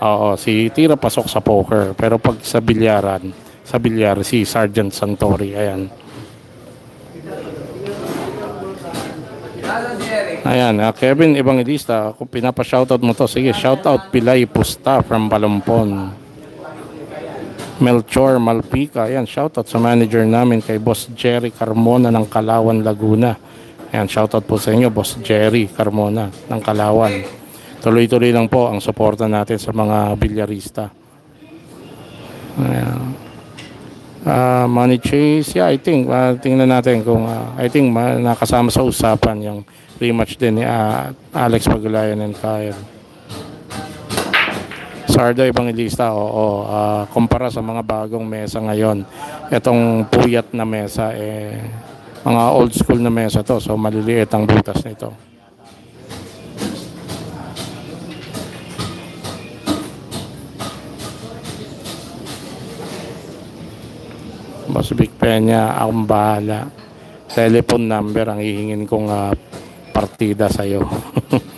Oo, si Tira pasok sa poker. Pero pag sa bilyaran, sa bilyar, si Sergeant Santori. Ayan. Lalo si Eric. Ayan, ah, Kevin Evangelista, kung pinapa-shoutout mo to, sige, shoutout Pilay Pusta from Balampon. Melchor Malpica, ayan, shoutout sa manager namin kay Boss Jerry Carmona ng Kalawan, Laguna. Ayan, shoutout po sa inyo, Boss Jerry Carmona ng Kalawan. Tuloy-tuloy lang po ang suporta natin sa mga bilyarista. Ayan. Ah, money chase, yeah, I think, ah, tingnan natin kung, ah, I think, ma- nakasama sa usapan yung rematch din ni ah, Alex Pagulayan and Kyle. Sardo Evangelista, oo, ah, kumpara sa mga bagong mesa ngayon, itong puyat na mesa, eh, mga old school na mesa to, so maliliit ang butas nito. Boss Big Peña, akong bahala. Telephone number ang hihingin kong ah, partida sa'yo.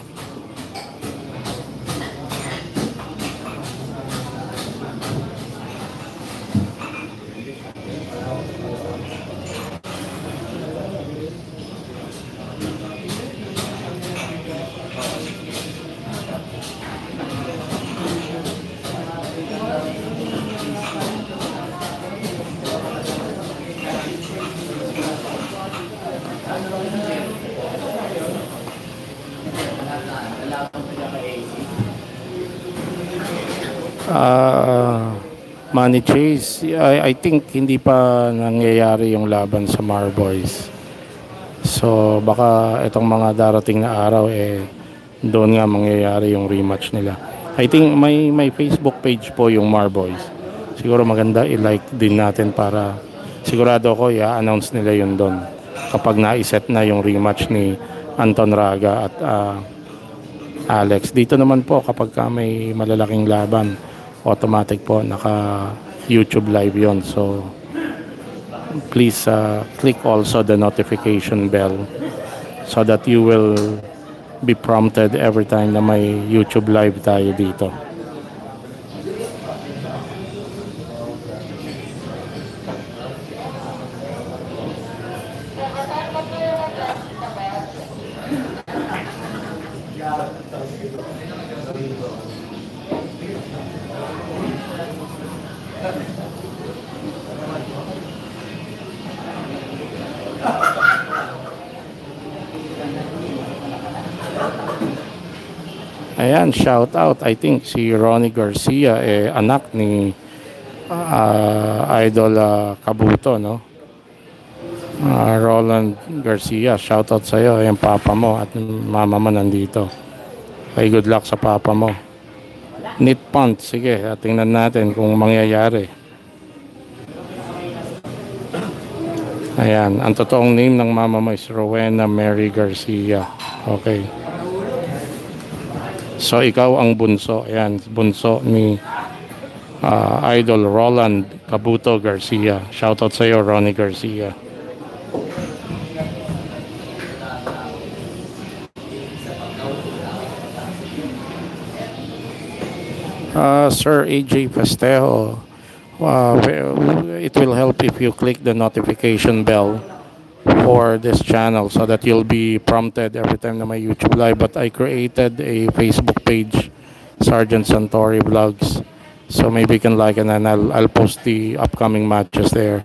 Money Chase, I, I think hindi pa nangyayari yung laban sa Marboys. So baka itong mga darating na araw eh doon nga mangyayari yung rematch nila. I think may may Facebook page po yung Marboys. Siguro maganda i-like din natin para sigurado ako i-announce nila yun doon kapag na-set na yung rematch ni Anton Raga at ah, Alex. Dito naman po kapag ka may malalaking laban, automatic po naka YouTube live yon. So please uh, click also the notification bell so that you will be prompted every time na may YouTube live tayo dito. Ayan, shout out. I think si Ronnie Garcia, eh, anak ni ah, Idol ah, Kabuto, no? Ah, Roland Garcia, shout out sa'yo. Ayan, papa mo at mama mo nandito. Okay, good luck sa papa mo. Knit punt, sige, tingnan natin kung mangyayari. Ayan, ang totoong name ng mama mo is Rowena Mary Garcia. Okay. So ikaw ang bunso. Ayan, bunso ni ah, Idol Roland Cabuto Garcia. Shoutout sa iyo, Ronnie Garcia. Ah, Sir AJ Festejo, uh, it will help if you click the notification bell for this channel so that you'll be prompted every time na may YouTube live. But I created a Facebook page, Sergeant Santori Vlogs. So maybe you can like and then I'll, I'll post the upcoming matches there.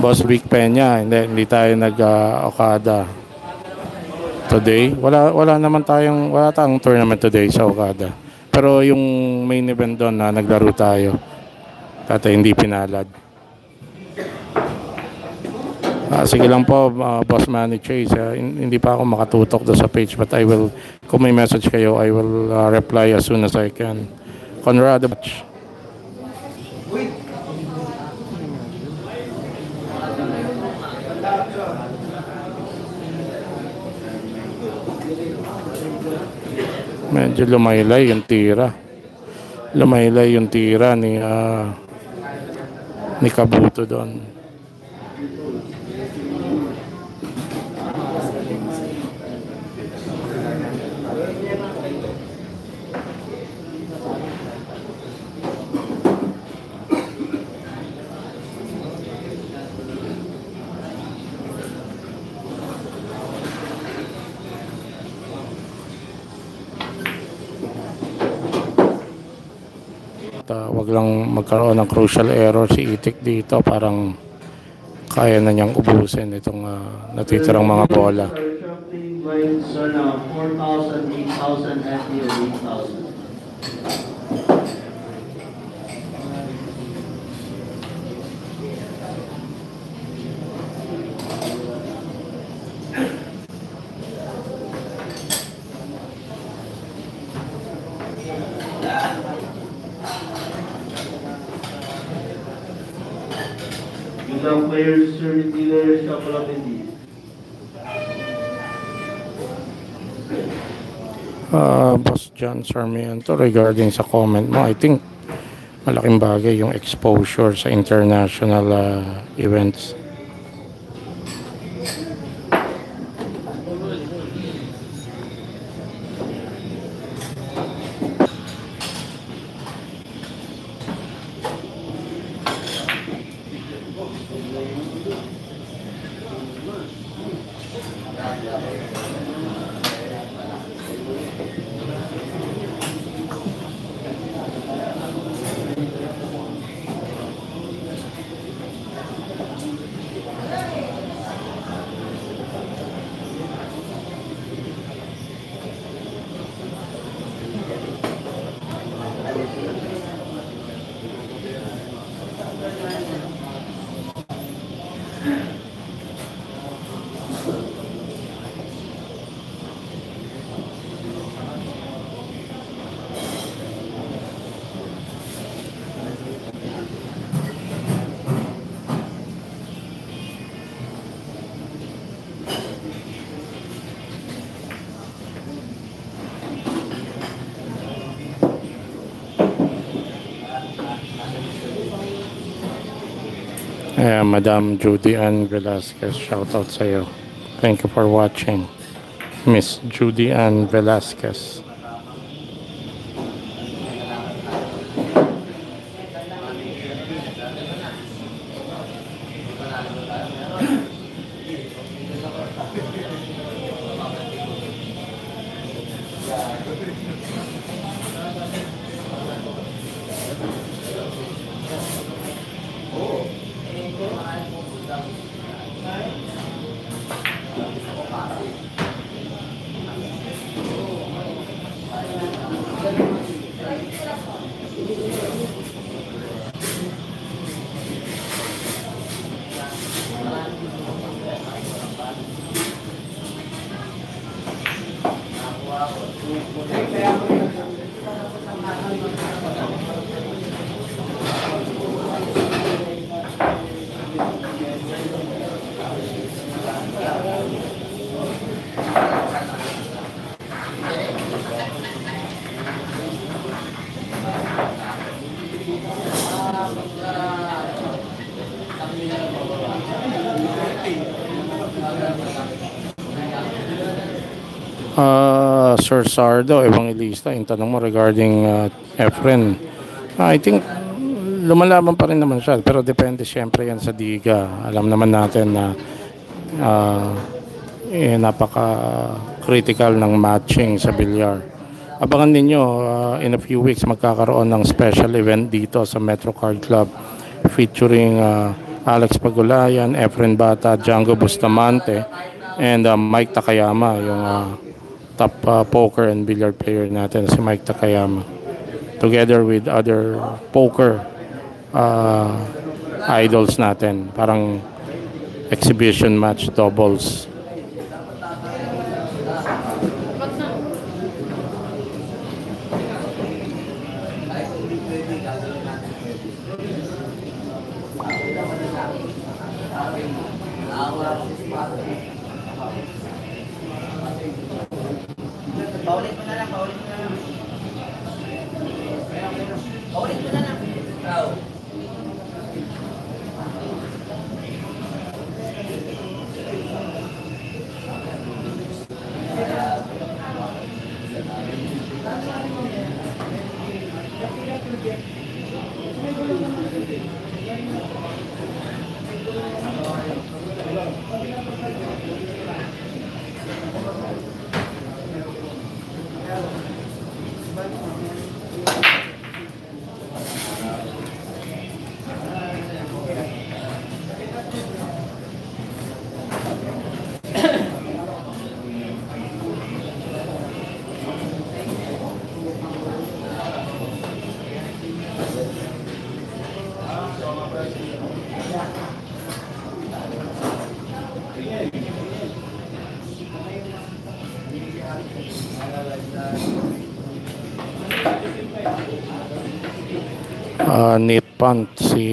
Boss Vic Peña, hindi, hindi tayo nag-Okada today. Wala wala naman tayong wala tayong tournament today sa Okada. Pero yung main event doon na naglaro tayo. Dati hindi pinalad. Ah, sige lang po, ah, Boss ah, hin- hindi pa ako makatutok doon sa page but I will, kung may message kayo, I will ah, reply as soon as I can. Conrado Medyo lumaylay yung tira. Lumaylay yung tira ni ah, ni Kabuto doon. At ah, wag lang magkaroon ng crucial error si Itik dito. Parang kaya na niyang ubusin itong ah, natitirang mga bola. Now 4,000, 8,000, and here 8,000. Players, sir, dealers, couple of indeed. Ah, Boss John Sarmiento regarding sa comment mo, I think malaking bagay yung exposure sa international ah, events. Ayan, Madam Judy Ann Velasquez, shout out sa iyo. Thank you for watching. Miss Judy Ann Velasquez. Ah, Sir Sardo, Evangelista, yung tanong mo regarding uh, Efren. I think lumalaban pa rin naman siya, pero depende siyempre yan sa diga. Alam naman natin na ah, eh, napaka-critical ng matching sa bilyar. Abangan ninyo, ah, in a few weeks magkakaroon ng special event dito sa Metro Card Club featuring ah, Alex Pagulayan, Efren Bata, Django Bustamante, and ah, Mike Takayama, yung ah, top uh, poker and billiard player natin si Mike Takayama. Together with other poker uh, idols natin. Parang exhibition match doubles uh, punt si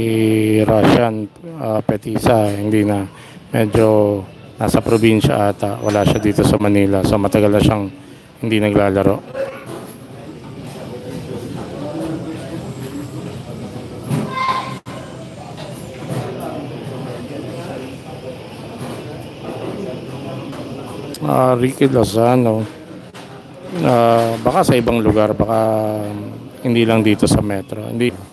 Russian uh, Petisa. Hindi na medyo nasa probinsya ata. Wala siya dito sa Manila. So matagal na siyang hindi naglalaro. Ah, Ricky Lozano. Ah, baka sa ibang lugar. Baka hindi lang dito sa metro. Hindi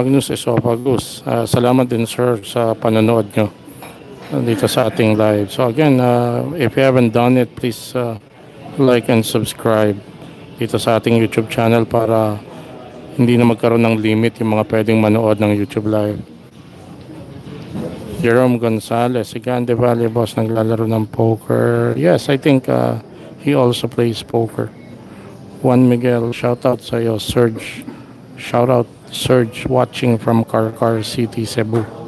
Magnus Esophagus. Uh, salamat din sir sa panonood nyo dito sa ating live. So again, uh, if you haven't done it, please uh, like and subscribe dito sa ating YouTube channel para hindi na magkaroon ng limit yung mga pwedeng manood ng YouTube live. Jerome Gonzalez, si Gande Valley boss naglalaro ng poker. Yes, I think uh, he also plays poker. Juan Miguel, shout out sa iyo. Serge, shout out Serge watching from Carcar City, Cebu.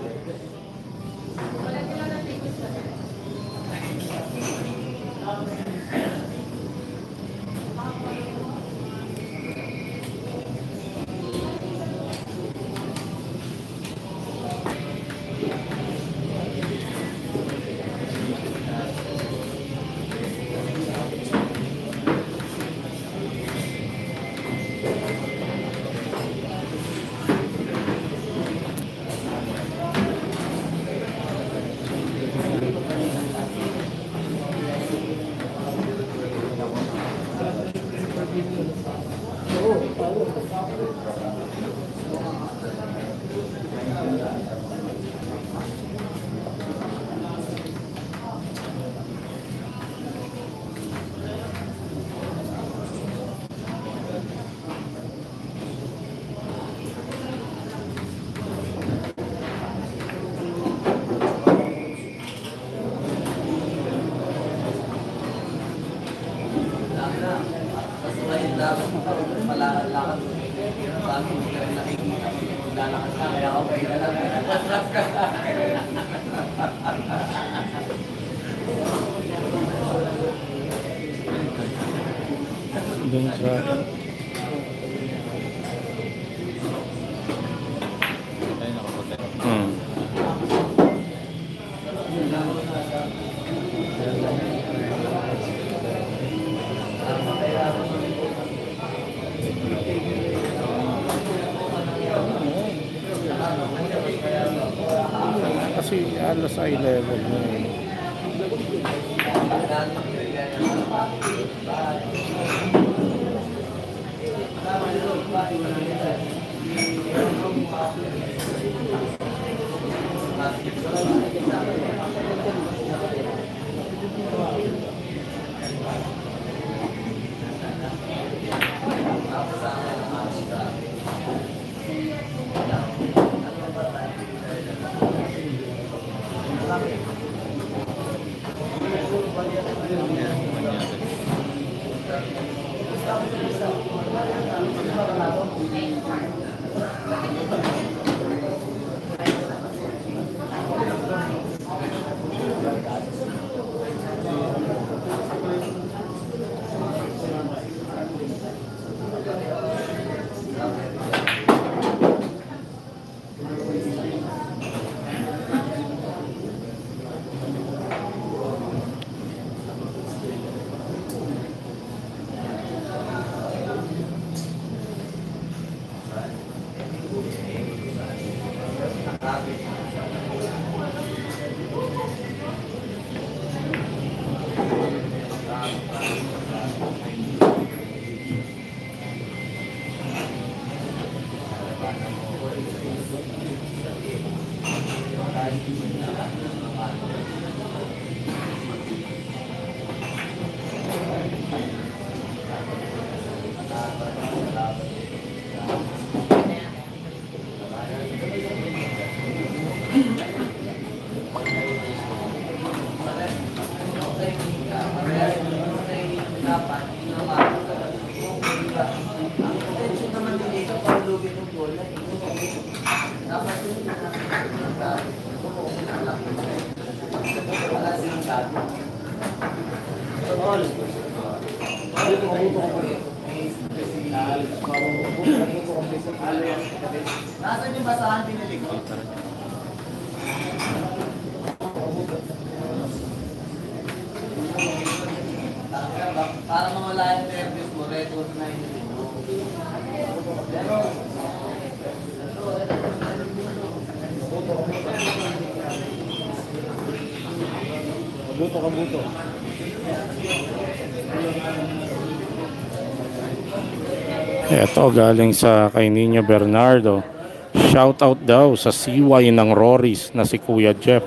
Ito galing sa kay Nino Bernardo. Shout out daw sa CY ng Roris na si Kuya Jeff.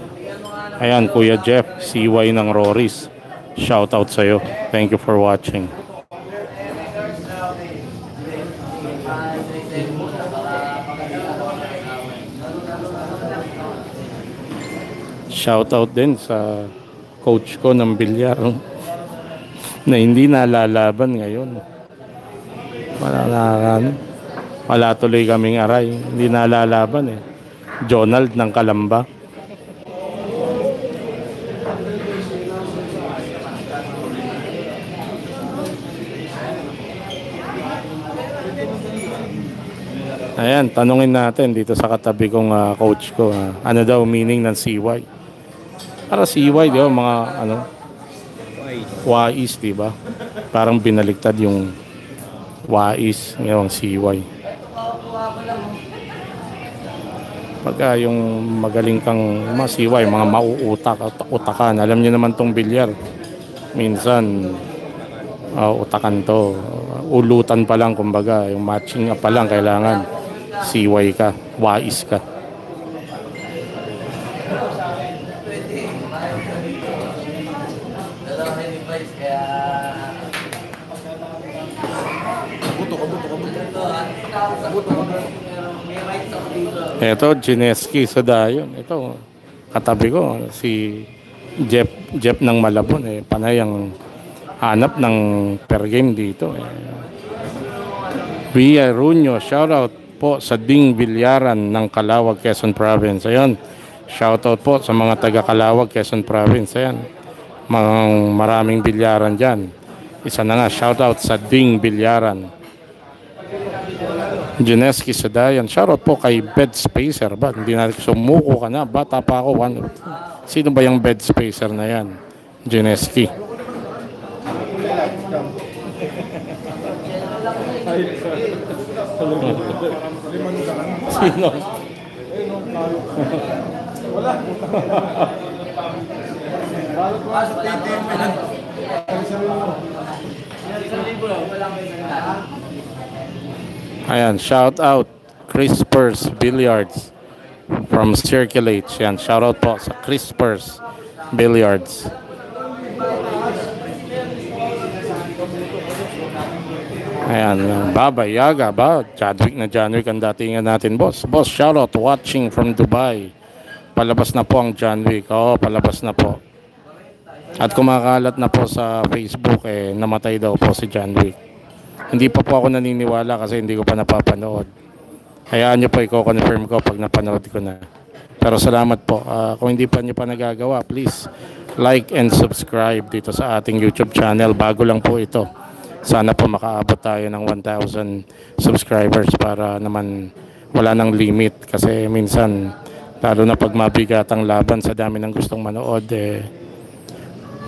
Ayan, Kuya Jeff, CY ng Roris. Shout out sa iyo. Thank you for watching. Shout out din sa coach ko ng bilyar na hindi nalalaban ngayon. Wala na ano. Wala tuloy kaming aray. Hindi nalalaban eh. Jonald ng Kalamba. Ayan, tanungin natin dito sa katabi kong ah, coach ko. ah, ano daw meaning ng CY? Para CY, di ba? Mga ano, wais, di ba? Parang binaligtad yung wais, yung CY. Pagka yung magaling kang mga CY, mga mauutak, ut- utakan. Alam niyo naman tong bilyar. Minsan, ah, utakan to. Ulutan pa lang, kumbaga. Yung matching pa lang, kailangan CY ka, wais ka. Dalawa na yung price, kaya... Kabuto, kabuto, kabuto. Ito, ah, sagot ako. May rights ako dito. Ito, Gineski sa Dayon. Ito, katabi ko, si Jeff, Jeff ng Malabon. Eh, panay ang hanap ng per game dito. Eh. Via Runyo, shoutout po sa Ding Bilyaran ng Calawag, Quezon Province. Ayun, shoutout po sa mga taga Calawag, Quezon Province. Ayan, mga maraming bilyaran dyan. Isa na nga, shoutout sa Ding Bilyaran. Gineski Sadayan. Shoutout po kay Bed Spacer. Ba? Hindi na sumuko ka na. Bata pa ako. One, sino ba yung Bed Spacer na yan? Gineski. Sino? Ayan, shout out Crispers Billiards from Circulate. Yan, shout out po sa Crispers Billiards. Ayan, Baba Yaga ba? Chadwick na Janwick ang datingan natin, boss. Boss, shout out watching from Dubai. Palabas na po ang Janwick. Oo, palabas na po. At kumakalat na po sa Facebook, eh, namatay daw po si Janwick. Hindi pa po ako naniniwala kasi hindi ko pa napapanood. Hayaan nyo po, i-confirm ko pag napanood ko na. Pero salamat po. Ah, kung hindi pa nyo pa nagagawa, please like and subscribe dito sa ating YouTube channel. Bago lang po ito. Sana po makaabot tayo ng 1,000 subscribers para naman wala nang limit. Kasi minsan, lalo na pag mabigat ang laban sa dami ng gustong manood, eh,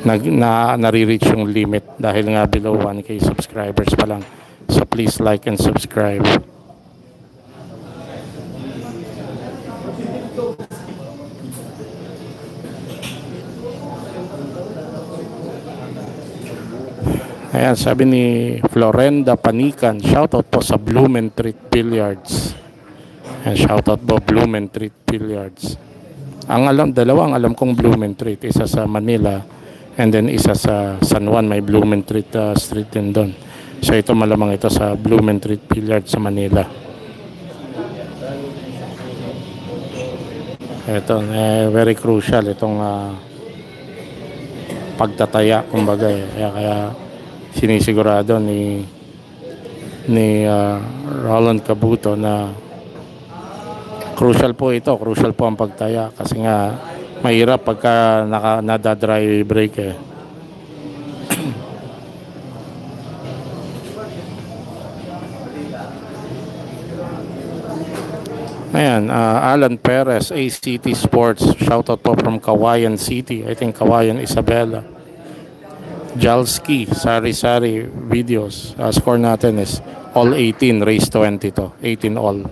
nag, na, nare-reach yung limit dahil nga below 1k subscribers pa lang. So please like and subscribe. Ayan, sabi ni Florenda Panikan, shoutout po sa Blumentritt Billiards. Ayan, shoutout po Blumentritt Billiards. Ang alam, dalawa ang alam kong Blumentritt. Isa sa Manila and then isa sa San Juan. May Blumentritt uh, Street din doon. So ito malamang ito sa Blumentritt Billiards sa Manila. Ito, eh, very crucial itong ah, pagtataya, kumbaga. Eh. Kaya, kaya sinisigurado ni ni ah, Roland Cabuto na crucial po ito, crucial po ang pagtaya kasi nga mahirap pagka naka, nada-dry break eh. Ayan, ah, Alan Perez, ACT Sports. Shoutout po from Kawayan City. I think Kawayan, Isabela. Jalski, Sari Sari Videos. Ah, score natin is all 18, race 20 to. 18 all.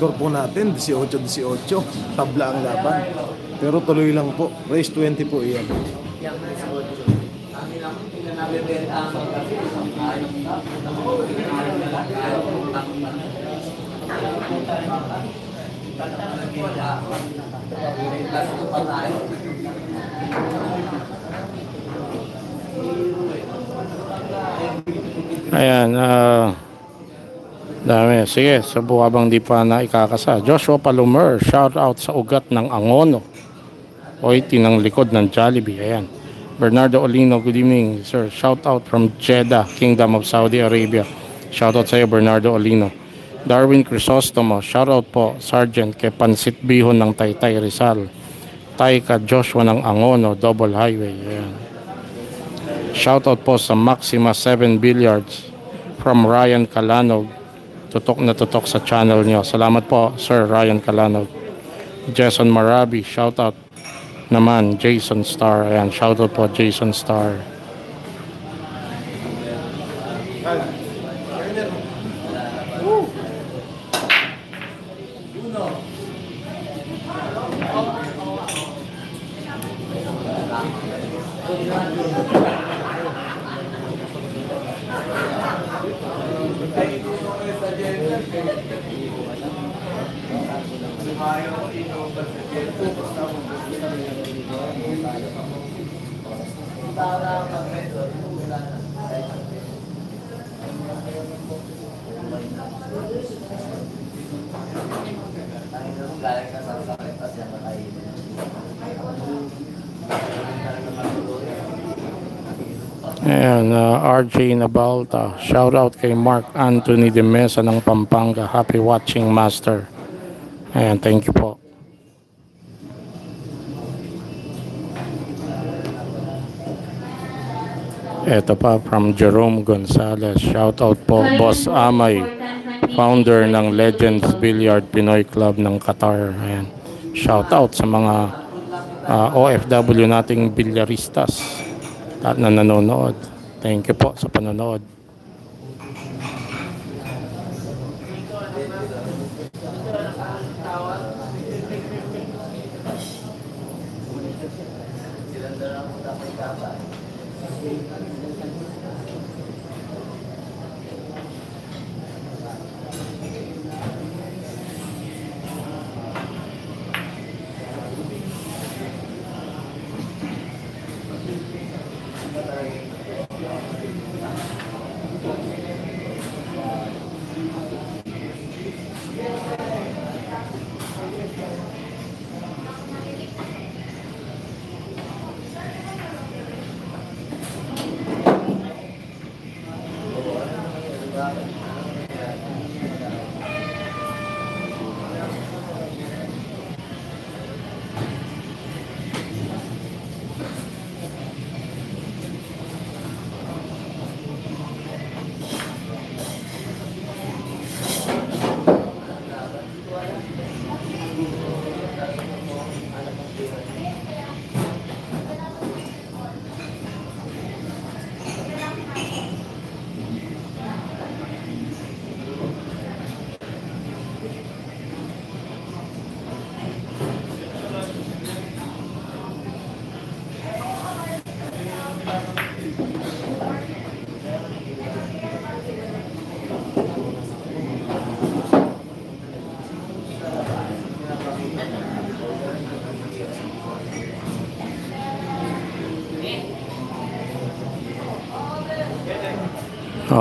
Score po natin, 18-18. Tabla ang laban. Pero tuloy lang po. Race 20 po iyan. Yang nasa 8. Ang ilang pinanabibenta ang kasi isang kain. Last two pa tayo. Ayan, ah... dami. Sige, subukan bang di pa na ikakasa. Joshua Palumer, shout out sa ugat ng Angono. Oy, tinang likod ng Jollibee. Ayan. Bernardo Olino, good evening, sir. Shout out from Jeddah, Kingdom of Saudi Arabia. Shout out sa iyo, Bernardo Olino. Darwin Crisostomo, shout out po, Sergeant, kay Pansit Bihon ng Taytay Rizal. Taika Joshua ng Angono, Double Highway. Ayan. Shoutout po sa Maxima 7 Billiards from Ryan Kalanog. Tutok na tutok sa channel nyo. Salamat po, Sir Ryan Kalanog. Jason Marabi, shoutout naman. Jason Star, ayan, shoutout po Jason Star. Ayan, uh, RJ Nabalta. Shoutout kay Mark Anthony de Mesa ng Pampanga. Happy watching, Master. Ayan, thank you po. Ito pa from Jerome Gonzalez. Shoutout po, Boss Amay, founder ng Legends Billiard Pinoy Club ng Qatar. Ayan. Shoutout sa mga uh, OFW nating bilyaristas at na nanonood. Thank you po sa panonood.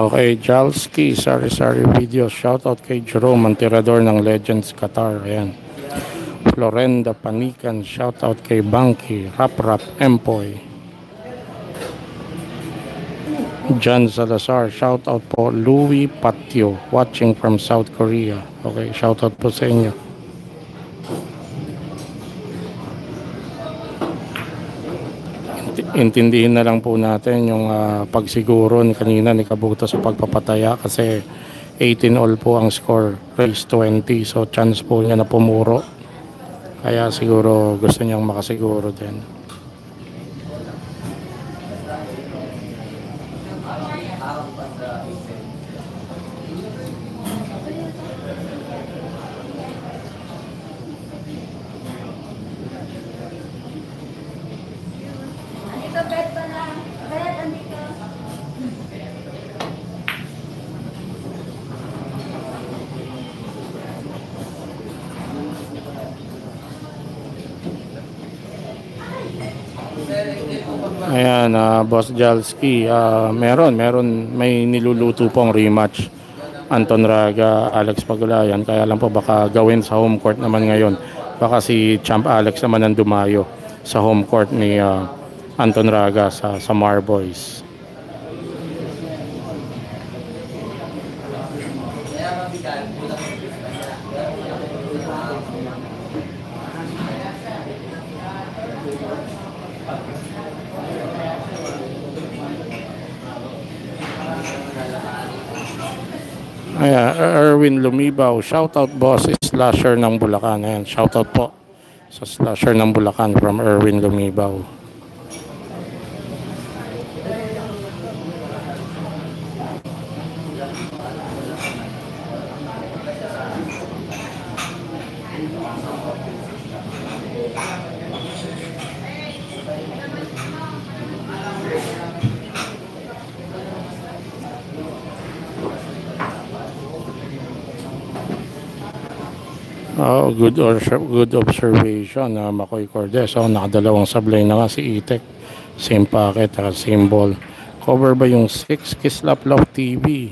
Okay, Jalski, Sari Sari Video. Shoutout kay Jerome, ang tirador ng Legends Qatar. Ayan. Florenda Panikan. Shoutout kay Banky, Rap Rap Empoy. John Salazar. Shoutout po Louis Patio, watching from South Korea. Okay, shoutout po sa inyo. Intindihin na lang po natin yung ah, pagsiguro ni kanina ni Kabuto sa pagpapataya kasi 18 all po ang score. Race 20 so chance po niya na pumuro. Kaya siguro gusto niyang makasiguro din Ayan, ah, Boss Jalski, ah, meron, meron, may niluluto pong rematch. Anton Raga, Alex Pagulayan, kaya lang po baka gawin sa home court naman ngayon. Baka si Champ Alex naman ang dumayo sa home court ni ah, Anton Raga sa, sa Marboys. Ayan, Erwin Lumibaw, shoutout boss, slasher ng Bulacan. Ayan, shoutout po sa slasher ng Bulacan from Erwin Lumibaw. Oh, good or good observation na Makoy Cordes. Oh, nakadalawang sablay na nga si Itek. Same packet, ah, same ball. Cover ba yung 6 Kislap Love TV?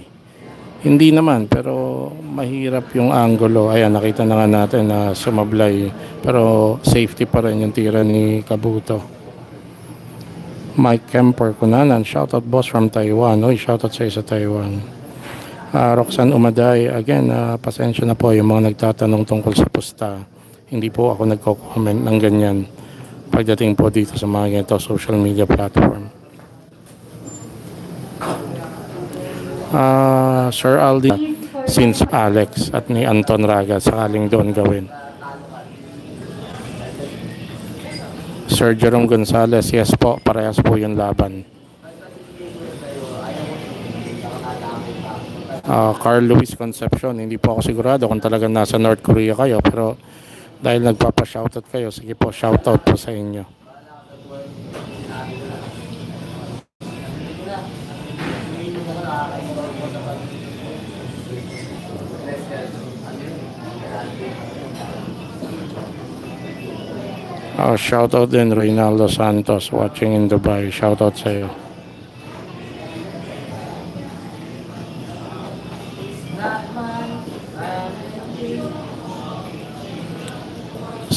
Hindi naman, pero mahirap yung angulo. Ayan, nakita na nga natin na sumablay. Pero safety pa rin yung tira ni Kabuto. Mike Kemper Kunanan, shoutout boss from Taiwan. Oy, shoutout sa sa Taiwan. Ah, Roxanne Umaday, again, ah, pasensya na po yung mga nagtatanong tungkol sa pusta. Hindi po ako nagko-comment ng ganyan pagdating po dito sa mga ganito social media platform. Ah, Sir Aldi, since Alex at ni Anton Raga sakaling doon gawin. Sir Jerome Gonzalez, yes po, parehas po yung laban. Ah, Carl Luis Concepcion, hindi po ako sigurado kung talagang nasa North Korea kayo, pero dahil nagpapa-shoutout kayo, sige po, shoutout po sa inyo. Oh, shoutout din Reynaldo Santos watching in Dubai. Shoutout sa iyo.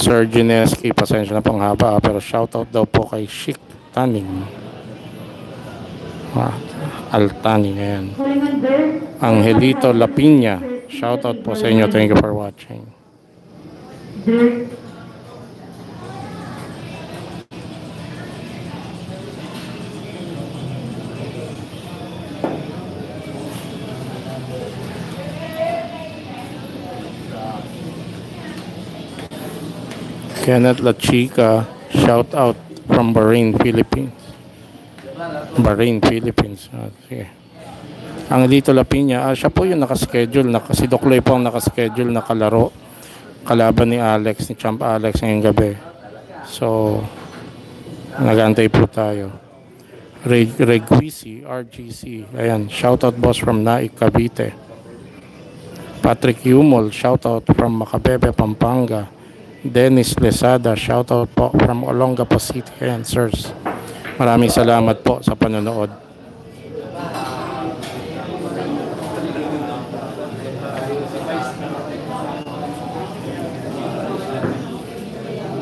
Sir Gineski, pasensya na pong haba pero shoutout daw po kay Chic Taning. Ah, Altaning, ayan. Angelito Lapinya, shoutout po sa inyo. Thank you for watching. Kenneth La Chica, shout out from Bahrain, Philippines. Bahrain, Philippines. Ah. Ang Lito Lapinya, ah, siya po yung nakaschedule, na, si Dokloy po ang nakaschedule na kalaro. Kalaban ni Alex, ni Champ Alex ngayong gabi. So, nagantay po tayo. Reg Reguisi, RGC. Ayan, shout out boss from Naik, Cavite. Patrick Yumol, shout out from Macabebe, Pampanga. Dennis Lesada, shoutout po from Olongapo City. Ayan, sirs. Maraming salamat po sa panonood.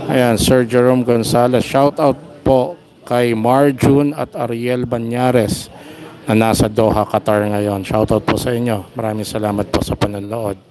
Ayan, Sir Jerome Gonzalez. Shoutout po kay Marjun at Ariel Banyares na nasa Doha, Qatar ngayon. Shoutout po sa inyo. Maraming salamat po sa panonood.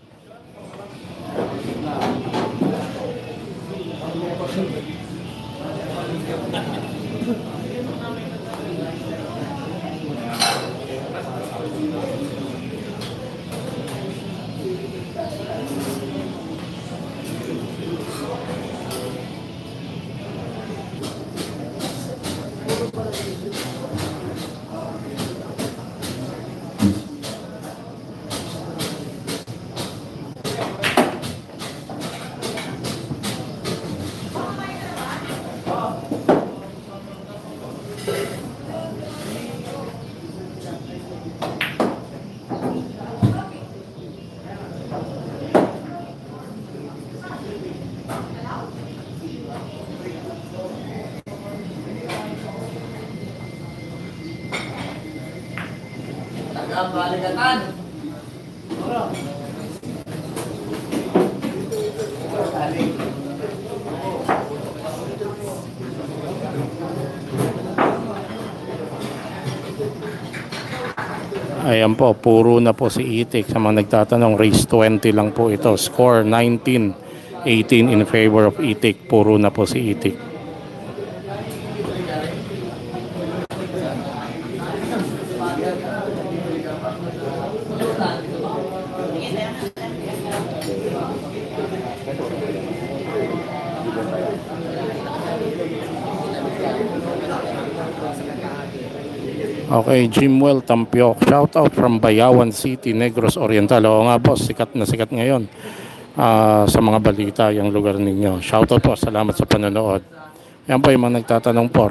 Ang kaligatan. Ayan po, puro na po si Itik. Sa mga nagtatanong, race 20 lang po ito. Score 19, 18 in favor of Itik. Puro na po si Itik. Okay, Jimwell Tampiok. Shout out from Bayawan City, Negros Oriental. Oo nga boss, sikat na sikat ngayon ah, sa mga balita yung lugar ninyo. Shout out po, salamat sa panonood. Yan po yung mga nagtatanong po.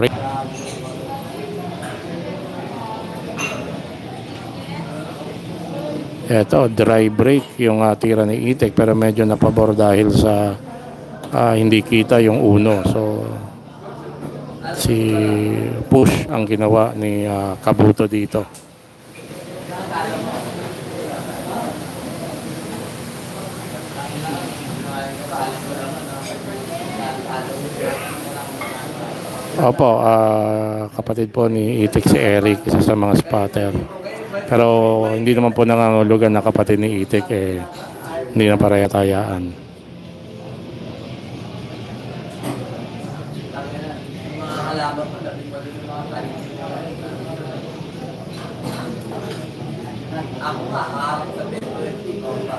Eto, dry break yung ah, tira ni Itek pero medyo napabor dahil sa ah, hindi kita yung uno. So, si push ang ginawa ni ah, Kabuto dito. Opo, ah, kapatid po ni Itik si Eric, isa sa mga spotter. Pero hindi naman po nangangulugan na kapatid ni Itik eh hindi na parehas-tayaan. Mga kalaban ko dati pa rin yung mga tayo. Ako nga, kaharap sa beto. Ikaw pa.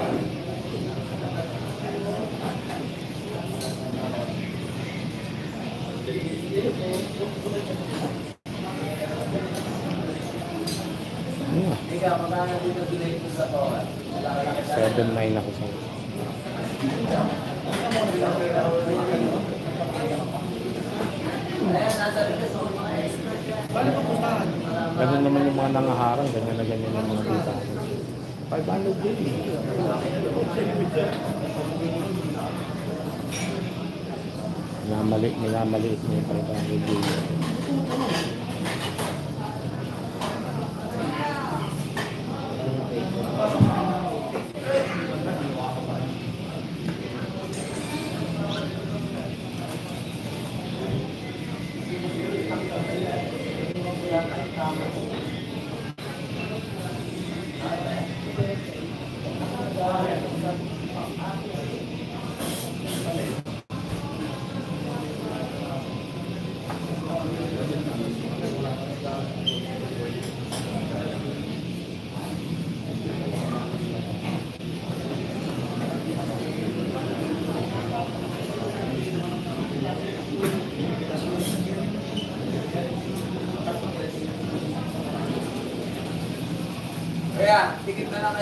Ikaw, to? 7-9 ako sa Ganun naman yung mga nangaharang, ganyan na ganyan yung mga kita. 500 din. Minamali, minamaliit niya yung 500 din.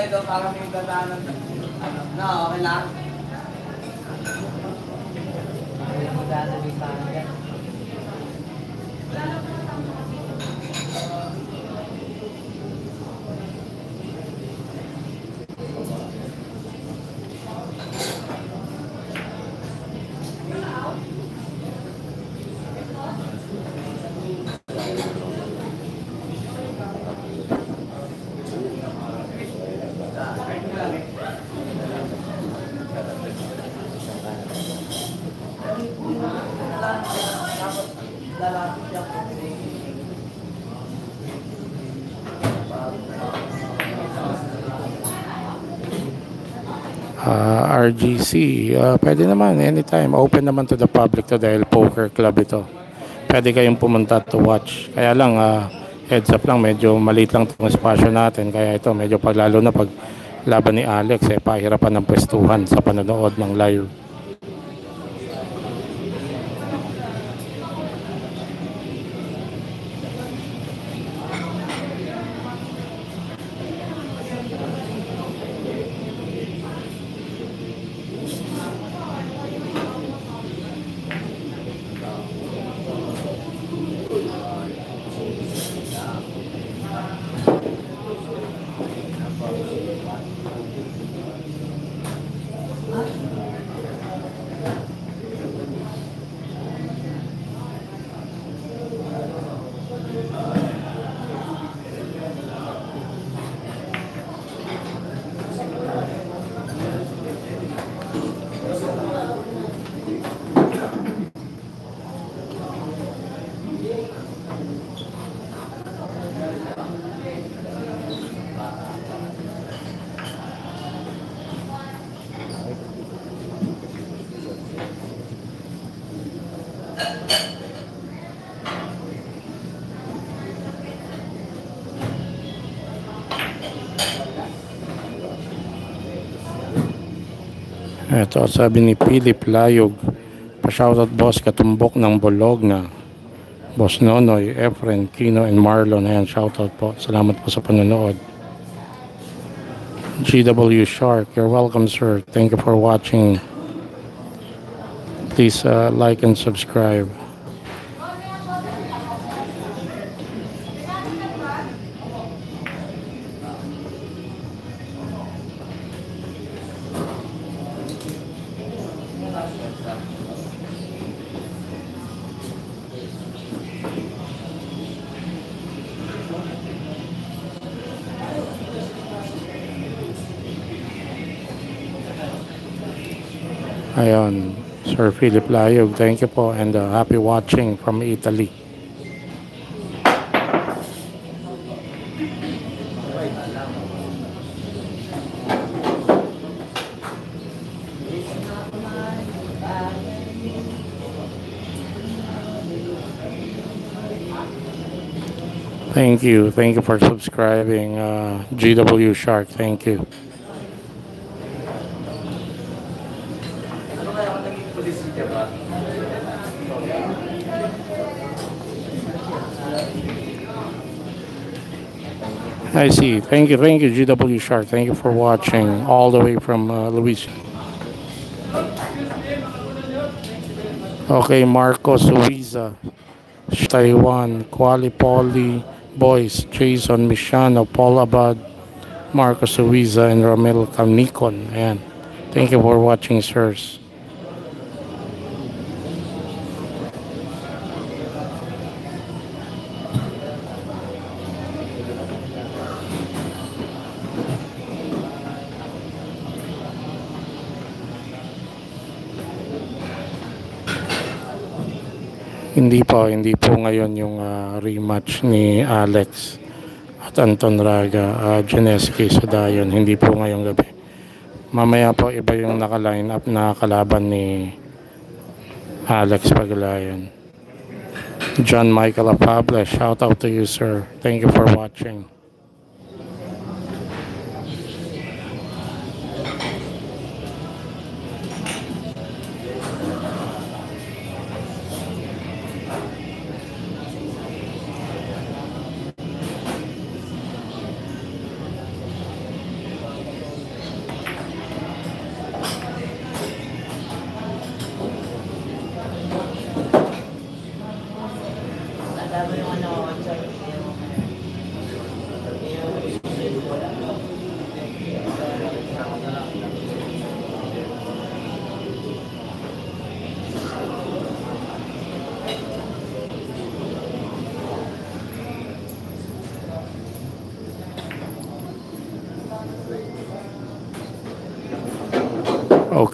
Tikit na lang kayo doon para may dadaanan. Ano, na, okay lang. Ah, RGC, ah, pwede naman anytime. Open naman to the public to dahil poker club ito. Pwede kayong pumunta to watch. Kaya lang, ah, heads up lang, medyo maliit lang itong espasyo natin. Kaya ito, medyo paglalo na pag laban ni Alex, eh, pahirapan ng pwestuhan sa panonood ng live. Ito, sabi ni Philip Layog, pa-shoutout boss, katumbok ng Bolog na Boss Nonoy, Efren, Kino, and Marlon. Ayan, shoutout po. Salamat po sa panonood. GW Shark, you're welcome sir. Thank you for watching. Please uh, like and subscribe. Philip Layog, thank you po and uh, happy watching from Italy. Thank you. Thank you for subscribing, uh, GW Shark. Thank you. Ano kaya ako naging police ka ba? I see. Thank you, thank you, GW Shark. Thank you for watching all the way from uh, Louisiana. Okay, Marcos Suiza, Taiwan, Kuali Poli, Boys, Jason Michano, Paul Abad, Marco Suiza, and Romel Camnicon. Ayan. Thank you for watching, sirs. Hindi po, hindi po ngayon yung ah, rematch ni Alex at Anton Raga, uh, Geneski sa Dayon. Hindi po ngayong gabi. Mamaya po iba yung naka-line up na kalaban ni Alex Paglayan. John Michael Apable, shout out to you sir. Thank you for watching.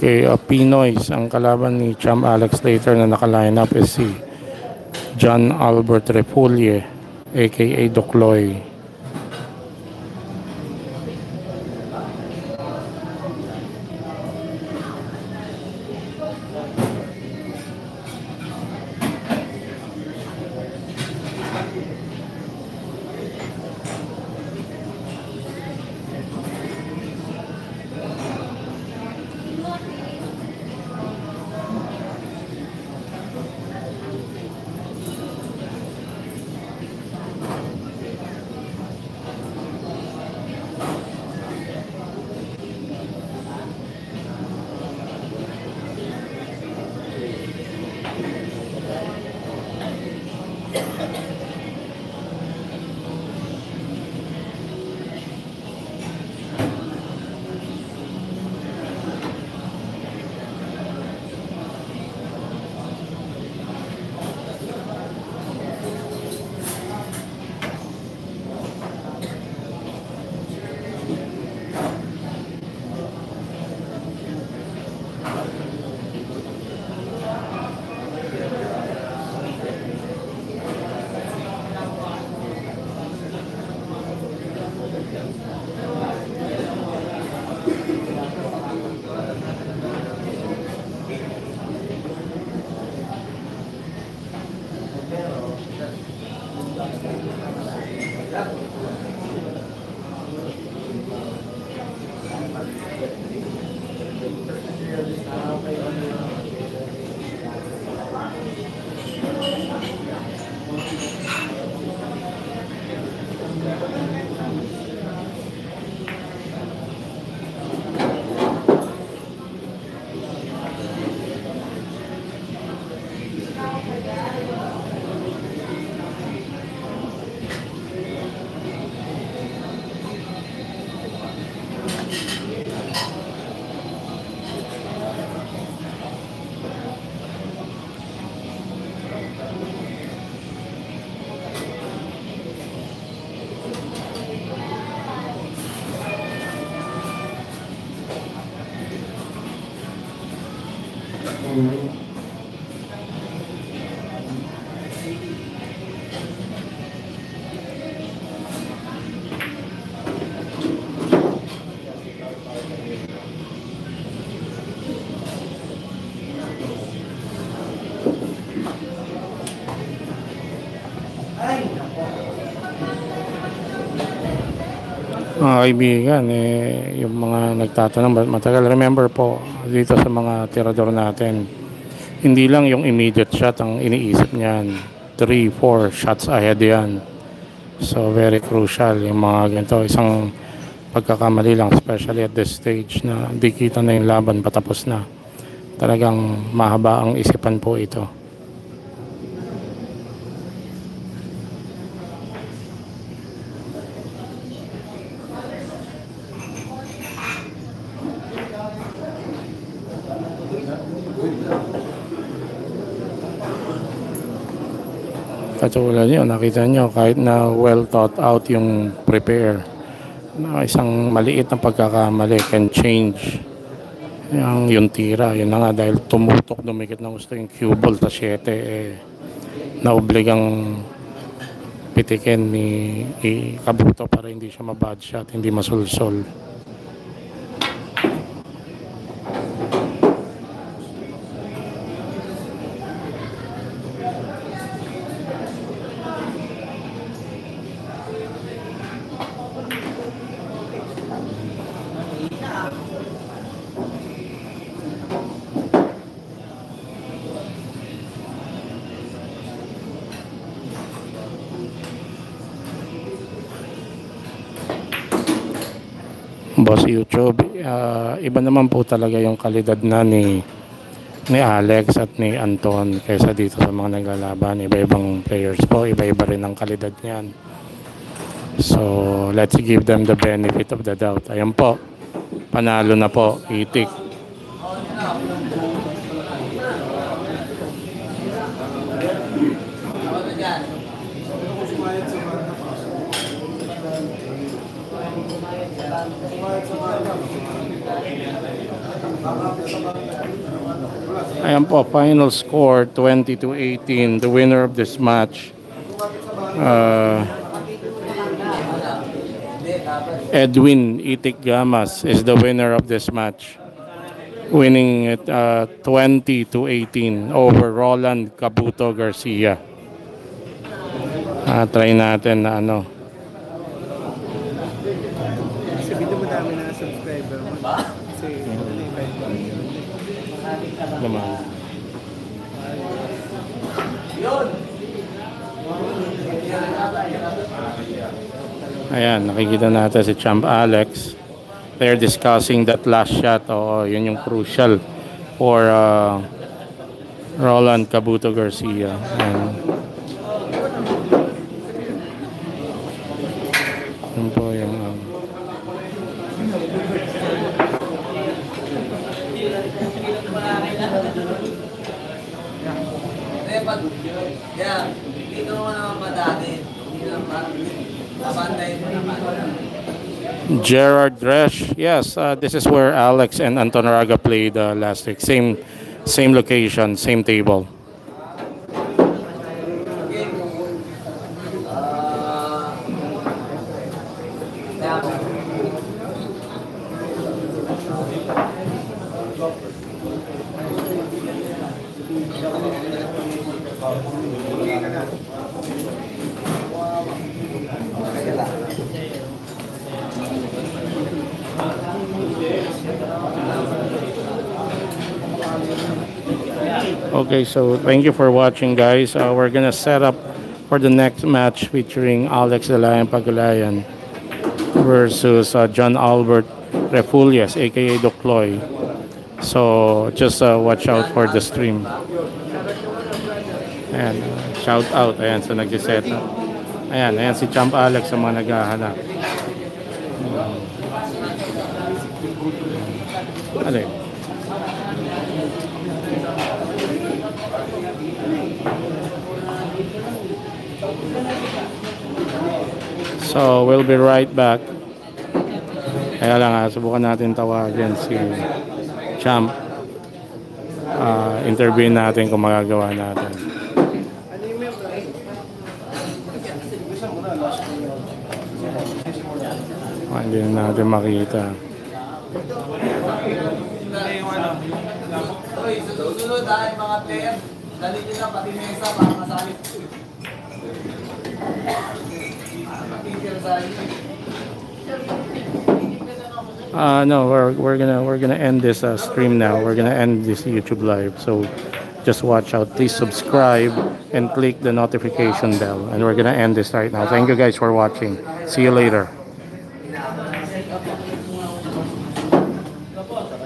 Okay, uh, Pinoys, ang kalaban ni Cham Alex later na naka-line up is si John Albert Repulye, aka Dokloy. Kaibigan, eh, yung mga nagtatanong, ba't matagal, remember po, dito sa mga tirador natin, hindi lang yung immediate shot ang iniisip niyan. 3, 4 shots ahead yan. So, very crucial yung mga ganito. Isang pagkakamali lang, especially at this stage na di kita na yung laban, patapos na. Talagang mahaba ang isipan po ito. Katulad nyo, nakita nyo, kahit na well thought out yung prepare, na isang maliit na pagkakamali can change yung, yung tira. Yun na nga, dahil tumutok, dumikit na gusto yung cue ball sa 7, eh, naobligang pitikin ni, ni Kabuto para hindi siya mabad shot, hindi masulsol. Boss YouTube, ah, iba naman po talaga yung kalidad na ni ni Alex at ni Anton kaysa dito sa mga naglalaban. Iba-ibang players po, iba-iba rin ang kalidad niyan. So, let's give them the benefit of the doubt. Ayan po, panalo na po, itik. Ayan po, final score 20 to 18. The winner of this match, uh, Edwin Itik Gamas is the winner of this match. Winning it uh, 20 to 18 over Roland Cabuto Garcia. Ah, try natin na ano. Kasi hindi mo dami na subscriber mo. Kasi nalibay ko. Naman. Ayan, nakikita natin si Champ Alex. They're discussing that last shot. Oo, yun yung crucial for uh, Roland Cabuto Garcia. Ayan. Gerard Dresch. Yes, uh, this is where Alex and Anton Raga played uh, last week. Same, same location, same table. So thank you for watching, guys. Uh, we're gonna set up for the next match featuring Alex Dalayan Pagulayan versus uh, John Albert Refulias, aka Dokloy. So just uh, watch out for the stream. Ayan, uh, shout out. Ayan, sa nag-set up. Ayan, ayan si Champ Alex sa mga naghahanap. Alin? So, we'll be right back. Kaya lang ha, subukan natin tawagin si Champ. ah, interviewin natin kung magagawa natin. Ah, hindi na natin makita. Uy, sunod ha, yung mga player. Dali nyo na pati mesa para masali. Uh, no, we're we're gonna we're gonna end this uh, stream now. We're gonna end this YouTube live. So just watch out. Please subscribe and click the notification bell. And we're gonna end this right now. Thank you guys for watching. See you later.